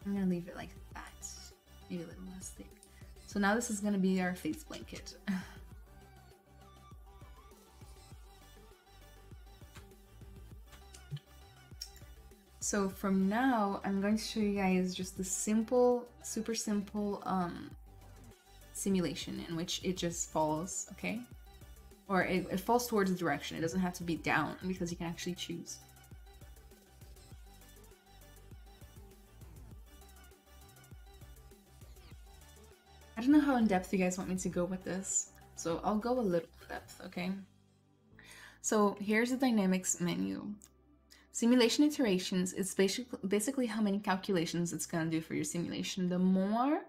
I'm gonna leave it like that, maybe a little less thick. So now this is gonna be our face blanket. So from now, I'm going to show you guys just the simple, super simple um, simulation in which it just falls, okay? Or it, it falls towards the direction. It doesn't have to be down because you can actually choose. I don't know how in depth you guys want me to go with this, so I'll go a little depth, okay? So here's the dynamics menu. Simulation iterations is basically basically how many calculations it's gonna do for your simulation. The more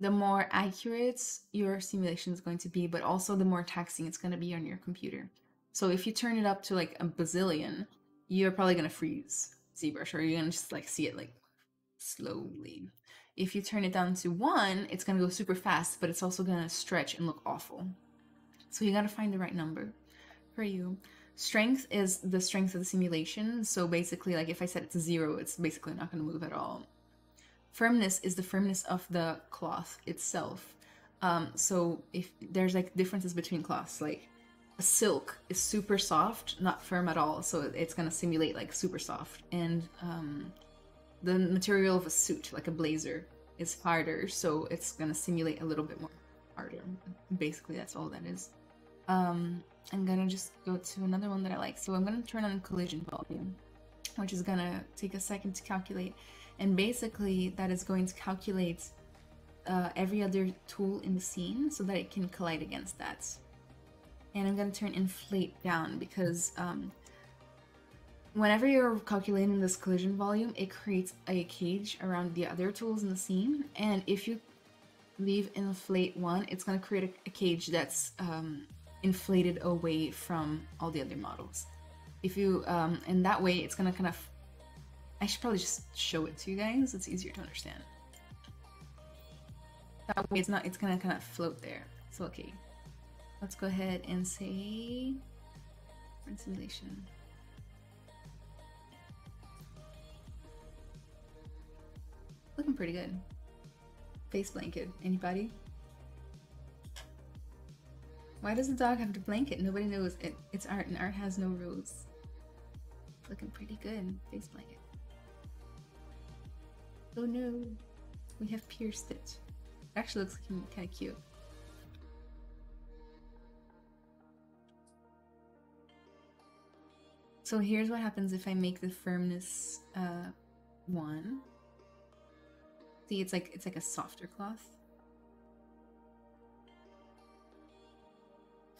the more accurate your simulation is going to be, but also the more taxing it's going to be on your computer. So if you turn it up to like a bazillion, you're probably going to freeze ZBrush or you're going to just like see it like slowly. If you turn it down to one, it's going to go super fast, but it's also going to stretch and look awful. So you got to find the right number for you. Strength is the strength of the simulation. So basically, like if I set it to zero, it's basically not going to move at all. Firmness is the firmness of the cloth itself. Um, so if there's like differences between cloths, like a silk is super soft, not firm at all, so it's gonna simulate like super soft. And um, the material of a suit, like a blazer, is harder, so it's gonna simulate a little bit more harder. Basically, that's all that is. Um, I'm gonna just go to another one that I like. So I'm gonna turn on collision volume, which is gonna take a second to calculate. And basically, that is going to calculate uh, every other tool in the scene so that it can collide against that. And I'm going to turn inflate down because um, whenever you're calculating this collision volume, it creates a cage around the other tools in the scene. And if you leave inflate one, it's going to create a, a cage that's um, inflated away from all the other models. If you, um, that way it's going to kind of I should probably just show it to you guys. It's easier to understand. That way it's not, it's gonna kind of float there. So okay, let's go ahead and say simulation. Looking pretty good. Face blanket, anybody? Why does the dog have to blanket? Nobody knows. It, it's art and art has no rules. Looking pretty good. Face blanket. Oh no, we have pierced it. It actually looks kind of cute. So here's what happens if I make the firmness uh, one. See, it's like it's like a softer cloth.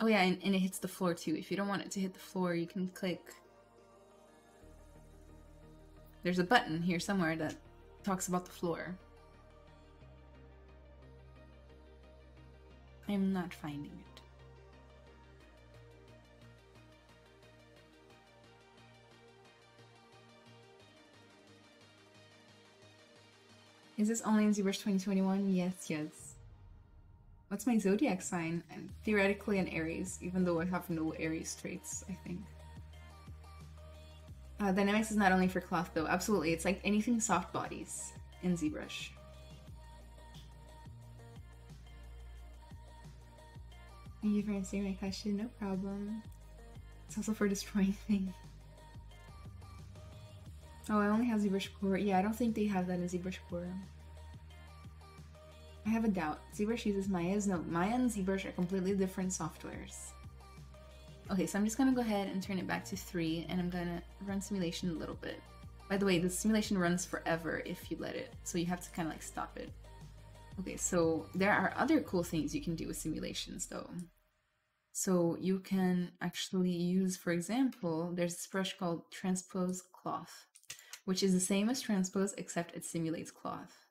Oh yeah, and, and it hits the floor too. If you don't want it to hit the floor, you can click. There's a button here somewhere that talks about the floor. I'm not finding it. Is this only in ZBrush 2021? Yes, yes. What's my zodiac sign? I'm theoretically an Aries, even though I have no Aries traits, I think. Uh, Dynamics is not only for cloth though, absolutely. It's like anything soft bodies in ZBrush. Thank you for answering my question, no problem. It's also for destroying things. Oh, I only have ZBrush Core. Yeah, I don't think they have that in ZBrush Core. I have a doubt. ZBrush uses Maya's. No, Maya and ZBrush are completely different softwares. Okay, so I'm just gonna go ahead and turn it back to 3, and I'm gonna run simulation a little bit. By the way, the simulation runs forever if you let it, so you have to kind of like stop it. Okay, so there are other cool things you can do with simulations though. So you can actually use, for example, there's this brush called Transpose Cloth, which is the same as Transpose except it simulates cloth.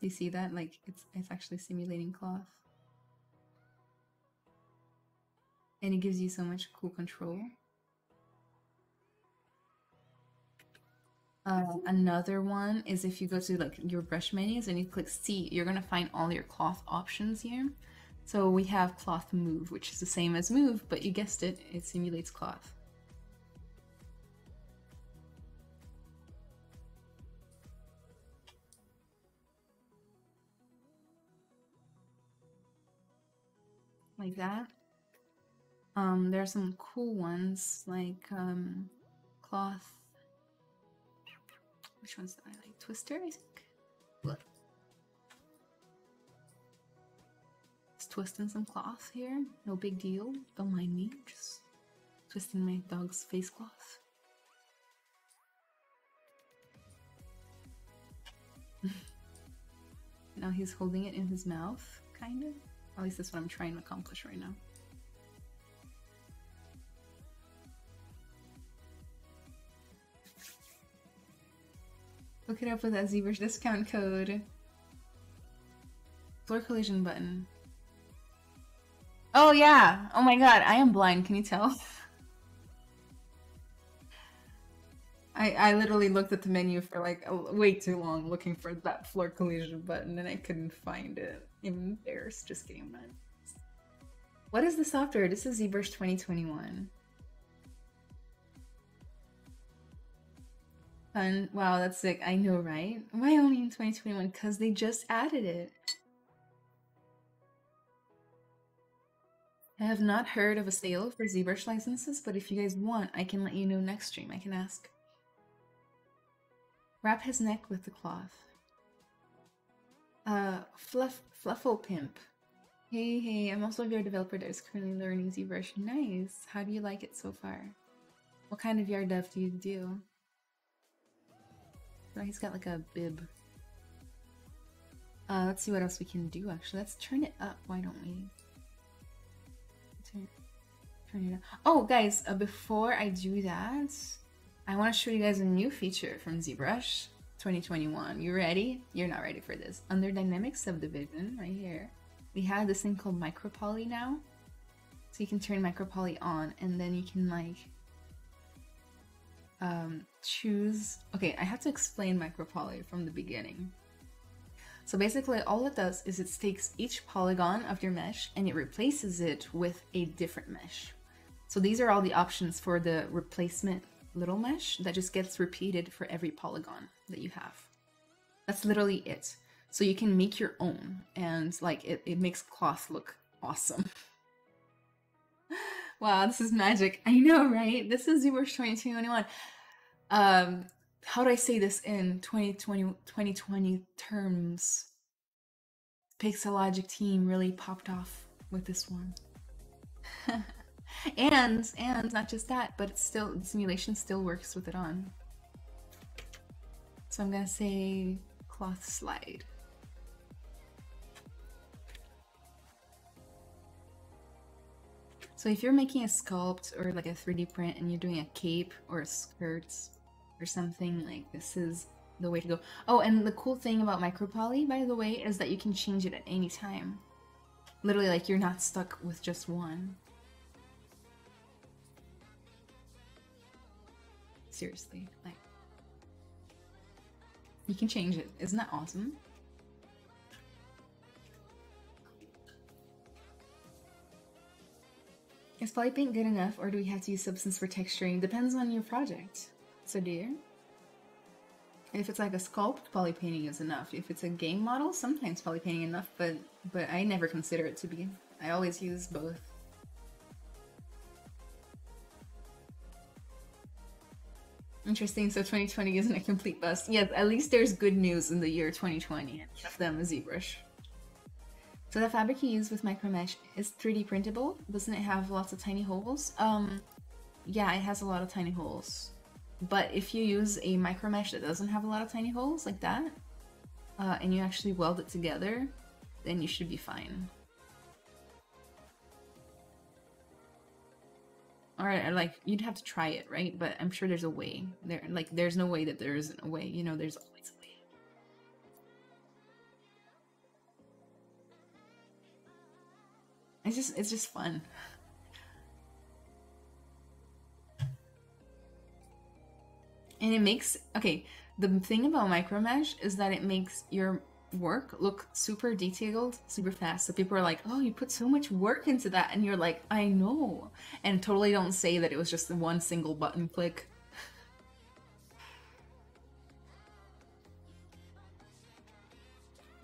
You see that? Like it's it's actually simulating cloth. And it gives you so much cool control. Uh, another one is if you go to like your brush menus and you click C, you're gonna find all your cloth options here. So we have cloth move, which is the same as move, but you guessed it, it simulates cloth. Like that. Um, there are some cool ones like um, cloth. Which ones do I like? Twister, I think. What? Just twisting some cloth here. No big deal. Don't mind me. Just twisting my dog's face cloth. now he's holding it in his mouth, kind of. At least that's what I'm trying to accomplish right now. Look it up with that ZBrush discount code. Floor collision button. Oh yeah! Oh my god, I am blind, can you tell? I, I literally looked at the menu for like way too long looking for that floor collision button and I couldn't find it. There's just getting mad. What is the software? This is ZBrush 2021. Fun. Wow, that's sick. I know, right? Why only in 2021? Because they just added it. I have not heard of a sale for ZBrush licenses, but if you guys want, I can let you know next stream. I can ask. Wrap his neck with the cloth. Uh, Fluff, Fluffle Pimp. Hey, hey, I'm also a VR developer that is currently learning ZBrush. Nice. How do you like it so far? What kind of VR dev do you do? Oh, he's got like a bib. Uh, let's see what else we can do actually. Let's turn it up, why don't we? Turn, turn it up. Oh, guys, uh, before I do that, I want to show you guys a new feature from ZBrush 2021. You ready? You're not ready for this. Under Dynamic Subdivision, right here, we have this thing called Micropoly now. So you can turn Micropoly on and then you can like um, choose. Okay, I have to explain Micropoly from the beginning. So basically all it does is it takes each polygon of your mesh and it replaces it with a different mesh. So these are all the options for the replacement little mesh that just gets repeated for every polygon that you have. That's literally it. So you can make your own and like it, it makes cloth look awesome. wow, this is magic. I know, right? This is ZBrush 2021. Um, how do I say this in 2020, 2020 terms? Pixologic team really popped off with this one. and and not just that, but it's still simulation still works with it on. So I'm gonna say cloth slide. So if you're making a sculpt or like a 3D print and you're doing a cape or a skirt or something, like this is the way to go. Oh, and the cool thing about micropoly, by the way, is that you can change it at any time. Literally, like, you're not stuck with just one. Seriously, like, you can change it. Isn't that awesome? Is polypaint good enough, or do we have to use substance for texturing? Depends on your project. So dear. If it's like a sculpt, polypainting is enough. If it's a game model, sometimes polypainting enough, but but I never consider it to be. I always use both. Interesting, so 2020 isn't a complete bust. Yes, at least there's good news in the year 2020. One of them is ZBrush. So the fabric you use with micromesh is 3D printable. Doesn't it have lots of tiny holes? Um, yeah, it has a lot of tiny holes. But if you use a micromesh that doesn't have a lot of tiny holes like that, uh, and you actually weld it together, then you should be fine. Or like you'd have to try it, right? But I'm sure there's a way. There, like, there's no way that there isn't a way. You know, there's always a way. It's just it's just fun. And it makes okay, the thing about micromesh is that it makes your work look super detailed, super fast. So people are like, "Oh, you put so much work into that." And you're like, "I know." And totally don't say that it was just one single button click.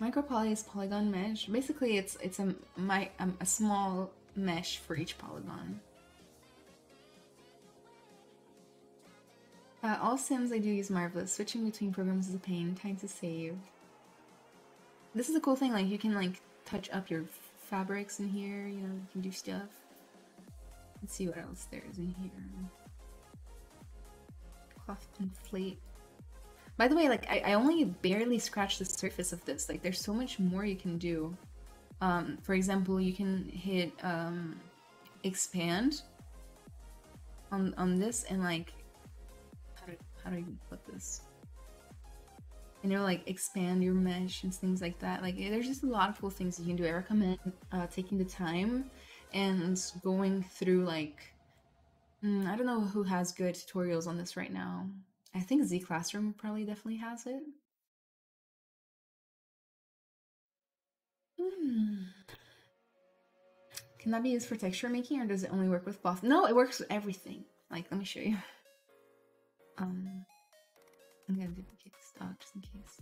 Micropoly is polygon mesh. Basically, it's it's a my um, a small mesh for each polygon. Uh, all sims I do use Marvelous. Switching between programs is a pain. Time to save. This is a cool thing. Like you can like touch up your fabrics in here. You know, you can do stuff. Let's see what else there is in here. Cloth inflate. By the way, like I, I only barely scratched the surface of this. Like there's so much more you can do. Um, for example, you can hit um, expand on on this and like how do how do you put this? And it'll like expand your mesh and things like that. Like there's just a lot of cool things you can do. I recommend uh, taking the time and going through like mm, I don't know who has good tutorials on this right now. I think ZClassroom probably definitely has it. Hmm. Can that be used for texture making or does it only work with cloth? No, it works with everything. Like, let me show you. Um, I'm gonna duplicate the stock just in case.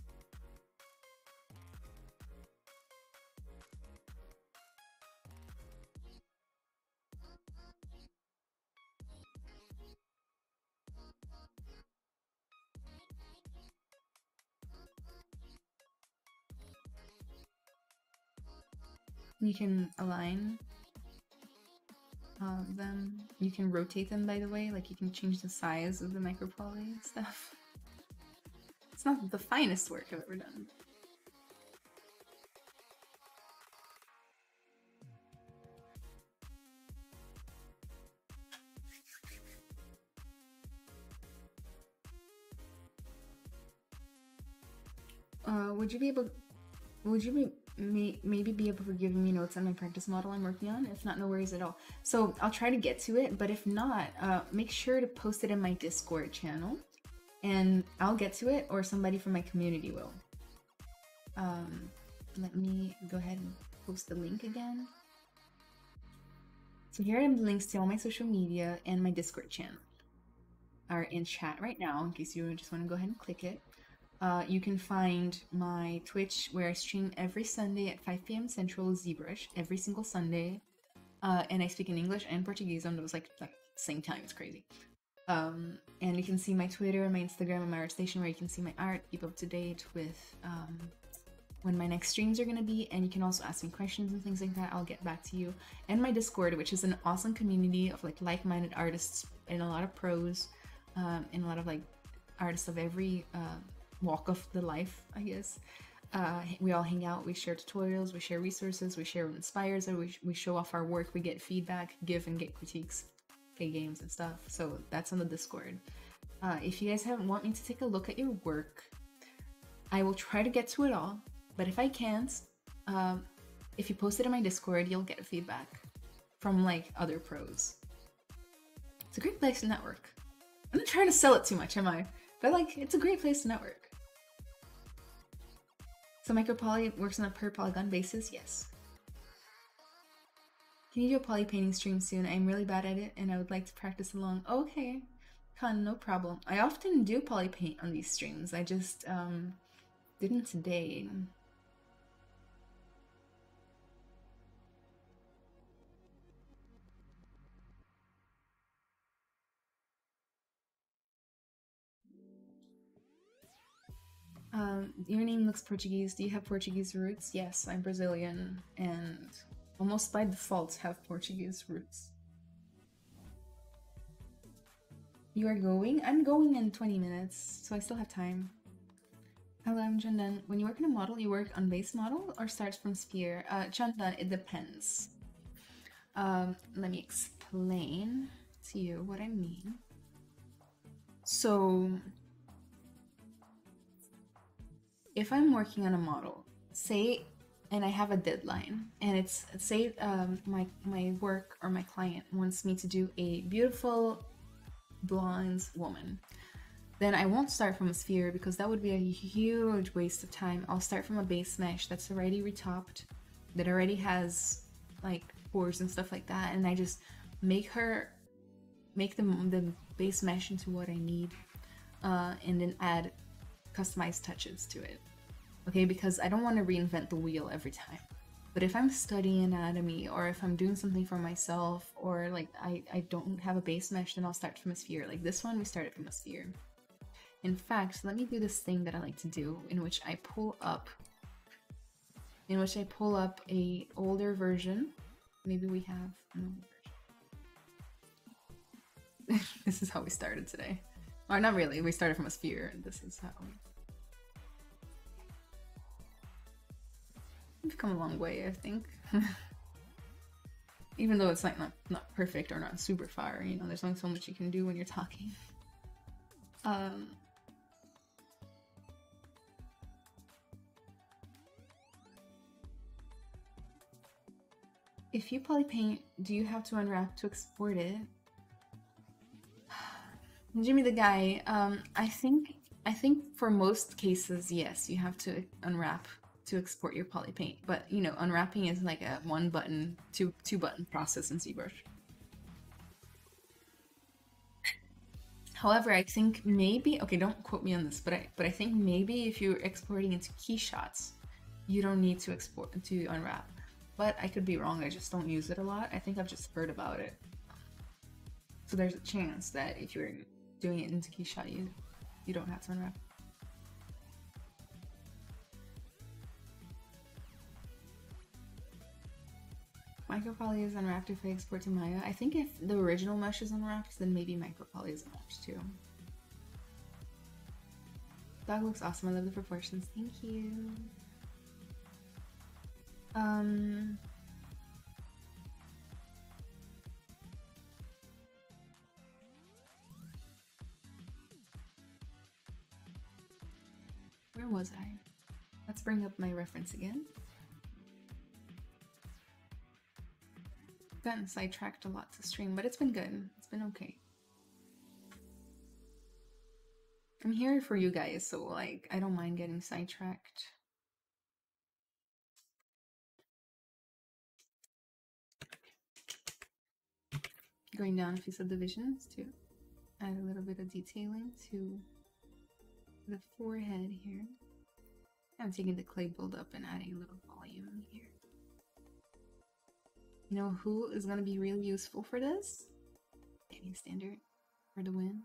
You can align uh, them. You can rotate them, by the way. Like, you can change the size of the micropoly stuff. It's not the finest work I've ever done. Uh, would you be able would you be may, maybe be able to give me notes on my practice model I'm working on? If not, no worries at all. So I'll try to get to it, but if not, uh, make sure to post it in my Discord channel, and I'll get to it, or somebody from my community will. Um, let me go ahead and post the link again. So here are the links to all my social media and my Discord channel are in chat right now in case you just want to go ahead and click it. Uh, you can find my Twitch where I stream every Sunday at 5 p.m. Central ZBrush every single Sunday. Uh, and I speak in English and Portuguese on those like, like same time. It's crazy. Um, and you can see my Twitter, and my Instagram, and my ArtStation where you can see my art, keep up to date with um, when my next streams are going to be, and you can also ask me questions and things like that. I'll get back to you. And my Discord, which is an awesome community of like like-minded artists and a lot of pros, um, and a lot of like artists of every uh, walk of the life, I guess. Uh, we all hang out, we share tutorials, we share resources, we share what inspires we, we show off our work, we get feedback, give and get critiques, play games and stuff. So that's on the Discord. Uh, if you guys have want me to take a look at your work, I will try to get to it all. But if I can't, um, if you post it in my Discord, you'll get feedback from like other pros. It's a great place to network. I'm not trying to sell it too much, am I? But like, it's a great place to network. So micropoly works on a per polygon basis, yes. Can you do a poly painting stream soon? I'm really bad at it and I would like to practice along. Okay, Con, no problem. I often do poly paint on these streams. I just um, didn't today. Um, your name looks Portuguese. Do you have Portuguese roots? Yes, I'm Brazilian and almost by default have Portuguese roots. You are going? I'm going in 20 minutes, so I still have time. Hello, I'm Chandan. When you work in a model, you work on base model or starts from sphere? Uh, Chandan, it depends. Um, let me explain to you what I mean. So, if I'm working on a model, say, and I have a deadline, and it's say um, my my work or my client wants me to do a beautiful blonde woman, then I won't start from a sphere because that would be a huge waste of time. I'll start from a base mesh that's already retopped, that already has like pores and stuff like that, and I just make her make the the base mesh into what I need, uh, and then add customized touches to it. Okay, because I don't want to reinvent the wheel every time. But if I'm studying anatomy or if I'm doing something for myself or like I, I don't have a base mesh, then I'll start from a sphere. Like this one, we started from a sphere. In fact, let me do this thing that I like to do in which I pull up in which I pull up a older version. Maybe we have an older version. this is how we started today. Or not really, we started from a sphere and this is how We've come a long way, I think. Even though it's like not, not perfect or not super far, you know, there's only so much you can do when you're talking. Um, if you polypaint, do you have to unwrap to export it? Jimmy the guy, um, I think I think for most cases, yes, you have to unwrap to export your polypaint. But you know, unwrapping is like a one button, two two button process in ZBrush. However, I think maybe okay, don't quote me on this, but I but I think maybe if you're exporting into Keyshots, you don't need to export to unwrap. But I could be wrong. I just don't use it a lot. I think I've just heard about it. So there's a chance that if you're doing it into Keyshot, you you don't have to unwrap. Micropoly is unwrapped if I export to Maya. I think if the original mesh is unwrapped, then maybe Micropoly is unwrapped too. Dog looks awesome. I love the proportions. Thank you. Um. Where was I? Let's bring up my reference again. Gotten sidetracked a lot to stream, but it's been good. It's been okay. I'm here for you guys, so like I don't mind getting sidetracked. Going down a few subdivisions to add a little bit of detailing to the forehead here. I'm taking the clay build up and adding a little volume here. You know who is going to be really useful for this? Dam Standard for the win.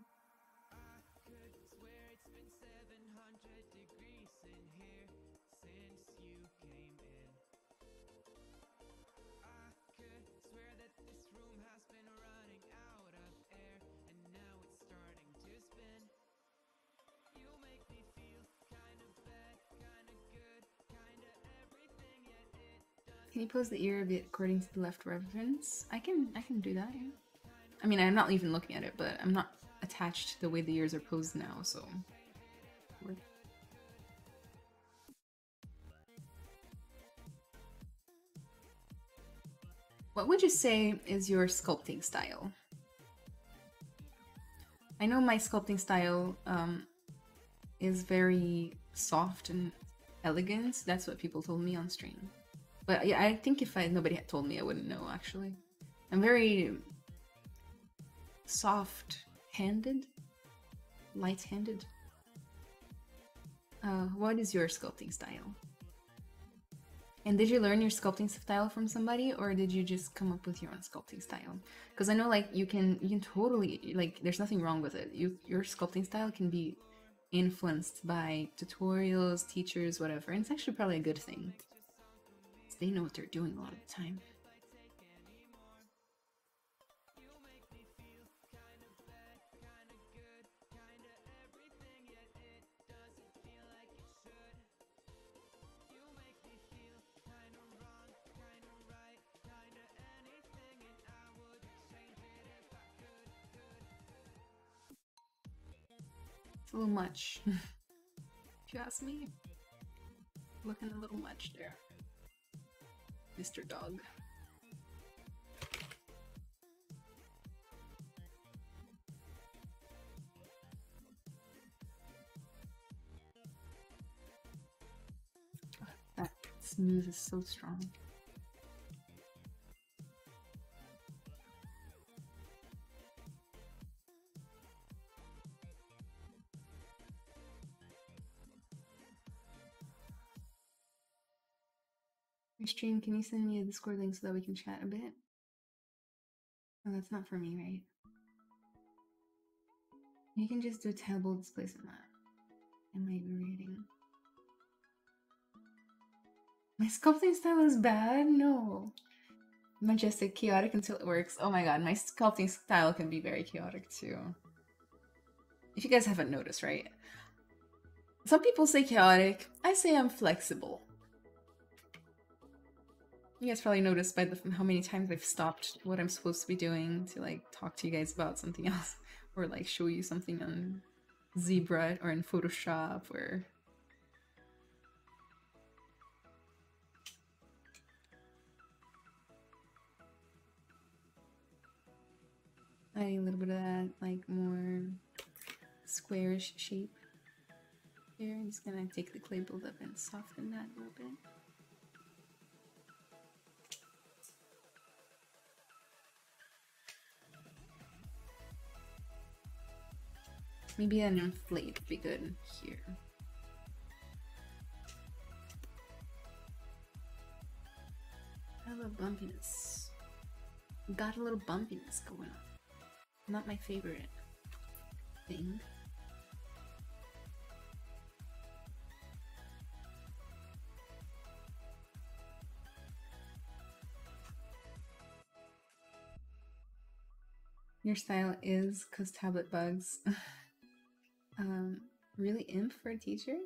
Can you pose the ear a bit according to the left reference? I can I can do that, yeah. I mean I'm not even looking at it, but I'm not attached to the way the ears are posed now, so What would you say is your sculpting style? I know my sculpting style um, is very soft and elegant. That's what people told me on stream. But yeah, I think if I nobody had told me, I wouldn't know. Actually, I'm very soft-handed, light-handed. Uh, what is your sculpting style? And did you learn your sculpting style from somebody or did you just come up with your own sculpting style? Because I know like you can you can totally like there's nothing wrong with it. You your sculpting style can be influenced by tutorials, teachers, whatever. And it's actually probably a good thing. They know what they're doing a lot of the time. a little much. if you ask me. Looking a little much there. Mr. Dog. That smooth is so strong. Stream, can you send me a Discord link so that we can chat a bit? Oh, that's not for me, right? You can just do a table displacement map. I might be reading. My sculpting style is bad? No. Majestic, chaotic until it works. Oh my god, my sculpting style can be very chaotic too. If you guys haven't noticed, right? Some people say chaotic. I say I'm flexible. You guys probably noticed by the, how many times I've stopped what I'm supposed to be doing to like talk to you guys about something else or like show you something on ZBrush or in Photoshop or adding a little bit of that like more squarish shape here. I'm just gonna take the clay buildup and soften that a little bit. Maybe an inflate would be good here. I love bumpiness. Got a little bumpiness going on. Not my favorite thing. Your style is cause tablet bugs. Um, really imp for a teacher?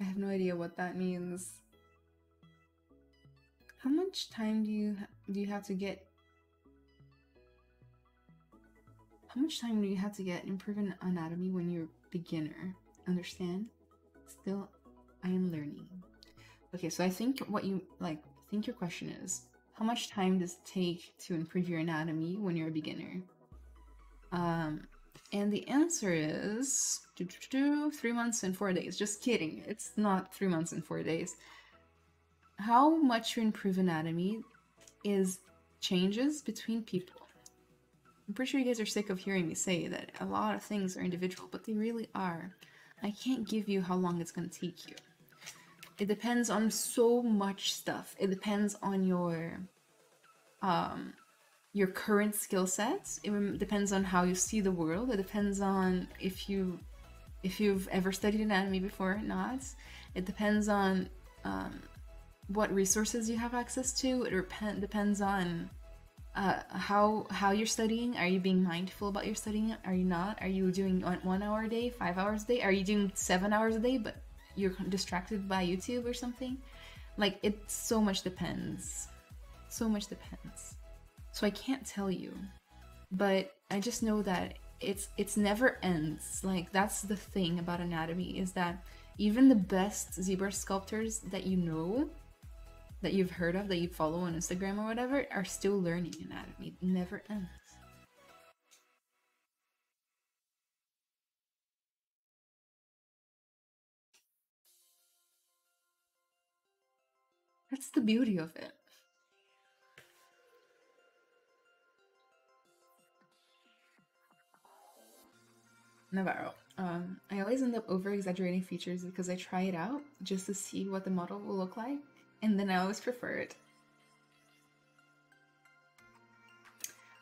I have no idea what that means. How much time do you do you have to get? How much time do you have to get improving anatomy when you're a beginner? Understand? Still, I am learning. Okay, so I think what you like. Think your question is how much time does it take to improve your anatomy when you're a beginner? Um, and the answer is three months and four days. Just kidding. It's not three months and four days. How much you improve anatomy is changes between people. I'm pretty sure you guys are sick of hearing me say that a lot of things are individual, but they really are. I can't give you how long it's going to take you. It depends on so much stuff. It depends on your um, your current skill sets. It depends on how you see the world. It depends on if you if you've ever studied anatomy before or not. It depends on um, what resources you have access to. It depends on uh, how how you're studying. Are you being mindful about your studying? Are you not? Are you doing one hour a day, five hours a day? Are you doing seven hours a day, but you're distracted by YouTube or something? Like it so much depends. So much depends. So I can't tell you. But I just know that it's it's never ends. Like that's the thing about anatomy is that even the best ZBrush sculptors that you know that you've heard of that you follow on Instagram or whatever are still learning anatomy. It never ends. That's the beauty of it. Navarro. Um, I always end up over exaggerating features because I try it out just to see what the model will look like, and then I always prefer it.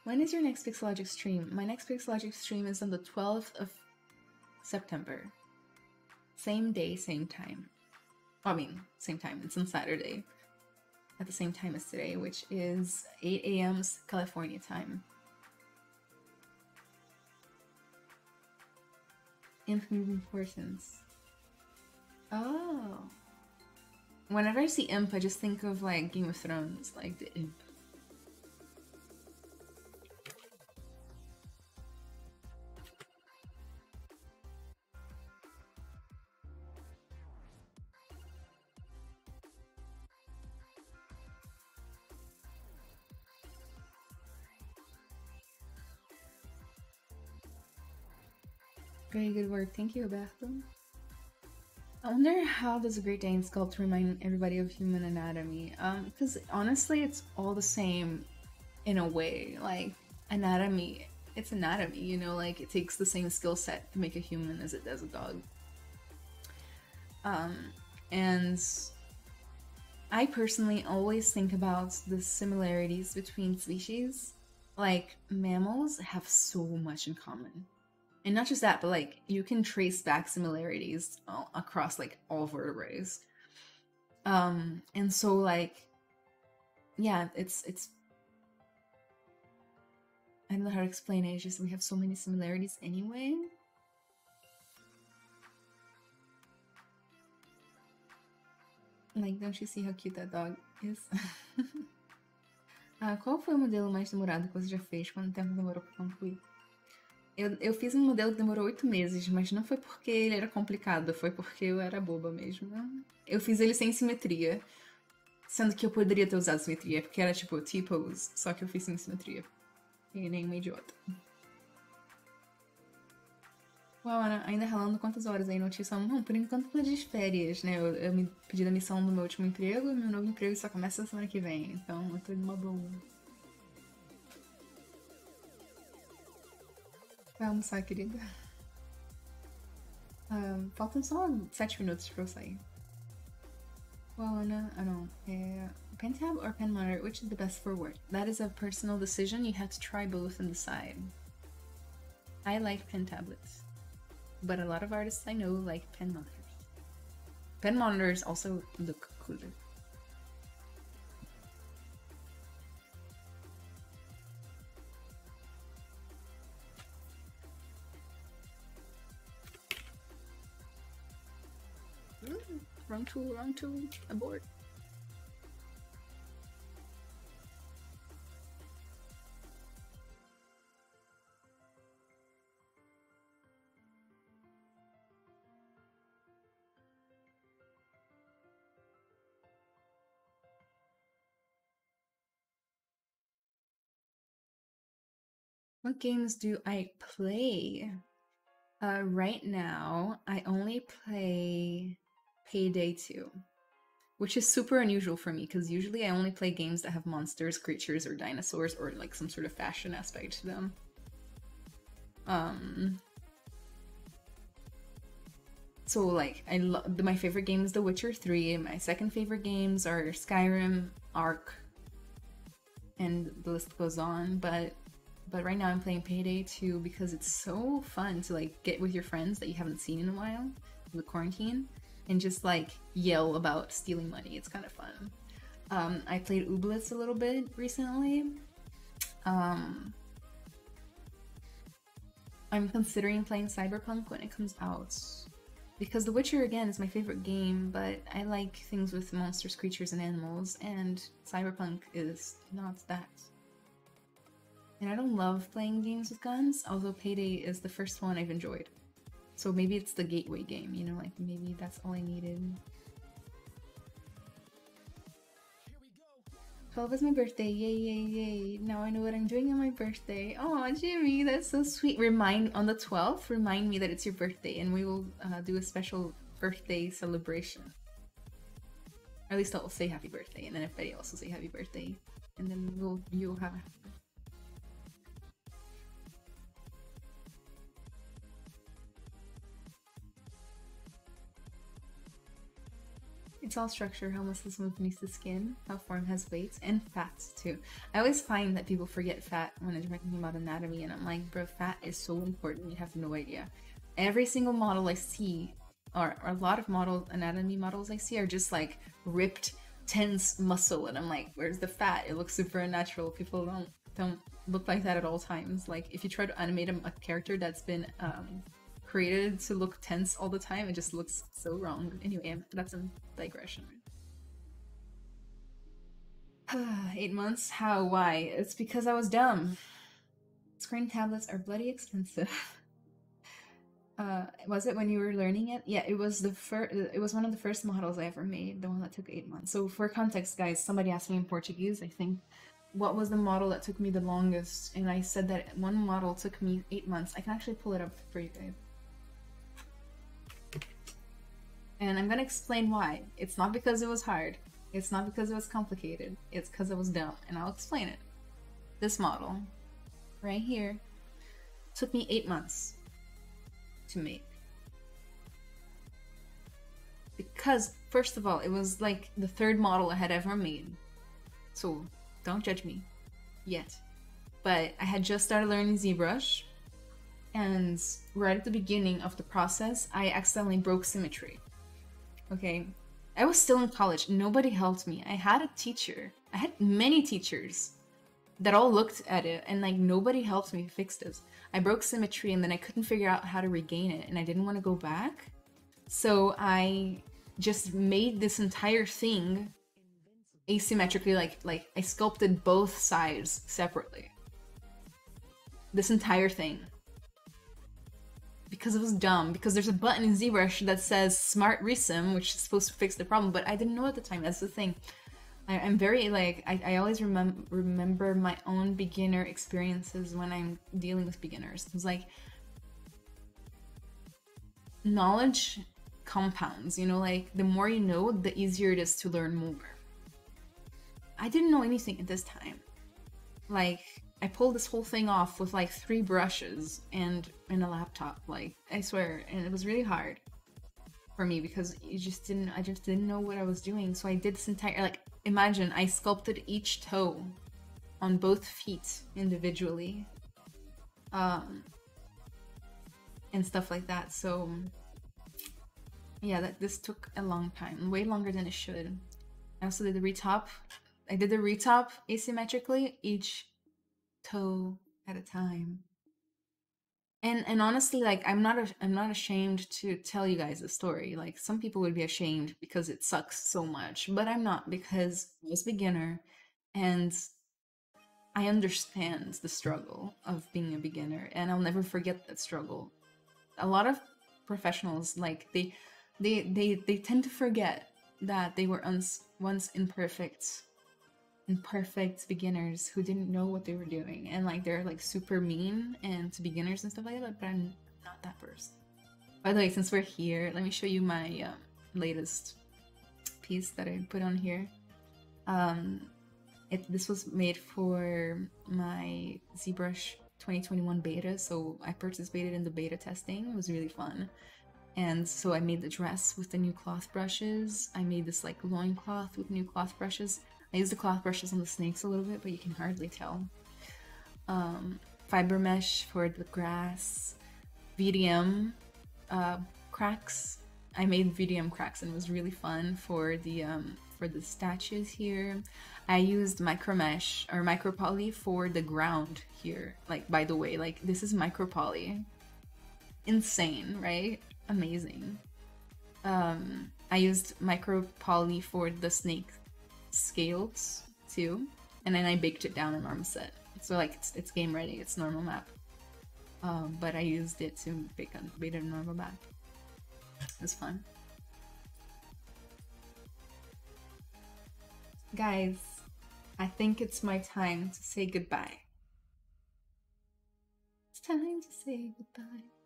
When is your next Pixologic stream? My next Pixologic stream is on the 12th of September. Same day, same time. I mean, same time. It's on Saturday at the same time as today, which is 8 a.m. California time. Infinite importance. Oh. Whenever I see imp, I just think of like Game of Thrones, like the imp. Very good work. Thank you, Bethel. I wonder how does a Great Dane sculpt remind everybody of human anatomy? Um, because honestly, it's all the same in a way. Like anatomy, it's anatomy. You know, like it takes the same skill set to make a human as it does a dog. Um, and I personally always think about the similarities between species. Like mammals have so much in common and not just that but like you can trace back similarities across like all vertebrates um and so like yeah it's it's i don't know how to explain it it's just we have so many similarities anyway like don't you see how cute that dog is ah, qual foi o modelo mais demorado que você já fez? Quanto tempo demorou para concluir? Eu, eu fiz um modelo que demorou oito meses, mas não foi porque ele era complicado, foi porque eu era boba mesmo. Eu fiz ele sem simetria. Sendo que eu poderia ter usado simetria, porque era tipo T-pose, só que eu fiz sem simetria. E nem uma idiota. Uau, Ana, ainda ralando quantas horas aí notícia? Não, por enquanto tô de férias, né? Eu, eu me pedi da missão do meu último emprego e meu novo emprego só começa semana que vem. Então eu tô uma boa. Vai almoçar, querida? Um, faltam só sete minutos pra eu sair. Well, Anna, I don't know. pen tab or pen monitor, which is the best for work? That is a personal decision. You have to try both and decide. I like pen tablets, but a lot of artists I know like pen monitors. Pen monitors also look cooler. Wrong tool, wrong tool, abort. What games do I play? Uh, right now, I only play Payday 2, which is super unusual for me because usually I only play games that have monsters, creatures, or dinosaurs, or like some sort of fashion aspect to them. Um, so like I love my favorite game is The Witcher 3. My second favorite games are Skyrim, Ark, and the list goes on. But but right now I'm playing Payday 2 because it's so fun to like get with your friends that you haven't seen in a while, in the quarantine, and just like yell about stealing money. It's kind of fun. Um, I played Ooblets a little bit recently. Um, I'm considering playing Cyberpunk when it comes out. because The Witcher again is my favorite game, but I like things with monsters, creatures, and animals, and Cyberpunk is not that. And I don't love playing games with guns, although Payday is the first one I've enjoyed. So maybe it's the gateway game, you know, like maybe that's all I needed. 12 is my birthday. Yay, yay, yay. Now I know what I'm doing on my birthday. Oh, Jimmy, that's so sweet. Remind on the 12th, remind me that it's your birthday and we will uh, do a special birthday celebration. Or at least I'll say happy birthday and then everybody else will say happy birthday. And then we'll you'll have a It's all structure, how muscles move beneath the skin, how form has weights, and fats too. I always find that people forget fat when they're talking about anatomy, and I'm like, bro, fat is so important, you have no idea. Every single model I see, or, or a lot of model anatomy models I see, are just like ripped, tense muscle, and I'm like, where's the fat? It looks super unnatural. People don't don't look like that at all times. Like if you try to animate a, a character that's been um, created to look tense all the time. It just looks so wrong. Anyway, that's a digression. Eight months? How? Why? It's because I was dumb. Screen tablets are bloody expensive. Uh, was it when you were learning it? Yeah, it was the first. It was one of the first models I ever made. The one that took eight months. So for context, guys, somebody asked me in Portuguese. I think what was the model that took me the longest, and I said that one model took me eight months. I can actually pull it up for you guys. And I'm gonna explain why. It's not because it was hard. It's not because it was complicated. It's because it was dumb. And I'll explain it. This model, right here, took me eight months to make. Because, first of all, it was like the third model I had ever made. So, don't judge me. Yet. But I had just started learning ZBrush, and right at the beginning of the process, I accidentally broke symmetry. Okay. I was still in college. Nobody helped me. I had a teacher. I had many teachers that all looked at it and like nobody helped me fix this. I broke symmetry and then I couldn't figure out how to regain it and I didn't want to go back. So I just made this entire thing asymmetrically like like I sculpted both sides separately. This entire thing because it was dumb. Because there's a button in ZBrush that says Smart ReSym, which is supposed to fix the problem, but I didn't know at the time. That's the thing. I, am very like I, I always remember remember my own beginner experiences when I'm dealing with beginners. It's like knowledge compounds. You know, like the more you know, the easier it is to learn more. I didn't know anything at this time. Like I pulled this whole thing off with like three brushes and in a laptop. Like I swear, and it was really hard for me because you just didn't. I just didn't know what I was doing. So I did this entire like imagine I sculpted each toe on both feet individually, um, and stuff like that. So yeah, that this took a long time, way longer than it should. I also did the retop. I did the retop asymmetrically each toe at a time. And and honestly, like I'm not a, I'm not ashamed to tell you guys the story. Like some people would be ashamed because it sucks so much, but I'm not because I was a beginner, and I understand the struggle of being a beginner, and I'll never forget that struggle. A lot of professionals like they they they they tend to forget that they were once once imperfect imperfect beginners who didn't know what they were doing. And like they're like super mean and to beginners and stuff like that but i'm not that person. By the way since we're here let me show you my um, latest piece that i put on here. Um it this was made for my zbrush 2021 beta so i participated in the beta testing. It was really fun. And so i made the dress with the new cloth brushes. I made this like loincloth with new cloth brushes I use the cloth brushes on the snakes a little bit, but you can hardly tell. Um, fiber mesh for the grass, VDM uh, cracks. I made VDM cracks and it was really fun for the um, for the statues here. I used micro mesh or micro poly for the ground here. Like by the way, like this is micro poly. Insane, right? Amazing. Um, I used micro poly for the snake scales too, and then I baked it down in Marmoset. So like it's, it's game ready. It's normal map. Um, but I used it to bake on bake a normal map. It was fun. Guys, I think it's my time to say goodbye. It's time to say goodbye.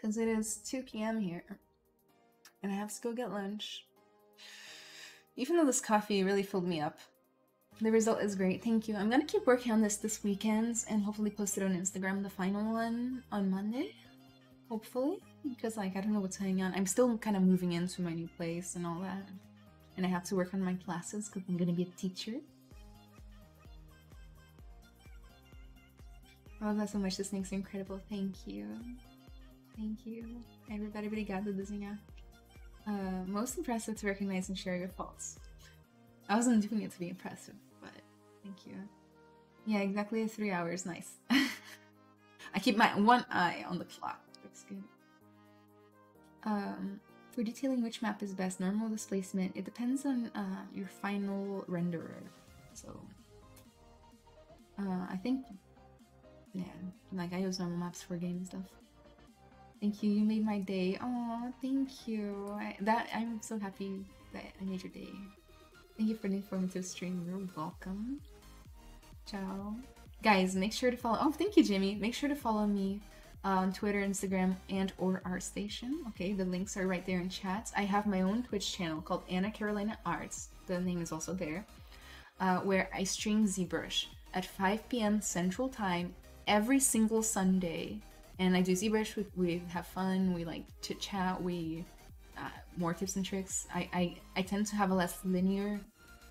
Because it is 2 p.m. here. And I have to go get lunch. Even though this coffee really filled me up. The result is great, thank you. I'm gonna keep working on this this weekend and hopefully post it on Instagram, the final one, on Monday. Hopefully. Because, like, I don't know what's going on. I'm still kind of moving into my new place and all that. And I have to work on my classes because I'm gonna be a teacher. Oh, I love that so much. This makes incredible. Thank you. Thank you. Everybody, obrigado, desenhar. Uh, most impressive to recognize and share your faults. I wasn't doing it to be impressive, but thank you. Yeah, exactly three hours. Nice. I keep my one eye on the clock. Looks good. Um, for detailing which map is best, normal displacement, it depends on uh, your final renderer. So, uh, I think, yeah, like I use normal maps for game stuff. Thank you, you made my day. Oh, thank you. I, that I'm so happy that I made your day. Thank you for the informative stream. You're welcome. Ciao. Guys, make sure to follow. Oh, thank you, Jimmy. Make sure to follow me on Twitter, Instagram, and or ArtStation. Okay, the links are right there in chat. I have my own Twitch channel called Ana Carolina Arts. The name is also there, uh, where I stream ZBrush at 5 p.m. Central Time every single Sunday. And I do ZBrush. We, we have fun. We like chit chat. We uh, more tips and tricks. I, I I tend to have a less linear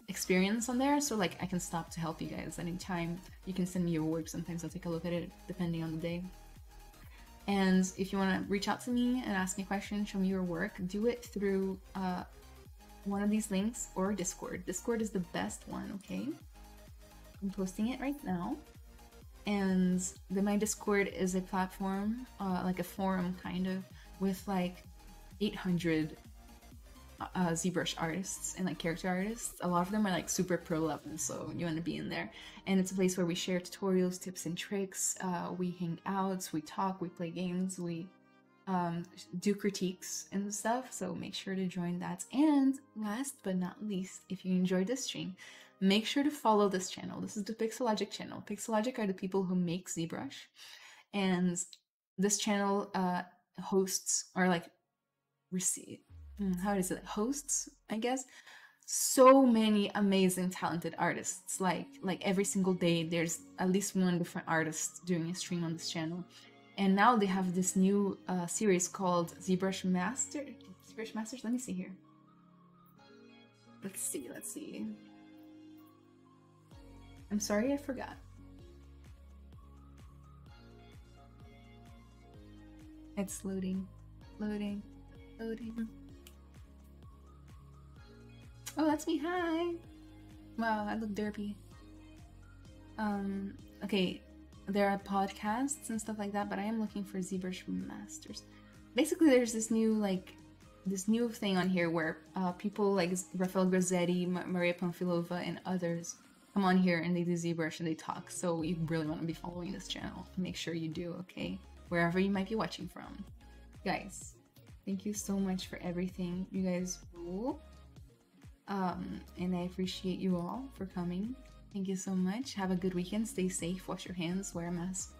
experience on there, so like I can stop to help you guys anytime. You can send me your work. Sometimes I'll take a look at it depending on the day. And if you want to reach out to me and ask me questions, show me your work, do it through uh, one of these links or Discord. Discord is the best one, okay? I'm posting it right now. And the My Discord is a platform, uh, like a forum kind of, with like 800 uh, ZBrush artists and like character artists. A lot of them are like super pro level, so you want to be in there. And it's a place where we share tutorials, tips, and tricks. Uh, we hang out, we talk, we play games, we um, do critiques and stuff. So make sure to join that. And last but not least, if you enjoyed this stream, make sure to follow this channel. This is the Pixologic channel. Pixologic are the people who make ZBrush, and this channel uh, hosts or like receive how is it hosts i guess? So many amazing talented artists. Like like every single day there's at least one different artist doing a stream on this channel. And now they have this new uh, series called ZBrush Master ZBrush Masters? Let me see here. Let's see let's see I'm sorry I forgot it's loading loading loading Oh, that's me. Hi. Wow, I look derpy. Um, okay, there are podcasts and stuff like that, but I am looking for ZBrush Masters. Basically, there's this new like this new thing on here where uh, people like Rafael Grassetti, Maria Panfilova, and others come on here and they do ZBrush and they talk. So you really want to be following this channel. Make sure you do, okay? Wherever you might be watching from. Guys, thank you so much for everything. You guys rule. Um, and I appreciate you all for coming. Thank you so much. Have a good weekend. Stay safe. Wash your hands. Wear a mask.